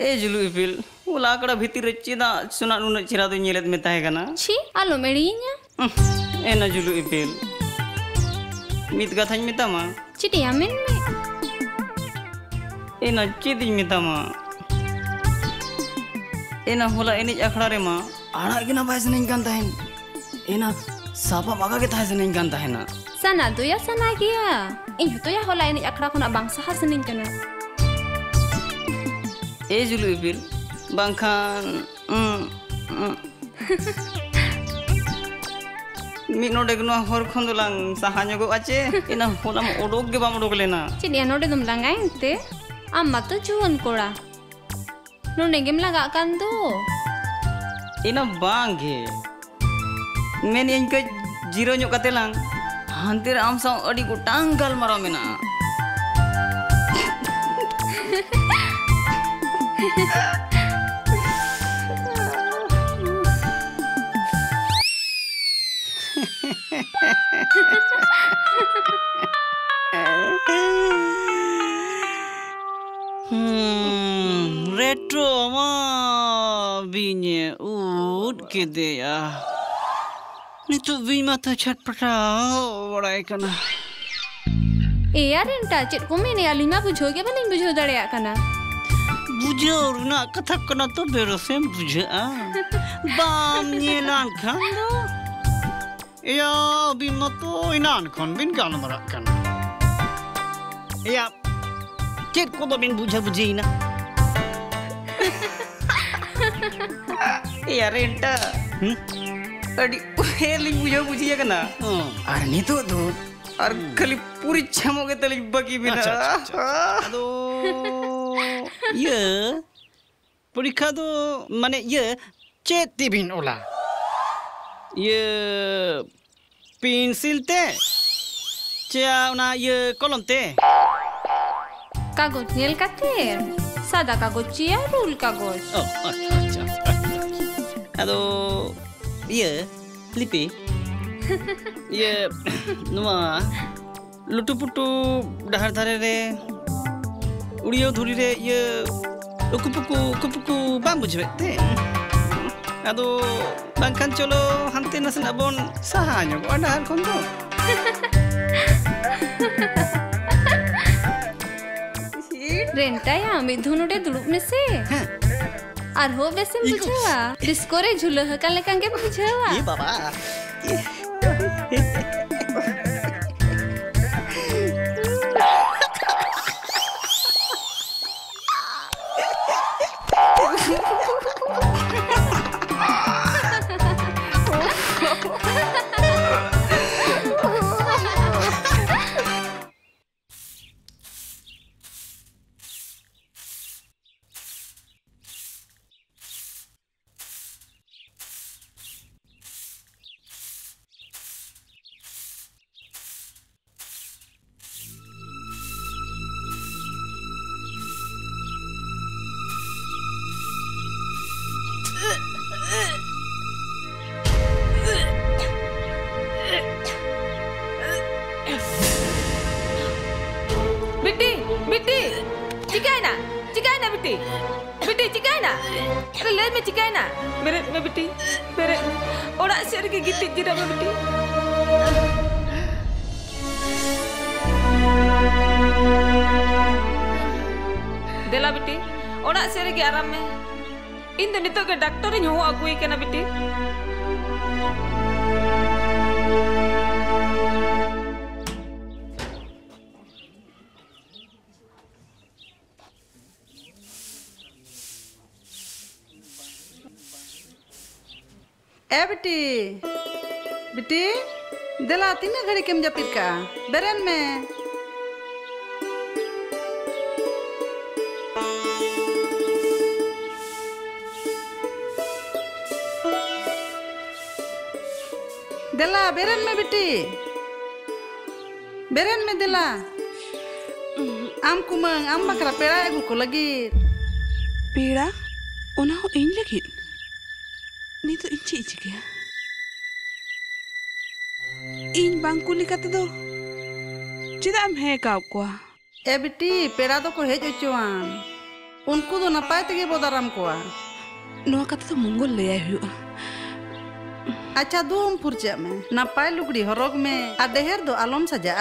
ए जुलू इपिल ओला कड़ा भीतर रे चेदा सुना नुना चेहरा दो ñelet में ताहे कना छी आलो मेड़िया ए ना जुलू इपिल मित कथाñ मेतामा चिटिया मेन में ए ना चेदिñ मेतामा ए ना होला एनिज अखड़ा रे मा आड़ा गिना बाय सनेñ कान ताहेन ए ना सापा मागा के ताहे सनेñ कान ताहेना sana tu ya sana kia ᱤᱧ ᱦᱚᱛᱚ ᱭᱟ ᱦᱚᱞᱟ ᱮᱱᱮᱡ ᱟᱠᱷᱲᱟ ᱠᱷᱚᱱᱟᱜ ᱵᱟᱝ ᱥᱟᱦᱟ ejulu ibil bangkan mm, mm. mino degno hor khondulang sahanyo go aceh ina holam odog ge bam odog lena. Chini ya ano de dum langa inte amma to chuan kora. No negem laga kan do ina bang ge men ke jiro nyok katelang hantir am sa adi go tanggal maramena Ha! 기대야. 니또 위마타 챗프라 뭐라이까나. 에야렌타 챗 고민이야 리마 부족해 발린 부족 다래야 까나. कथा कना तो बेरसेम बुझा balm ñelan khan do या बिन मतो इनान खन बिन गालमरा कना या चेत को बिन बुझा बुझीना या रेंटा अड़ी हेलिंग बुझा बुझिया कना। और नितो दो और खाली पूरी छमोगे तली बकी बिना। अदो ya periksa tu mana ya cek tibin ola ya pensil te cia una ya kolom te kagot nil kater sada kagut cia rul kagot oh acha ado ya lipi ya nuwa lutu putu dahar dahar 우리 둘이래 예 로쿠푸쿠 쿠푸쿠 방부지베테 나도 방칸철로 한때 나서 나본 사하냐고 와다할 건도 রেন্টায় আমি ধুনুটে দুড়ুব নেছে আর হো বেসে বুঝাওয়া ডিসকোরে ঝুলো হকালে কাঙ্গে বুঝাওয়া এ বাবা ओड़ा से के आराम में इन दो नितो के डॉक्टर हो अगुई के ना बिट्टी ए बेटी बेटी दिला तीन घड़ी केम जपित का बेरन में दिला बेरन में बेटी। बेरन में दिला। आम कुमंग आम बकरा पेड़ा अगू को लगी। पेड़ा? ओना हो तो इन लगी? नी तो इन चीज़ गया इन बांग कुली कते दो। चिदा हम है काव को ए बेटी पेड़ा तो को हेज उचवान उनको तो नपाय तगे बोदाराम को नुआ कते तो, तो मंगोल ले आय हुआ अच्छा दूम फुर्चा में नपाय लुगड़ी हरोग में आ डहर दो आलम सजा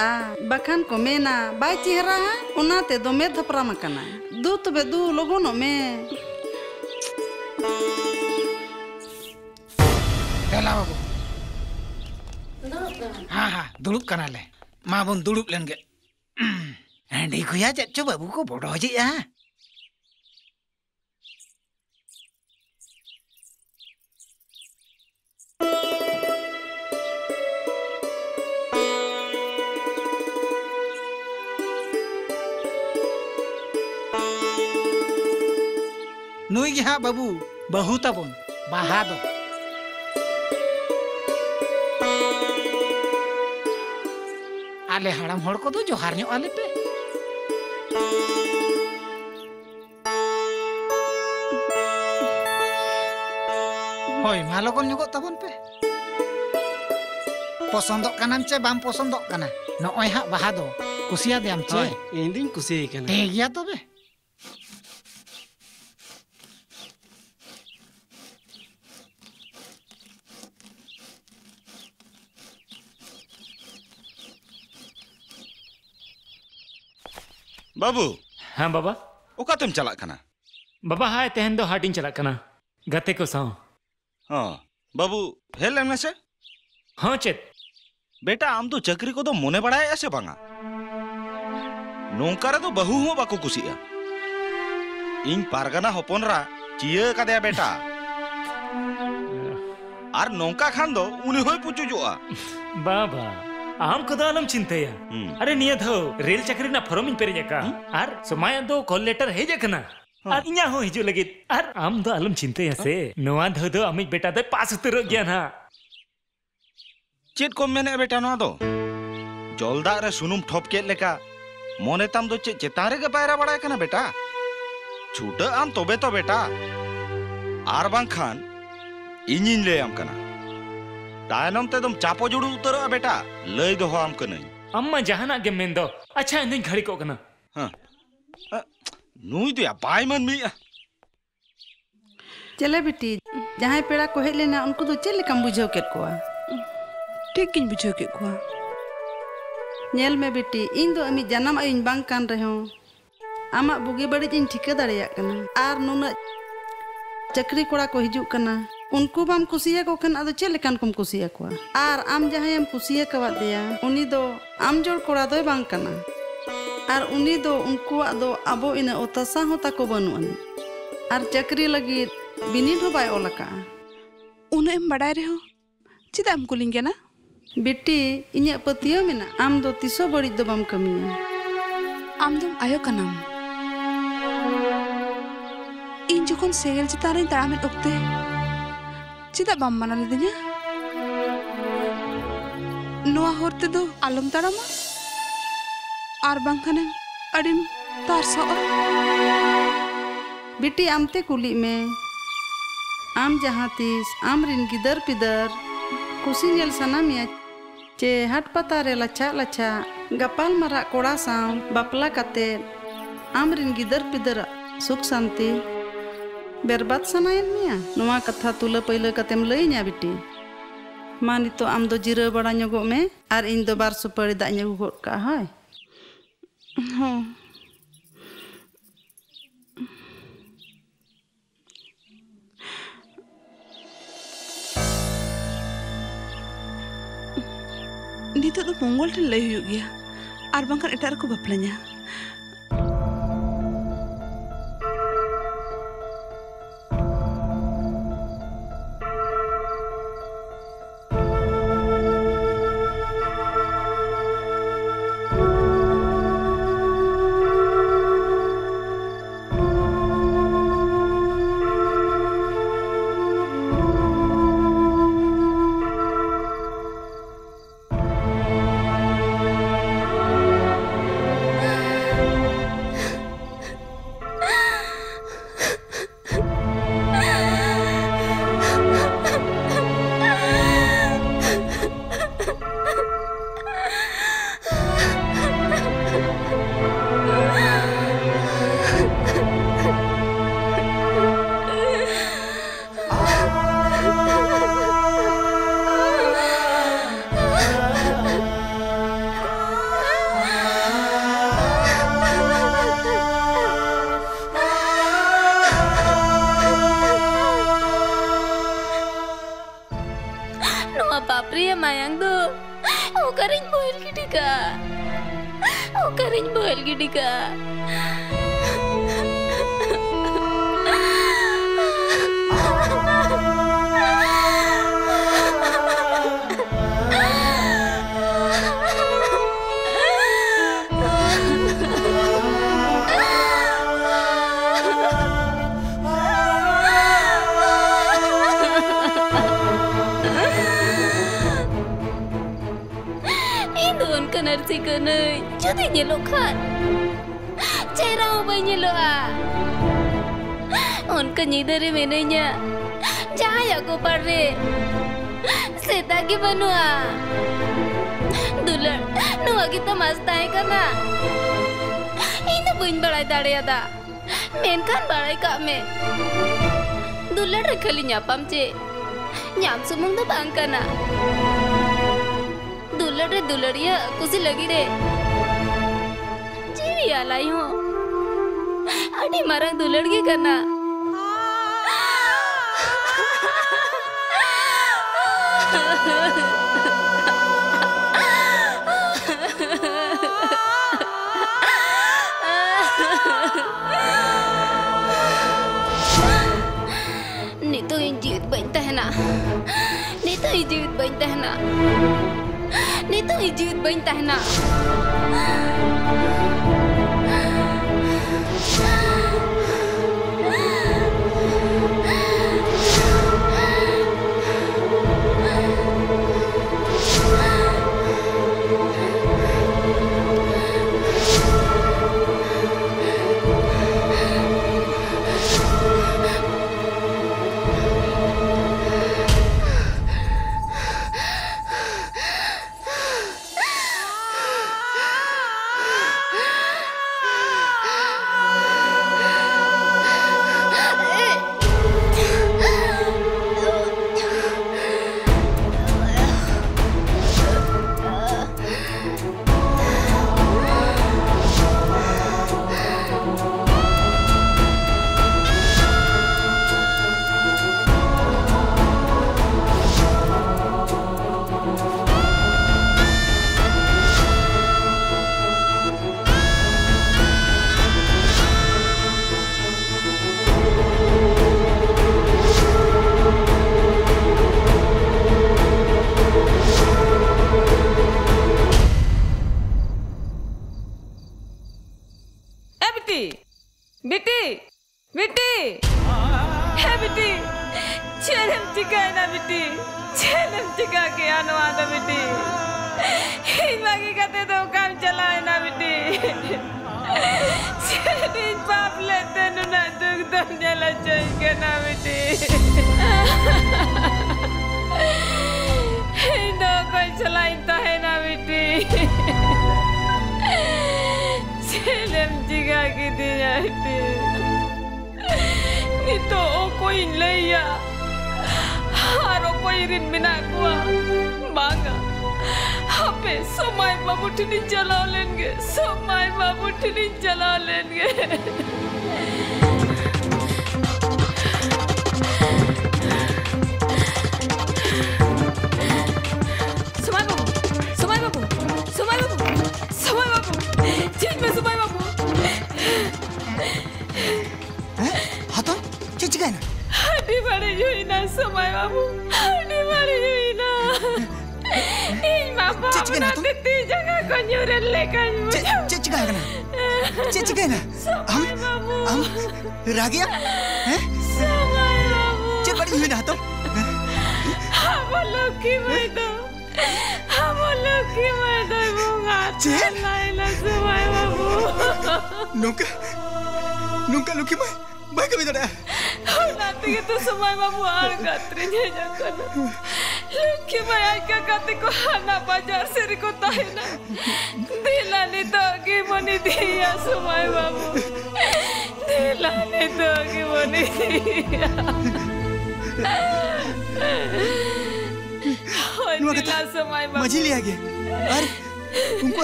बखान को मेना बाय चेहरा है उनाते दो में थपरा मकाना दू तबे दू लोगों नो में चला बाबू हाँ हाँ दुड़ुब करना ले माँ बन दुड़ुब लेंगे एंडी ढेकुया चच्चो बाबू को बड़ो जी हाँ नुई हाँ बाबू, बहुत बन बाहा दो आले हड़म हड़ को दो, जोहार आले पे. ᱦᱳᱭ ᱢᱟ ᱞᱚᱜᱚᱱ ᱧᱚᱜᱚᱜ ᱛᱟᱵᱚᱱ ᱯᱮ ᱯᱚᱥᱚᱱᱫᱚᱜ ᱠᱟᱱᱟᱢ ᱪᱮ ᱵᱟᱢ ᱯᱚᱥᱚᱱᱫᱚᱜ ᱠᱟᱱᱟ ᱱᱚᱜᱼᱚᱭ ᱦᱟᱸᱜ ᱵᱟᱦᱟ ᱫᱚ ᱠᱩᱥᱤᱭᱟᱫᱮᱭᱟᱢ ᱪᱮ ᱦᱳᱭ ᱤᱧ ᱫᱩᱧ ᱠᱩᱥᱤᱭ ᱠᱟᱱᱟ ᱴᱷᱤᱠ ᱜᱮᱭᱟ ᱛᱚᱵᱮ बाबू हाँ बाबा ओकातेम चलाक कना बाबा हाय तेहन दो हाटिंग चलाक कना गते को साव हाँ। बाबू हेल लेने से हाँ चेत। बेटा आम तो चक्री को तो मोने बढ़ाए ऐसे बांगा नौकरे तो बहु हो बाको कुसिया इन पारगना होपनरा चिया कदया बेटा। आर नौका खान दो उन्हें होय पुचु जोआ बाबा आम कदो आलम चिंतया अरे निया धो रेल चक्री ना फॉर्म इन पेरे का आर समय दो कॉल लेटर हे जकना आर इन्या हो हिजु लगित। आर आम दो आलम चिंतया से। नोआ धो दो अमित बेटा दो पास उतर गया ना। चेत को मेने बेटा नोआ दो। जलदा रे सुनुम ठोप के लेका। मोने तम दो चे चेतारे के पायरा बड़ा कना बेटा? छूटा आम तोबे तो बेटा। आर बांग खान इनिन ले आम कना। तायनम ते दम चापो जुड़ू उतरो बेटा। लय दो आम कनई। अम्मा जहाना के मेन दो। अच्छा इंदिन घड़ी को कना। हाँ। नुई तो बाय मन मी। चले बेटी जहाँ पेड़ा को हेज लेना उनको तो चल लेकम बुझो के को ठीक किन बुझो के को नेल में बेटी इन दो अमी जन्म आइन बांग कान रहो आमा बुगे बड़ी जिन ठीक दाड़िया कना आर नुना चक्री कोड़ा को हिजु कना उनको बाम कुसिया को खन अदो तो चल लेकन कुम कुसिया को आर आम जहाँ हम कुसिया कवा दिया उनी दो आम जोड़ कोड़ा दो बांग कना ᱟᱨ ᱩᱱᱤ ᱫᱚ ᱩᱱᱠᱩᱣᱟᱜ ᱫᱚ ᱟᱵᱚ ᱤᱱᱟᱹ ᱚᱛᱟᱥᱟ ᱦᱚᱸ ᱛᱟᱠᱚ ᱵᱟᱹᱱᱩᱜ ᱟᱹᱱᱤᱡ ᱟᱨ ᱪᱟᱹᱠᱨᱤ ᱞᱟᱹᱜᱤᱫ ᱵᱤᱱᱤᱰ ᱦᱚᱸ ᱵᱟᱭ ᱚᱞ ᱟᱠᱟᱜᱼᱟ ᱩᱱᱟᱹᱜ ᱮᱢ ᱵᱟᱰᱟᱭ ᱨᱮᱦᱚᱸ ᱪᱮᱫᱟᱜ ᱮᱢ ᱠᱩᱞᱤᱧ ᱠᱟᱱᱟ ᱵᱤᱴᱤ ᱤᱧᱟᱹᱜ ᱯᱟᱹᱛᱭᱟᱹᱣ ᱢᱮᱱᱟᱜ ᱟᱢ ᱫᱚ ᱛᱤᱥᱦᱚᱸ ᱵᱟᱹᱲᱤᱡ ᱫᱚ ᱵᱟᱢ ᱠᱟᱹᱢᱤᱭᱟ ᱟᱢ ᱫᱚᱢ ᱟᱭᱳ ᱠᱟᱱᱟᱢ ᱤᱧ ᱡᱚᱠᱷᱚᱱ ᱥᱮᱸᱜᱮᱞ ᱪᱮᱛᱟᱱ ᱨᱤᱧ ᱛᱟᱲᱟᱢᱮᱫ ᱚᱠᱛᱮ ᱪᱮᱫᱟᱜ ᱵᱟᱢ ᱢᱟᱱᱟ ᱞᱤᱫᱤᱧᱟ ᱱᱚᱣᱟ ᱦᱚᱨ ᱛᱮᱫᱚ ᱟᱞᱚᱢ ᱛᱟᱲᱟᱢᱟ ᱟᱨ ᱵᱟᱝᱠᱷᱟᱱᱮᱢ ᱟᱹᱰᱤᱢ ᱛᱟᱨᱥᱚᱜᱼᱟ ᱵᱤᱴᱤ ᱟᱢᱛᱮ ᱠᱩᱞᱤᱜ ᱢᱮ ᱟᱢ ᱡᱟᱦᱟᱸ ᱛᱤᱥ ᱟᱢᱨᱤᱱ ᱜᱤᱫᱟᱹᱨ ᱯᱤᱫᱟᱹᱨ ᱠᱩᱥᱤ ᱧᱮᱞ ᱥᱟᱱᱟ ᱢᱮᱭᱟ ᱪᱮ ᱦᱟᱴ ᱯᱟᱛᱟ ᱨᱮ ᱞᱟᱪᱷᱟᱜ ᱞᱟᱪᱷᱟᱜ ᱜᱟᱯᱟᱞ ᱢᱟᱨᱟᱜ ᱠᱚᱲᱟ ᱥᱟᱶ ᱵᱟᱯᱞᱟ ᱠᱟᱛᱮᱫ ᱟᱢᱨᱤᱱ ᱜᱤᱫᱟᱹᱨ ᱯᱤᱫᱟᱹᱨᱟᱜ ᱥᱩᱠ ᱥᱟᱱᱛᱤ ᱵᱮᱨᱵᱟᱫ ᱥᱟᱱᱟᱭᱮᱫ ᱢᱮᱭᱟ ᱱᱚᱣᱟ ᱠᱟᱛᱷᱟ ᱛᱩᱞᱟᱹ ᱯᱟᱹᱭᱞᱟᱹ ᱠᱟᱛᱮᱢ ᱞᱟᱹᱭᱟᱹᱧᱟ ᱵᱤᱴᱤ ᱢᱟ ᱱᱤᱛᱚᱜ ᱟᱢ ᱫᱚ ᱡᱤᱨᱟᱹᱣ ᱵᱟᱲᱟ ᱧᱚᱜᱚᱜ ᱢᱮ ᱟᱨ ᱤᱧ ᱫᱚ ᱵᱟᱨ ᱥᱩᱯᱟᱹᱲᱤ ᱫᱟᱜ ᱤᱧ ᱟᱹᱜᱩ ᱜᱚᱫ ᱠᱟᱜᱼᱟ ᱦᱳᱭ ᱦᱚᱸ ᱱᱤᱛᱚᱜ ᱫᱚ ᱢᱚᱝᱜᱚᱞ ᱴᱷᱮᱱ ᱞᱟᱹᱭ ᱦᱩᱭᱩᱜ ᱜᱮᱭᱟ ᱟᱨ ᱵᱟᱝᱠᱷᱟᱱ ᱮᱴᱟᱜ ᱨᱮᱠᱚ ᱵᱟᱯᱞᱟᱧᱟ sumung tu bang kana. Dular re dular ya, kusi lagi re. Ciri alai ho. Adi marang dular ge kana. Cik cik kan? Cik cik kan? Am am ragia? Eh? Samay babu. Cik bari huई ना Haton? Hamo lucky maido. Hamo lucky maido bunga. Cik? Laila samay babu. Nungka nungka luki mai mai kami tak ada. Nanti itu samay babu harga trinya jangan. Lucky mai aika kate ko hana bajar seri ko tahina. Dilani to gimani dia samay babu. Dilani to gimani dia. Nuwa kata samay babu. maji liya ge. Ar उनको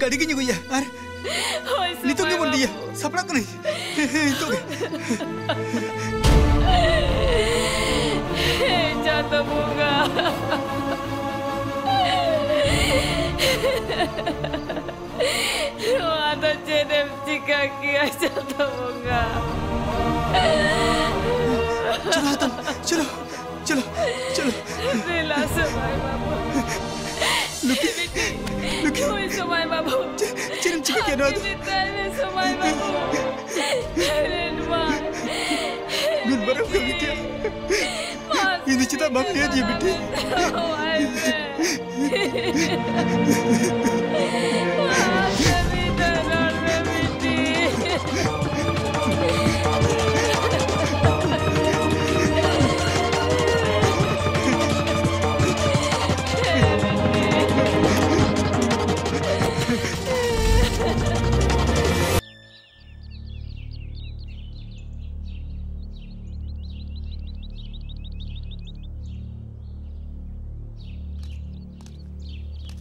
गाड़ी की नहीं यार नीतू के बोल दिया सपना तो नहीं तो Jatuh bunga. Ada jedem jika kia jatuh bunga. चलो हाथन चलो चलो चलो Bila semai babu. Luki Luki. Oi semai babu. Cirim cika kia doa tu. Tanya semai babu. Renma. Nun barang kami kia. Ini cita ఇది చిత బంగ్ ఏ GPT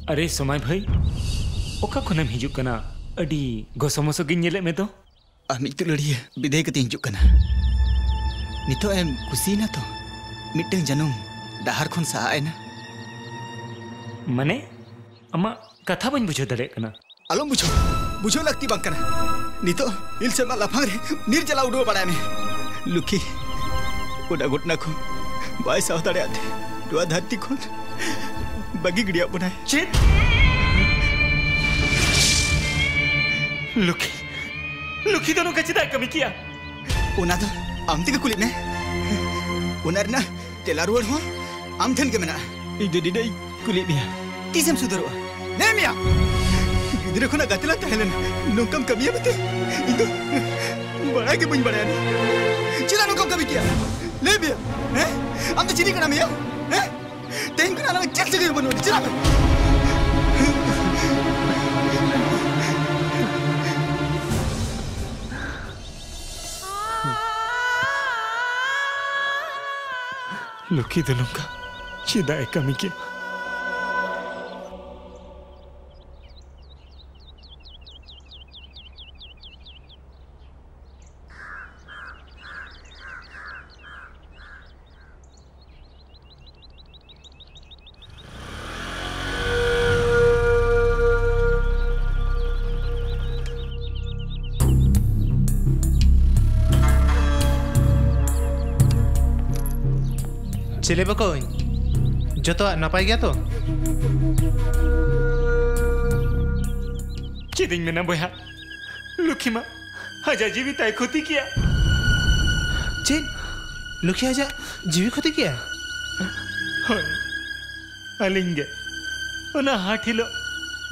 अरे सोमाय भाई ओका खुनम हिजुकना अडी गोसमोसो गिनले मेदो तो? अमित लडिए बिदेक ति हिजुकना नितो एम खुशी ना तो मिटे जनम दहार खन सहायना मने अमा कथा बन बुझो दले कना। आलम बुझो बुझो लगती बंकना नितो इलसे मा लफा नीर जला उडो बडा ने। लुकी ओडा घटना को बाय सहतड़े आते दुआ धरती खोल बगी गिड़िया बुनाए चित लुकी लुकी दोनों का चिदा कमी किया उना तो आम तक कुली ने उनर ना तेला रोड हो आम धन के मना इधर डिडे कुली बिया तीसम सुधर हुआ ने मिया इधर खुना गतला तहलन नुकम कमी है बते इधर बड़ा के बुझ बड़ा ने चिदा नुकम कमी किया ले बिया हैं आम तो चिनी करना मिया हैं 대인간 하나가 짝짝이 해보는 우리 지나가 루키들론가 지다의 까미기야 सिलेब को जो तो नपाई गया तो। चीदी में ना बया। लुखीमा हजा जीवी ताई खुद किया। चीन लुखी हजा जीवी खुद किया? अलिंगे। उना हाथीलो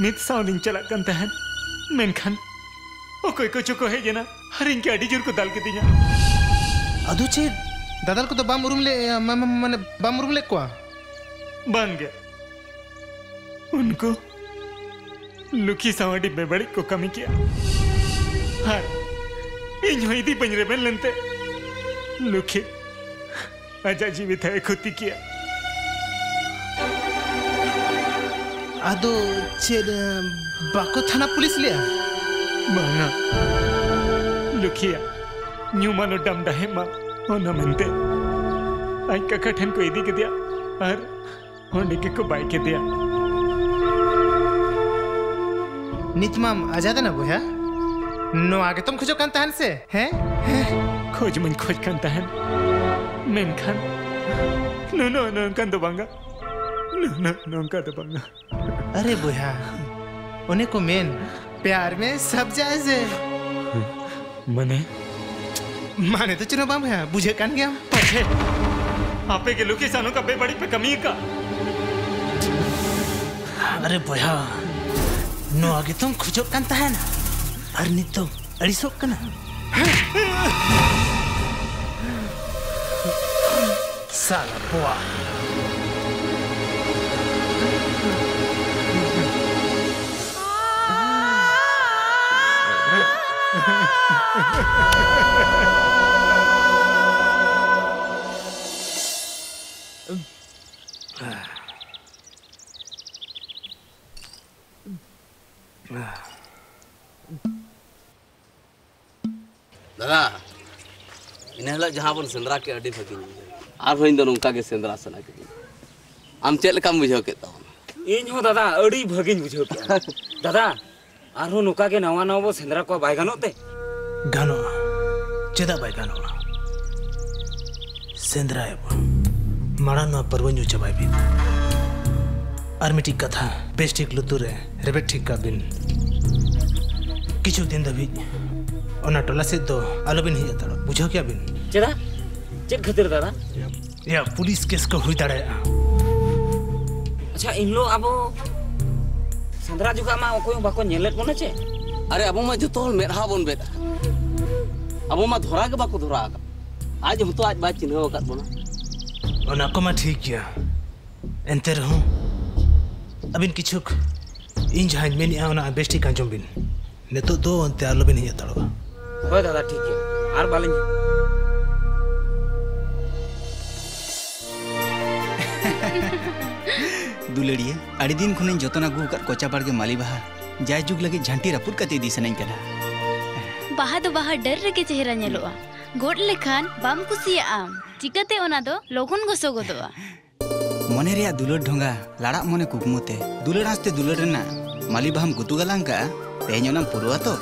मित सावलिंग चला कंता है। मेनखान ओ कोई कुछ को है जना हर के अडी जुर को दाल के दिया। अदु दादाल को तो बाम उरुम ले म- म- माने बाम उरुम ले कोआ बन गया उनको लुकी सावडी में बड़ी को कमी किया। हाँ इन हो इदी पंजरे में लेंते। लुकी आजा जीवित है खुदी किया। अदो चेन बाको थाना पुलिस लिया? मांगा लुकिया न्यूमानो डम डहे मा। इदी के दिया और होने के को बाई के दिया नितमाम आज़ाद ना बोया नो आगे तुम खोजो कान तहन से हैं खोज मन खोज कान तहन मेन खान नो नो नो कान दो बांगा नो नो नो का दो बांगा अरे बोया उन्हें को मेन प्यार में सब जायज़ है मने माने तो चुनाव बाम है बुझे कान गया। पछे। आपे के लुकी सानो का बेबड़ी पे कमी का। अरे बोया नो आगे तुम खोजो कान ना? और नित तो अड़ीसोक कना साला बुआ। दादा इन हिल जहाँ बन के अड़ी भागी नौका सेंद्रा सना के आम चेक बुझे के दादा अड़ी भागी बुझे दादा ᱟᱨᱦᱚᱸ ᱱᱚᱝᱠᱟ ᱜᱮ ᱱᱟᱣᱟ ᱱᱟᱣᱟ ᱵᱚ ᱥᱮᱸᱫᱽᱨᱟ ᱠᱚᱣᱟ ᱵᱟᱭ ᱜᱟᱱᱚᱜ ᱛᱮ ᱜᱟᱱᱚᱜᱼᱟ ᱪᱮᱫᱟᱜ ᱵᱟᱭ ᱜᱟᱱᱚᱜᱼᱟ ᱥᱮᱸᱫᱽᱨᱟᱭᱟᱵᱚᱱ ᱢᱟᱲᱟᱝ ᱱᱚᱣᱟ ᱯᱟᱹᱨᱣᱟᱹ ᱧᱩ ᱪᱟᱵᱟᱭ ᱵᱤᱱ ᱟᱨ ᱢᱤᱫᱴᱤᱡ ᱠᱟᱛᱷᱟ ᱵᱮᱥ ᱴᱷᱤᱠ ᱞᱩᱛᱩᱨ ᱨᱮ ᱨᱮᱵᱮᱫ ᱴᱷᱤᱠ ᱠᱟᱜ ᱵᱤᱱ ᱠᱤᱪᱷᱩ ᱫᱤᱱ ᱫᱷᱟᱹᱵᱤᱡ ᱚᱱᱟ ᱴᱚᱞᱟ ᱥᱮᱫ ᱫᱚ ᱟᱞᱚᱵᱤᱱ ᱦᱮᱡ ᱦᱟᱛᱟᱲᱚᱜ ᱵᱩᱡᱷᱟᱹᱣ ᱠᱮᱭᱟ ᱵᱤᱱ ᱪᱮᱫᱟᱜ ᱪᱮᱫ ᱠᱷᱟᱹᱛᱤᱨ ᱫᱟᱫᱟ ᱭᱟ ᱯᱩᱞᱤᱥ ᱠᱮᱥ ᱠᱚ ᱦᱩᱭ ᱫᱟᱲᱮᱭᱟᱜᱼᱟ ᱟᱪᱪᱷᱟ ᱤᱱ ᱦᱤᱞᱳᱜ ᱟᱵᱚ ᱟᱸᱫᱷᱨᱟ ᱡᱚᱠᱷᱟ ᱢᱟ ᱚᱠᱚᱭ ᱦᱚᱸ ᱵᱟᱠᱚ ᱧᱮᱞᱮᱫ ᱵᱚᱱᱟ ᱪᱮ ᱟᱨᱮ ᱟᱵᱚ ᱢᱟ ᱡᱚᱛᱚ ᱦᱚᱲ ᱢᱮᱫᱦᱟ ᱵᱚᱱ ᱵᱮᱫᱟ ᱟᱵᱚ ᱢᱟ ᱫᱷᱚᱨᱟ ᱜᱮ ᱵᱟᱠᱚ ᱫᱷᱚᱨᱟ ᱟᱠᱟᱫ ᱟᱡ ᱦᱚᱸᱛᱚ ᱟᱡ ᱵᱟᱭ ᱪᱤᱱᱦᱟᱹᱣ ᱟᱠᱟᱫ ᱵᱚᱱᱟ ᱚᱱᱟ ᱠᱚᱢᱟ ᱴᱷᱤᱠ ᱜᱮᱭᱟ ᱮᱱᱛᱮ ᱨᱮᱦᱚᱸ ᱟᱹᱵᱤᱱ ᱠᱤᱪᱷᱩᱠ ᱤᱧ ᱡᱟᱦᱟᱸᱧ ᱢᱮᱱᱮᱜᱼᱟ ᱚᱱᱟ ᱵᱮᱥ ᱴᱷᱤᱠ ᱟᱸᱡᱚᱢ ᱵᱤᱱ ᱱᱤᱛᱚᱜ ᱫᱚ ᱚᱱᱛᱮ ᱟᱞᱚᱵᱤᱱ ᱦᱮᱡ ᱦᱟᱛᱟᱲᱚᱜᱼᱟ ᱦᱳᱭ ᱫᱟᱫᱟ ᱴᱷᱤᱠ ᱜᱮᱭᱟ ᱟᱨ ᱵᱟᱞᱤᱧ दुलड़िया अड़ी दिन खुने जतन अगू कर कोचा के माली बहा जाय जुग लगे झंटी रपुर कते दी बहा बहा डर रगे चेहरा नेलोआ गोड लेखान बाम कुसिया आम चिकाते लगन दो लोगन गोसो मने रिया दुलड़ ढोंगा लड़ा मने कुकमुते। दुलड़ हस्ते दुलड़ माली बहाम गुतु गलांग का पुरुआ तो।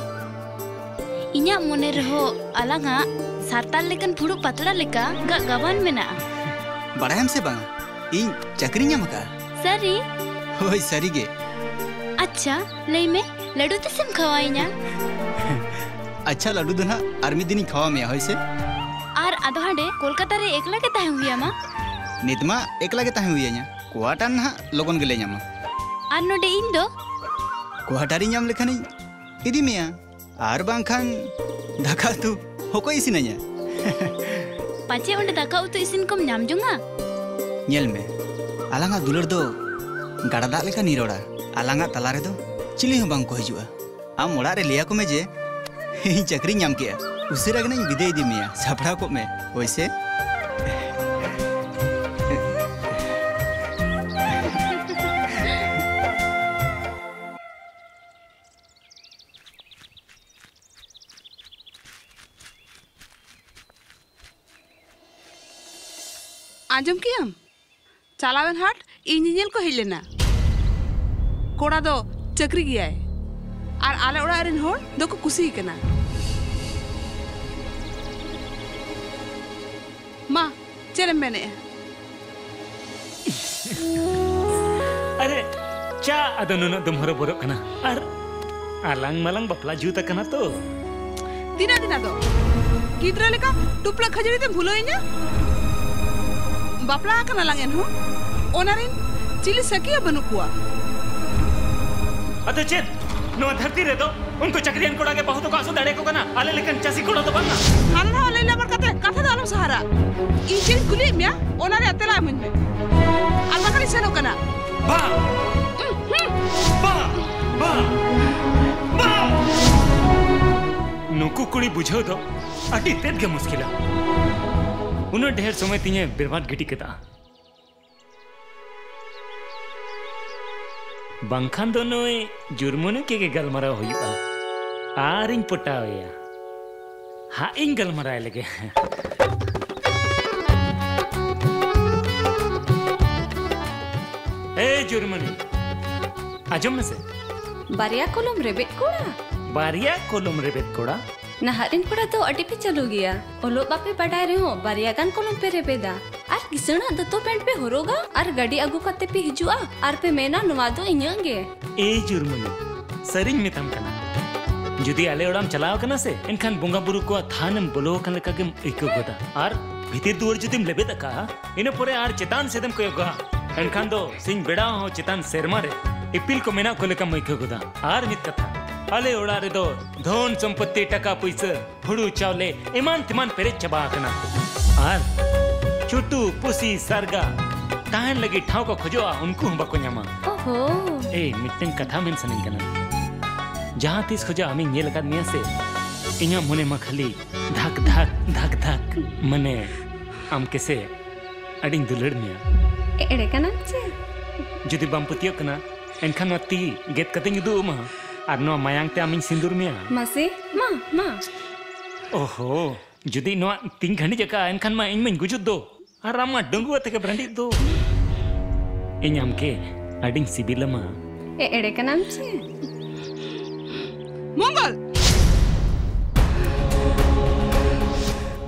पतड़ा लेका गवान मेना से बांगा इन चकरी ᱧᱟᱢ सरी होय सरी गे अच्छा लई में लड्डू तो सिम खवाई ना। अच्छा लड्डू तो दना आर्मी दिनी खवा में होय से। आर अधाडे कोलकाता रे एकला के ताहे हुई अमा नितमा एकला के ताहे हुई ना कुआटन ना लोगन के ले नामा आर नोडे इन दो कुआटारी नाम लिखा नहीं। इदी मिया आर बांखान धका तू होको इसी नया। पाचे उन्हें धका उतो इसी को नाम जुंगा नियल में। ᱟᱞᱟᱝᱟᱜ ᱫᱩᱞᱟᱹᱲ ᱫᱚ ᱜᱟᱰᱟ ᱫᱟᱜ ᱞᱮᱠᱟ ᱱᱤᱨᱚᱲᱟ ᱟᱞᱟᱝᱟᱜ ᱛᱟᱞᱟ ᱨᱮᱫᱚ ᱪᱤᱞᱤ ᱦᱚᱸ ᱵᱟᱝ ᱠᱚ ᱦᱤᱡᱩᱜᱼᱟ ᱟᱢ ᱚᱲᱟᱜ ᱨᱮ ᱞᱟᱹᱭᱟᱠᱚ ᱢᱮ ᱡᱮ ᱤᱧ ᱪᱟᱹᱠᱨᱤ ᱧᱟᱢ ᱠᱮᱜᱼᱟ ᱩᱥᱟᱹᱨᱟ ᱜᱮᱱᱟᱧ ᱵᱤᱫᱟᱹᱭ ᱤᱫᱤ ᱢᱮᱭᱟ ᱥᱟᱯᱲᱟᱣ ᱠᱚᱜ ᱢᱮ ᱦᱳᱭᱥᱮ आंजम कियाम चलावन हाट इन को हजलेना कड़ा दो चक्री गया है। और आले दो को कुसी करना। माँ चलें अरे चा अदनुन तुम हरो बोरो करना और आलंग मलंग बपला तो। दिना दिना दो। गीत्रा टुपला खजरी भूलो इन्हें ᱵᱟᱯᱞᱟ ᱟᱠᱟᱱᱟ ᱞᱟᱝ ᱮᱱᱦᱚᱸ ᱚᱱᱟᱨᱮᱱ ᱪᱤᱞᱤ ᱥᱟᱹᱠᱤᱭᱟ ᱵᱟᱹᱱᱩᱜ ᱠᱚᱣᱟ ᱟᱫᱚ ᱪᱮᱫ ᱱᱚᱣᱟ ᱫᱷᱟᱹᱨᱛᱤ ᱨᱮᱫᱚ ᱩᱱᱠᱩ ᱪᱟᱹᱠᱨᱤᱭᱟᱱ ᱠᱚᱲᱟ ᱜᱮ ᱵᱟᱹᱦᱩ ᱫᱚᱠᱚ ᱟᱹᱥᱩᱞ ᱫᱟᱲᱮ ᱠᱚ ᱠᱟᱱᱟ ᱟᱞᱮ ᱞᱮᱠᱟᱱ ᱪᱟᱹᱥᱤ ᱠᱚᱲᱟ ᱫᱚ ᱵᱟᱝᱟ ᱦᱟᱱᱟ ᱱᱟᱣᱟ ᱞᱟᱹᱭ ᱞᱟᱵᱟᱨ ᱠᱟᱛᱮ ᱠᱟᱛᱷᱟ ᱫᱚ ᱟᱞᱚᱢ ᱥᱟᱦᱟᱨᱟ ᱤᱧ ᱪᱮᱫ ᱠᱩᱞᱤᱭᱮᱫ ᱢᱮᱭᱟ ᱚᱱᱟ ᱨᱮᱭᱟᱜ ᱛᱮᱞᱟ ᱤᱢᱟᱹᱧ ᱢᱮ ᱟᱨ ᱵᱟᱠᱷᱟᱱ ᱤᱧ ᱥᱮᱱᱚᱜ ᱠᱟᱱᱟ ᱵᱟᱝ ᱵᱟᱝ ᱵᱟᱝ ᱵᱟᱝ ᱱᱩᱠᱩ ᱠᱩᱲᱤ ᱵᱩᱡᱷᱟᱹᱣ ᱫᱚ ᱟᱹᱰᱤ ᱛᱮᱫ ᱜᱮ ᱢᱩᱥᱠᱤᱞᱟ उन्हें ढेर समय तीन बर्बाद घटी कदा बाखान जुर्मने के गलमारा आर पटावे हाँ गलमारा लगे। ए जुर्मनी आज़म से? बारिया कोलम रेबेट कोड़ा? बारिया कोलम रेबेट कोड़ा? नहारिन कुड़ा तो अटी पे चलो गया। ओलो बापे बाडाय रे हो, बारिया गान कोलम पे रे पेदा आर किसना? दतो पेंट पे होरोगा आर गाड़ी अगु कते पे हिजुआ? आर पे मेना नुवा दो इंगे ए जुर्मनी, सरिंग मितम कना जदी आले ओडाम चलाव कना से, इनखान बुंगा बुरु को थानम बोलो कन लका के इको गोदा। आर भीतर दुवर जदीम लेबे तका इने पुरे आर चितान सेदम को योगा इनखान दो सिंह बेड़ा हो चितान शर्मा रे। इपिल को मेना को लका मइको गोदा। आर नित कथा। अले उड़ा रे दो तो धन संपत्ति टका पैसा फुड़ू चावले इमान तिमान पेरे चबाकना आर चुटू पुसी सरगा तहन लगे ठाव को खोजो आ उनको हम बको नामा ओहो। ए मिटन कथा में सनिंग करना। जहाँ तीस खोजा हमें नहीं लगा नहीं से इन्हें मुने खाली धक धक धक धक मने हम कैसे अड़िंग दुलड़ नहीं इड़े कनाचे जुदी बम पतियों कना एंखा नती गेट कतेंगे दो Uma. aduh mayang teh amin sindur mien masih ma ma. Oh ho noa tiga jam dekat kan kan ma amin mau jujud doa ramah dong buat dekat ini amke ada insibila ma. Eh ada kan amce munggal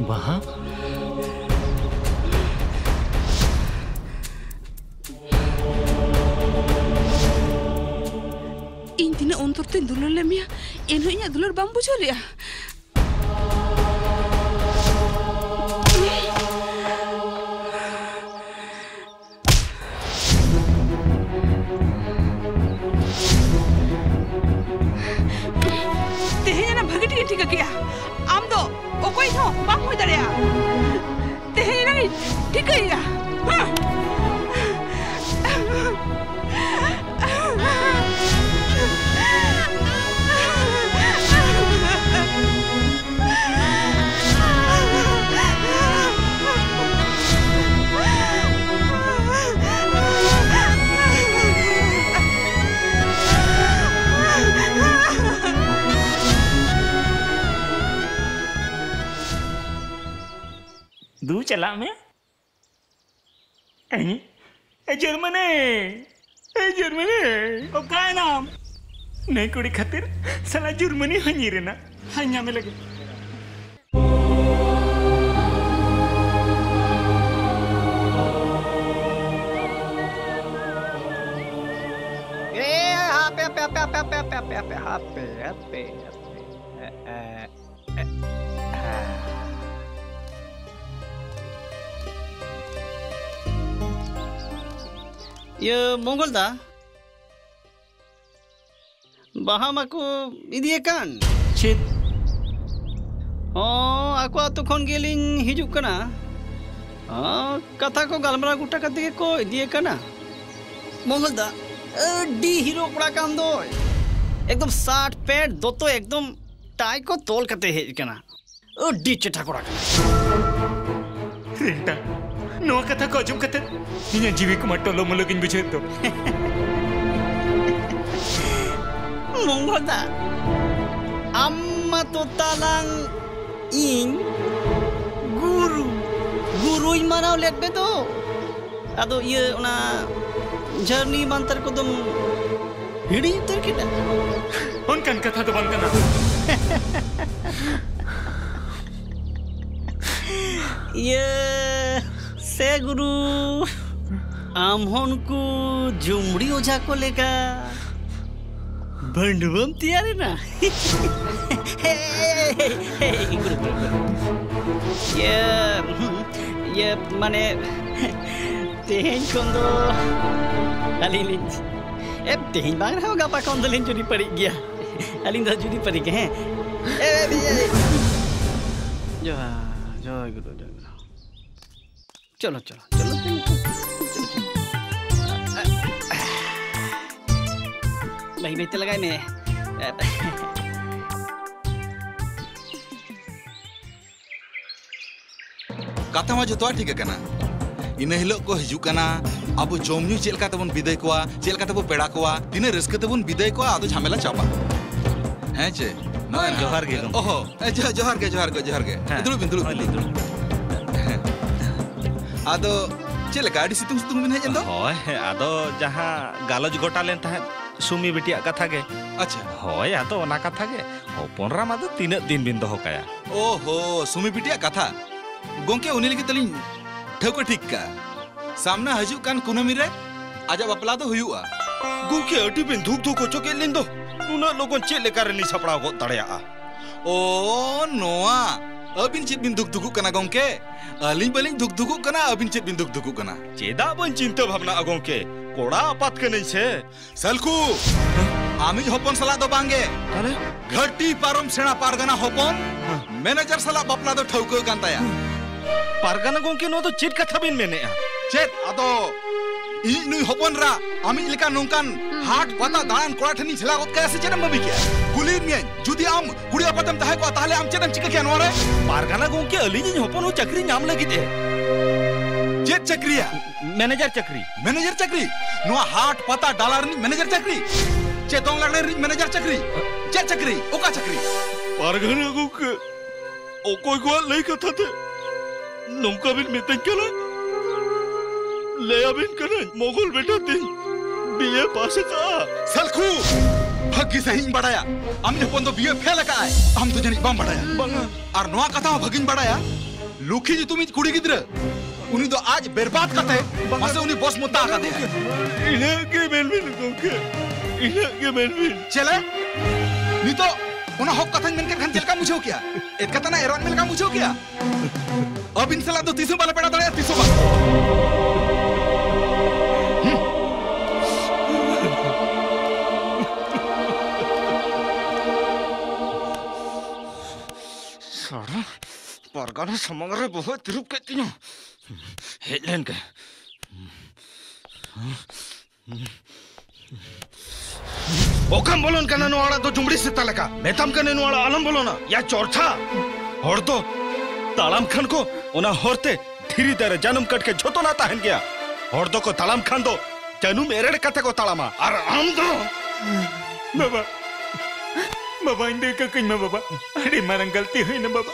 wah ᱛᱤᱱᱟᱹᱜ ᱚᱱᱛᱚᱨ ᱛᱮᱧ ᱫᱩᱞᱟᱹᱲ ᱞᱮ ᱢᱮᱭᱟ ᱮᱱᱦᱚᱸ ᱤᱧᱟᱹᱜ ᱫᱩᱞᱟᱹᱲ ᱵᱟᱢ ᱵᱩᱡᱷᱟᱹᱣ ᱞᱮᱜᱼᱟ ᱛᱮᱦᱮᱧ ᱚᱱᱟ ᱵᱷᱟᱹᱜᱤ ᱴᱷᱤᱠ ᱴᱷᱤᱠᱟᱹ ᱠᱮᱜᱼᱟ ᱟᱢ ᱫᱚ ᱚᱠᱚᱭ ᱦᱚᱸ ᱵᱟᱢ ᱦᱩᱭ ᱫᱟᱲᱮᱭᱟᱜᱼᱟ ᱛᱮᱦᱮᱧ ᱮᱱᱟᱝ ᱤᱧ ᱴᱷᱤᱠᱟᱹᱭᱮᱜᱼᱟ दू चला में ऐ ऐ जर्मनी ऐ जर्मनी अब काय नाम नहीं कुड़ी खातिर साला जर्मनी हनी रे ना हन्या में लगे Eh, hape, hape, hape, hape, hape, ये मंगल दा? बहामा को इदिए कान? छित। हाँ, ओ आको आतो खन गेलिंग हिजुक कना। अ कथा को गलमरा गुटा कदि को इदिए कना। मंगल दा डी हीरो कुड़ा काम दो एकदम साठ पैड दो तो एकदम टाई को तोल कते हे कना। ओ डी चटा कुड़ा ᱱᱚᱣᱟ ᱠᱟᱛᱷᱟ ᱠᱚ ᱟᱸᱡᱚᱢ ᱠᱟᱛᱮ ᱤᱧᱟᱹᱜ ᱡᱤᱣᱤ ᱠᱚᱢᱟ ᱴᱚᱞᱚ ᱢᱚᱞᱚᱜᱤᱧ ᱵᱩᱡᱷᱟᱹᱣ ᱫᱚ ᱢᱚᱝᱜᱚᱞᱫᱟ ᱟᱢ ᱢᱟᱛᱚ ᱛᱟᱞᱟᱝ ᱤᱧ ᱜᱩᱨᱩ ᱜᱩᱨᱩᱧ ᱢᱟᱱᱟᱣ ᱞᱮᱫ ᱢᱮ ᱫᱚ ᱟᱫᱚ ᱤᱭᱟᱹ ᱚᱱᱟ ᱡᱷᱟᱨᱱᱤ ᱢᱟᱱᱛᱟᱨ ᱠᱚᱫᱚᱢ ᱦᱤᱲᱤᱧ ᱩᱛᱟᱹᱨ ᱠᱮᱫᱟ ᱚᱱᱠᱟᱱ ᱠᱟᱛᱷᱟ ᱫᱚ ᱵᱟᱝ ᱠᱟᱱᱟ ᱤᱭᱟᱹ से गुरु। आम को जुमड़ी ओझा को लेगा। बंडवम तैयार है ना? ये ये माने, तेहन कोंदो ए, तेहन बांग रहा होगा, पाका उन पड़ी गया। दा पड़ी गए जो जो गुरु जो चलो चलो। चलो चलो भाई बेचते लगाए मैं कथा मा जो ठीक है इन हिलोग को हजना अब जमू चलकाबन तो विदय को तो चलकाबो पेड़ को तीन रसकतेबन तो विदय को अब झमेला चापा। हाँ चे? जोहार जोहार जोहार जोहार दुड़ुबिन दुड़ुबिन हाँ। ᱟᱫᱚ ᱪᱮᱫ ᱞᱮᱠᱟ ᱟᱹᱰᱤ ᱥᱤᱛᱩᱝ ᱥᱤᱛᱩᱝ ᱵᱤᱱ ᱦᱮᱡ ᱮᱱ ᱫᱚ ᱦᱳᱭ ᱟᱫᱚ ᱡᱟᱦᱟᱸ ᱜᱟᱞᱚᱪ ᱜᱚᱴᱟ ᱞᱮᱱ ᱛᱟᱦᱮᱸᱫ ᱥᱩᱢᱤ ᱵᱤᱴᱤᱭᱟᱜ ᱠᱟᱛᱷᱟ ᱜᱮ ᱟᱪᱪᱷᱟ ᱦᱳᱭ ᱟᱫᱚ ᱚᱱᱟ ᱠᱟᱛᱷᱟ ᱜᱮ ᱦᱚᱯᱚᱱ ᱨᱟᱢᱟ ᱫᱚ ᱛᱤᱱᱟᱹᱜ ᱫᱤᱱ ᱵᱤᱱ ᱫᱚᱦᱚ ᱠᱟᱭᱟ ᱳᱦᱳ ᱥᱩᱢᱤ ᱵᱤᱴᱤᱭᱟᱜ ᱠᱟᱛᱷᱟ ᱜᱚᱝᱠᱮ ᱩᱱᱤ ᱞᱟᱹᱜᱤᱫ ᱛᱮᱞᱤᱧ ᱴᱷᱟᱹᱣᱠᱟᱹ ᱴᱷᱤᱠ ᱠᱟᱜᱼᱟ ᱥᱟᱢᱱᱟ ᱦᱤᱡᱩᱜ ᱠᱟᱱ ᱠᱩᱱᱟᱹᱢᱤ ᱨᱮ ᱟᱡᱟᱜ ᱵᱟᱯᱞᱟ ᱫᱚ ᱦᱩᱭᱩᱜᱼᱟ ᱜᱚᱝᱠᱮ ᱟᱹᱰᱤ ᱵᱤᱱ ᱫᱷᱩᱠ ᱫᱷᱩᱠ ᱦᱚᱪᱚ ᱠᱮᱫ ᱞᱤᱧ ᱫᱚ ᱩᱱᱟᱹᱜ ᱞᱚᱜᱚᱱ ᱪᱮᱫ ᱞᱮᱠᱟ ᱨᱮᱞᱤᱧ ᱥᱟᱯᱲᱟᱣ ᱜᱚᱫ ᱫᱟᱲᱮᱭᱟᱜᱼᱟ ᱳ ᱱᱚᱣᱟ ᱟᱹᱵᱤᱱ ᱪᱮᱫ ᱵᱤᱱ ᱫᱩᱠ ᱫᱩᱠᱩᱜ ᱠᱟᱱᱟ ᱜᱚᱝᱠᱮ ᱟᱹᱞᱤᱧ ᱵᱟᱹᱞᱤᱧ ᱫᱩᱠ ᱫᱩᱠᱩᱜ ᱠᱟᱱᱟ ᱟᱹᱵᱤᱱ ᱪᱮᱫ ᱵᱤᱱ ᱫᱩᱠ ᱫᱩᱠᱩᱜ ᱠᱟᱱᱟ ᱪᱮᱫᱟᱜ ᱵᱟᱹᱧ ᱪᱤᱱᱛᱟᱹ ᱵᱷᱟᱵᱱᱟᱜᱼᱟ ᱜᱚᱝᱠᱮ ᱠᱚᱲᱟ ᱟᱯᱟᱛ ᱠᱟᱹᱱᱟᱹᱧ ᱥᱮ ᱥᱟᱞᱠᱩ ᱟᱢᱤᱡ ᱦᱚᱯᱚᱱ ᱥᱟᱞᱟᱜ ᱫᱚ ᱵᱟᱝᱜᱮ ᱛᱟᱦᱞᱮ ᱜᱷᱟᱹᱴᱤ ᱯᱟᱨᱚᱢ ᱥᱮᱬᱟ ᱯᱟᱨᱜᱟᱱᱟ ᱦᱚᱯᱚᱱ ᱢᱮᱱᱮᱡᱟᱨ ᱥᱟᱞᱟᱜ ᱵᱟᱯᱞᱟ ᱫᱚ ᱴᱷᱟᱹᱣᱠᱟᱹ ᱠᱟᱱ ᱛᱟᱭᱟ ᱯᱟᱨᱜᱟᱱᱟ ᱜᱚᱝᱠᱮ ᱱᱚᱣᱟ ᱫᱚ ᱪᱮᱫ ᱠᱟᱛᱷᱟ ᱵᱤᱱ ᱢᱮᱱᱮᱜᱼᱟ ᱪᱮᱫ ᱟᱫᱚ ᱤᱧ ᱱᱩᱭ ᱦᱚᱯᱚᱱ ᱨᱟ ᱟᱢᱤᱡ ᱞᱮᱠᱟ ᱱᱚᱝᱠᱟᱱ ᱦᱟᱴ ᱯᱟᱛᱟ ᱫᱟᱬᱟᱱ ᱠᱚᱲᱟ ᱴᱷᱮᱱᱤᱧ ᱥᱮᱞᱟ ᱜᱚᱫ ᱠᱟᱭᱟ ᱥᱮ ᱪᱮᱫ ᱮᱢ ᱵᱷᱟᱹᱵᱤ ᱠᱮᱭᱟ ᱠᱩᱞᱤ ᱢᱤᱭᱟᱹᱧ ᱡᱩᱫᱤ ᱟᱢ ᱠᱩᱲᱤ ᱟᱯᱟᱛᱮᱢ ᱛᱟᱦᱮᱸ ᱠᱚᱜᱼᱟ ᱛᱟᱦᱞᱮ ᱟᱢ ᱪᱮᱫ ᱮᱢ ᱪᱤᱠᱟᱹ ᱠᱮᱭᱟ ᱱᱚᱣᱟ ᱨᱮ ᱯᱟᱨᱜᱟᱱᱟ ᱜᱚᱝᱠᱮ ᱟᱹᱞᱤᱧᱤᱧ ᱦᱚᱯᱚᱱ ᱦᱚᱸ ᱪᱟᱹᱠᱨᱤ ᱧᱟᱢ ᱞᱟᱹᱜᱤᱫ ᱮ ᱪᱮᱫ ᱪᱟᱹᱠᱨᱤᱭᱟ ᱢᱮᱱᱮᱡᱟᱨ ᱪᱟᱹᱠᱨᱤ ᱢᱮᱱᱮᱡᱟᱨ ᱪᱟᱹᱠᱨᱤ ᱱᱚᱣᱟ ᱦᱟᱴ ᱯᱟᱛᱟ ᱰᱟᱞᱟ ᱨᱤᱱᱤᱡ ᱢᱮᱱᱮᱡᱟᱨ ᱪᱟᱹᱠᱨᱤ ᱪᱮ ᱫᱚᱝ ᱞᱟᱜᱽᱲᱮ ᱨᱤᱱᱤᱡ ᱢᱮᱱᱮᱡᱟᱨ ᱪᱟᱹᱠᱨᱤ ᱪᱮᱫ ᱪᱟᱹᱠᱨᱤ ᱚᱠᱟ ᱪᱟᱹᱠᱨᱤ ᱯᱟᱨᱜᱟᱱᱟ ᱜᱚᱝᱠᱮ ᱚᱠᱚᱭ ᱠᱚᱣᱟᱜ ᱞᱟᱹᱭ ᱠᱟᱛᱷᱟ ᱛᱮ ᱱᱚᱝᱠᱟ ᱵᱤᱱ ᱢᱤᱛᱟᱹᱧ ᱠᱟᱱᱟ लेयाबिन करे मोगल बेटा दिन बीए पास का? सलखू भग्गी सही बढ़ाया. हमने अपन तो बीए फेल का है हम तो जनी बम बढ़ाया. और नवा कथा भगिन बढ़ाया. लुखी जी तुम्हें कुड़ी गिद्र? उन्हें तो आज बर्बाद करते. हैं मसे उन्हें बॉस मुद्दा का दे इन्हें के मेलबिन गोके इन्हें के मेलबिन चले. नहीं तो उन्हें हॉक कथन मिलकर घन चल का मुझे हो क्या एक कथन है एरोन मिल का मुझे हो क्या अब इन ला तो तीसों बाले पड़ा दो तीसों बाले? परगना समग्र बहुत τυρούπ के τίνιο. Χέλεν के ओकम बोलन के ननु आड़ा तो जुमड़ी से तलका मेतम के ननु आड़ा आलम बोलो ना या चोरछा और तो तालाम खान को ओना होरते धीरे धीरे जन्म कट के झोतो ना तहन गया और तो को तालाम खान दो जन्म एरेड़ कथे को तालामा और आम दो बाबा बाबा इंदे का कहीं बाबा अरे मारंग गलती हुई ना बाबा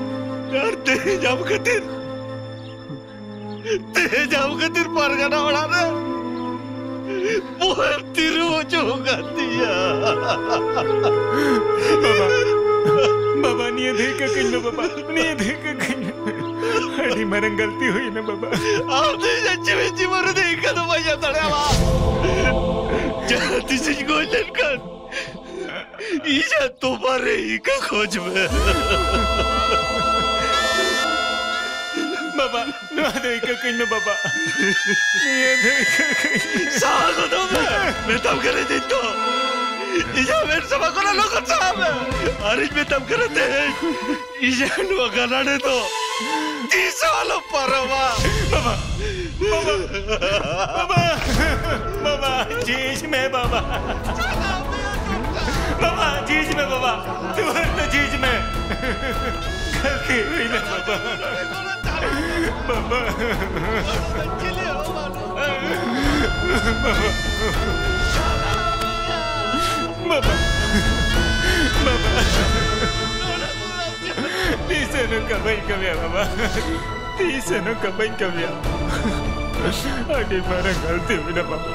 यार तेरे जाम खातिर। तेरे जाम खातिर परगना उड़ा रे पोहर तिरु चौका दिया। बाबा बाबा नहीं देख कहीं ना बाबा? नहीं देख कहीं अरे मारंग गलती हुई ना बाबा? आप तो सच्चे में जीवन देखा तो भैया तड़े ही में बाबा ना देख कहीं ना बाबा नहीं देख कहीं सागो तो मैं मैं तब करे दिन तो ईजा मेरे सबको ना लोग साहब अरे मैं तब करे थे ईजा नु गाना ने तो तीस वालों परवा बाबा बाबा बाबा बाबा जीज Baba. Baba. Baba. Dice nunca vai cambiar, baba. Dice nunca vai cambiar. Aqui para calte vida, baba.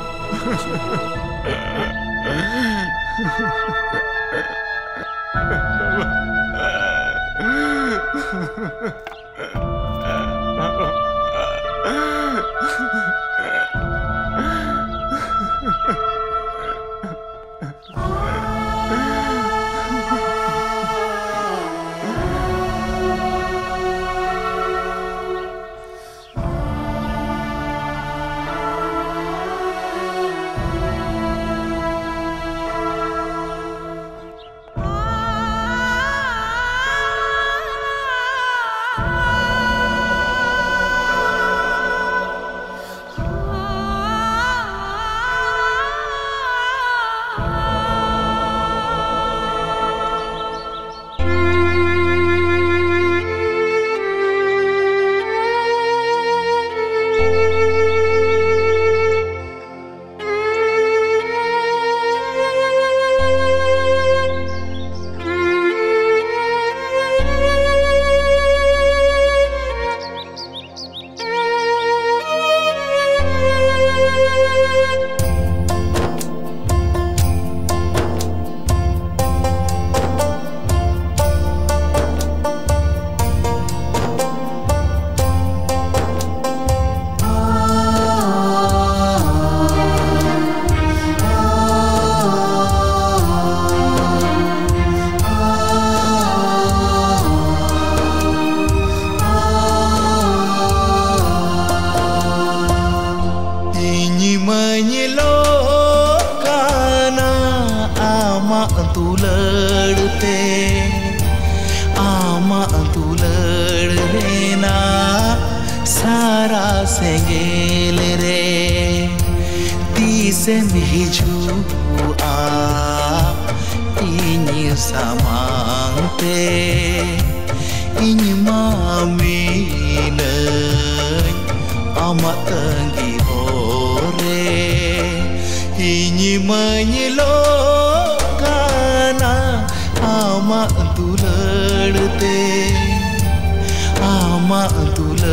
Baba.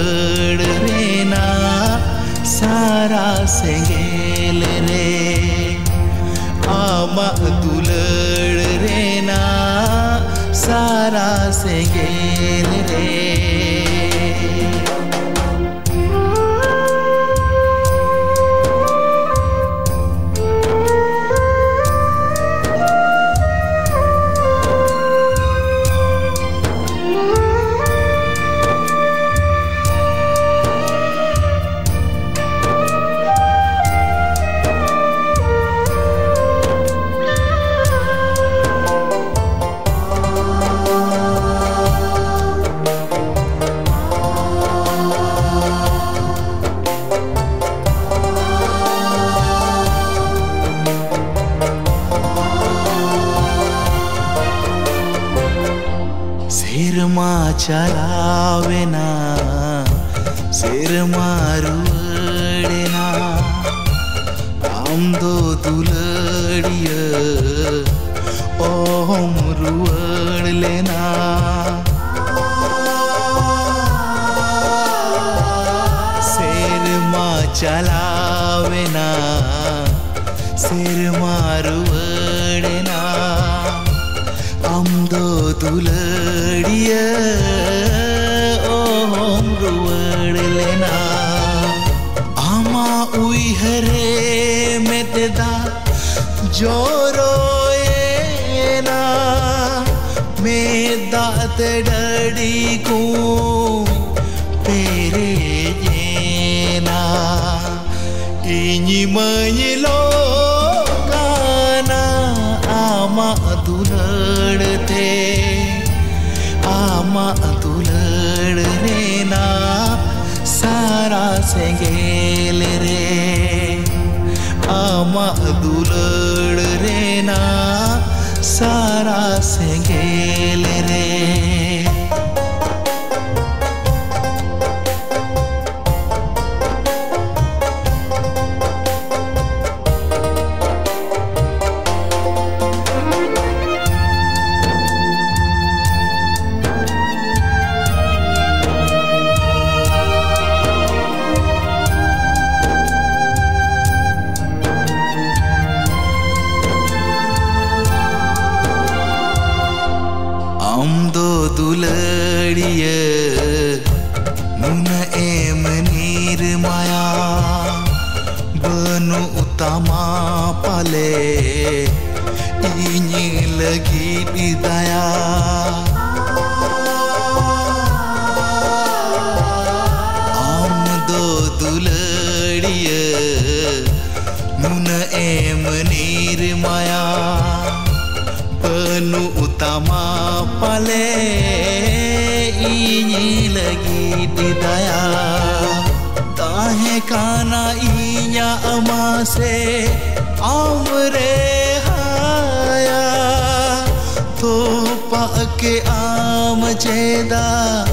पकड़ लेना सारा सेंगे mãe. Pake am jeda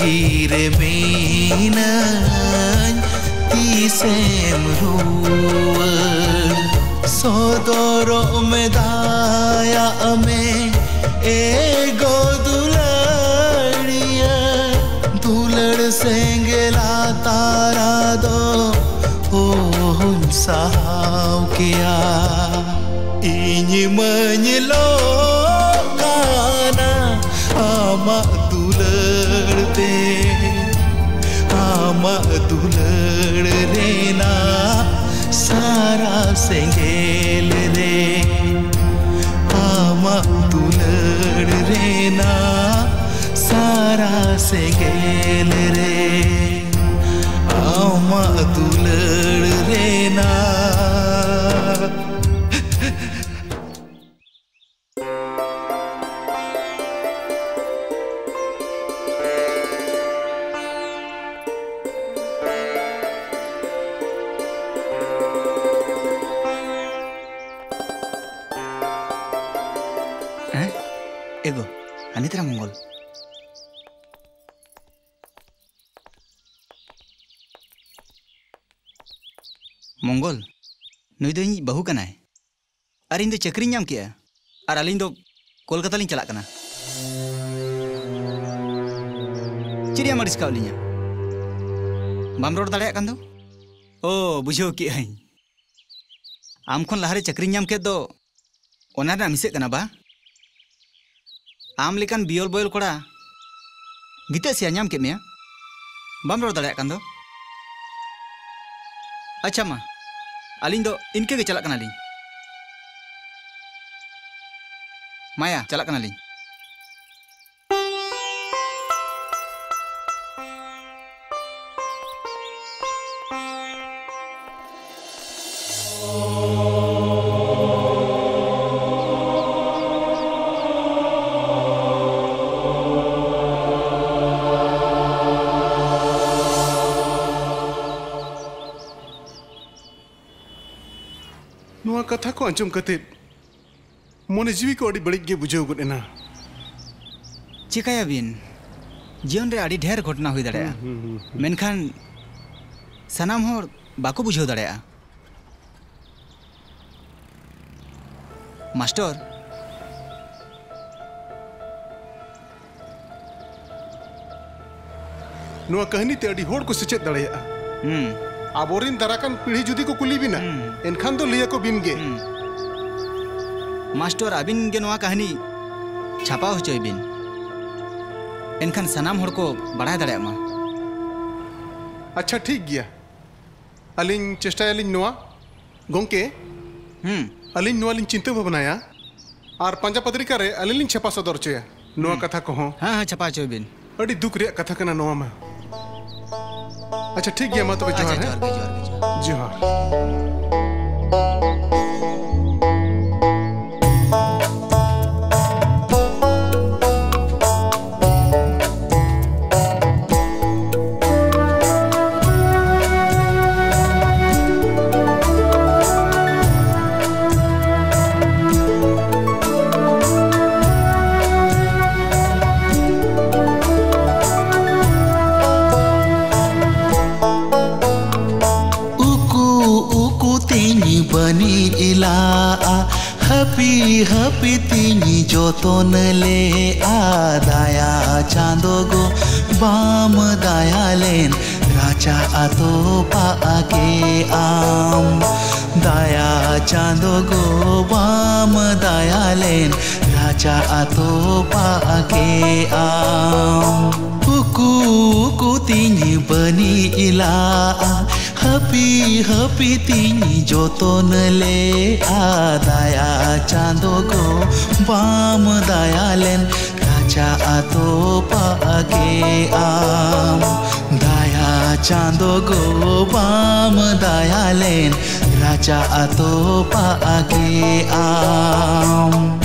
Sangir में नीसेम रूव सोदोरो में दाया में ए गो दुलड़िया दुलड़ से ला तारा दो। ओ हम किया। इन मन लो दुलड़ते आमा दुलड़ लेना, सारा सेंगेल रे। आमा दुलड़ लेना, सारा सेंगेल रे। आमा दुलड़ लेना। ᱟᱨ ᱤᱧ ᱫᱚ ᱪᱟᱹᱠᱨᱤᱧ ᱧᱟᱢ ᱠᱮᱜᱼᱟ ᱟᱨ ᱟᱹᱞᱤᱧ ᱫᱚ ᱠᱳᱞᱠᱟᱛᱟ ᱞᱤᱧ ᱪᱟᱞᱟᱜ ᱠᱟᱱᱟ ᱪᱮᱫ ᱮᱢ ᱟᱹᱲᱤᱥ ᱠᱟᱣ ᱞᱤᱧᱟ ᱵᱟᱢ ᱨᱚᱲ ᱫᱟᱲᱮᱭᱟᱜ ᱠᱟᱱ ᱫᱚ ᱳ ᱵᱩᱡᱷᱟᱹᱣ ᱠᱮᱜᱼᱟᱹᱧ ᱟᱢ ᱠᱷᱚᱱ ᱞᱟᱦᱟᱨᱮ ᱪᱟᱹᱠᱨᱤᱧ ᱧᱟᱢ ᱠᱮᱫ ᱫᱚ ᱚᱱᱟ ᱨᱮᱱᱟᱜ ᱢᱤᱥᱟᱹᱜ ᱠᱟᱱᱟ ᱵᱟ ᱟᱢ ᱞᱮᱠᱟᱱ ᱵᱤᱭᱚᱞ ᱵᱚᱭᱚᱞ ᱠᱚᱲᱟ ᱜᱤᱛᱟᱹ ᱥᱮᱭᱟ ᱧᱟᱢ ᱠᱮᱫ ᱢᱮᱭᱟ ᱵᱟᱢ ᱨᱚᱲ ᱫᱟᱲᱮᱭᱟᱜ ᱠᱟᱱ ᱫᱚ ᱟᱪᱪᱷᱟ ᱢᱟ ᱟᱹᱞᱤᱧ ᱫᱚ ᱤᱱᱠᱟᱹ ᱜᱮ ᱪᱟᱞᱟᱜ ᱠᱟᱱᱟᱞᱤᱧ Maya, jalak kenalin. Nuang kataku ancam ketip. मन जीवी को बड़ी बुझे गना चिकायाबीन जीवन रे ढेर घटना हो दाड़ा मेखान सामान हर बाको बुझे दाड़ा मास्टर ᱱᱚᱣᱟ ᱠᱟᱹᱦᱱᱤ ᱛᱮ ᱟᱹᱰᱤ ᱦᱚᱲ ᱠᱚ ᱥᱮᱪᱮᱫ ᱫᱟᱲᱮᱭᱟᱜᱼᱟ ᱟᱵᱚᱨᱮᱱ ᱫᱟᱨᱟᱠᱟᱱ ᱯᱤᱲᱦᱤ ᱡᱩᱫᱤ ᱠᱚ ᱠᱩᱞᱤ ᱵᱤᱱᱟ ᱮᱱᱠᱷᱟᱱ ᱫᱚ ᱞᱟᱹᱭᱟᱠᱚ ᱵᱤᱱ ᱜᱮ मास्टर अबिन गे नोआ कहानी छापा होचोय बिन। एनखान सनाम हड़ को बड़ाय दाड़े मा अच्छा ठीक गया। अलिन चेष्टायालिन नोआ गोंके? हम्म। अलिन नोआ लिन चिंता भावनाया और पंजा पत्रिका रे अलिन लिन छापा सदर चया? नोआ कथा को हो हाँ छापा चोय बिन। अड़ी दुख रे कथा कना नोआ मा। अच्छा ठीक गया मा तबे जोहार है। जोहार। Happy tinyi joton le adaya chando go bam daya len racha ato pa ake am daya chando go bam daya len racha ato pa ake happy happy तीनी जोतन ले आ दया चांदो को बाम दयालन राजा आतो पागे आम। दया चांदो को बाम दयालन राजा आतो पागे आम।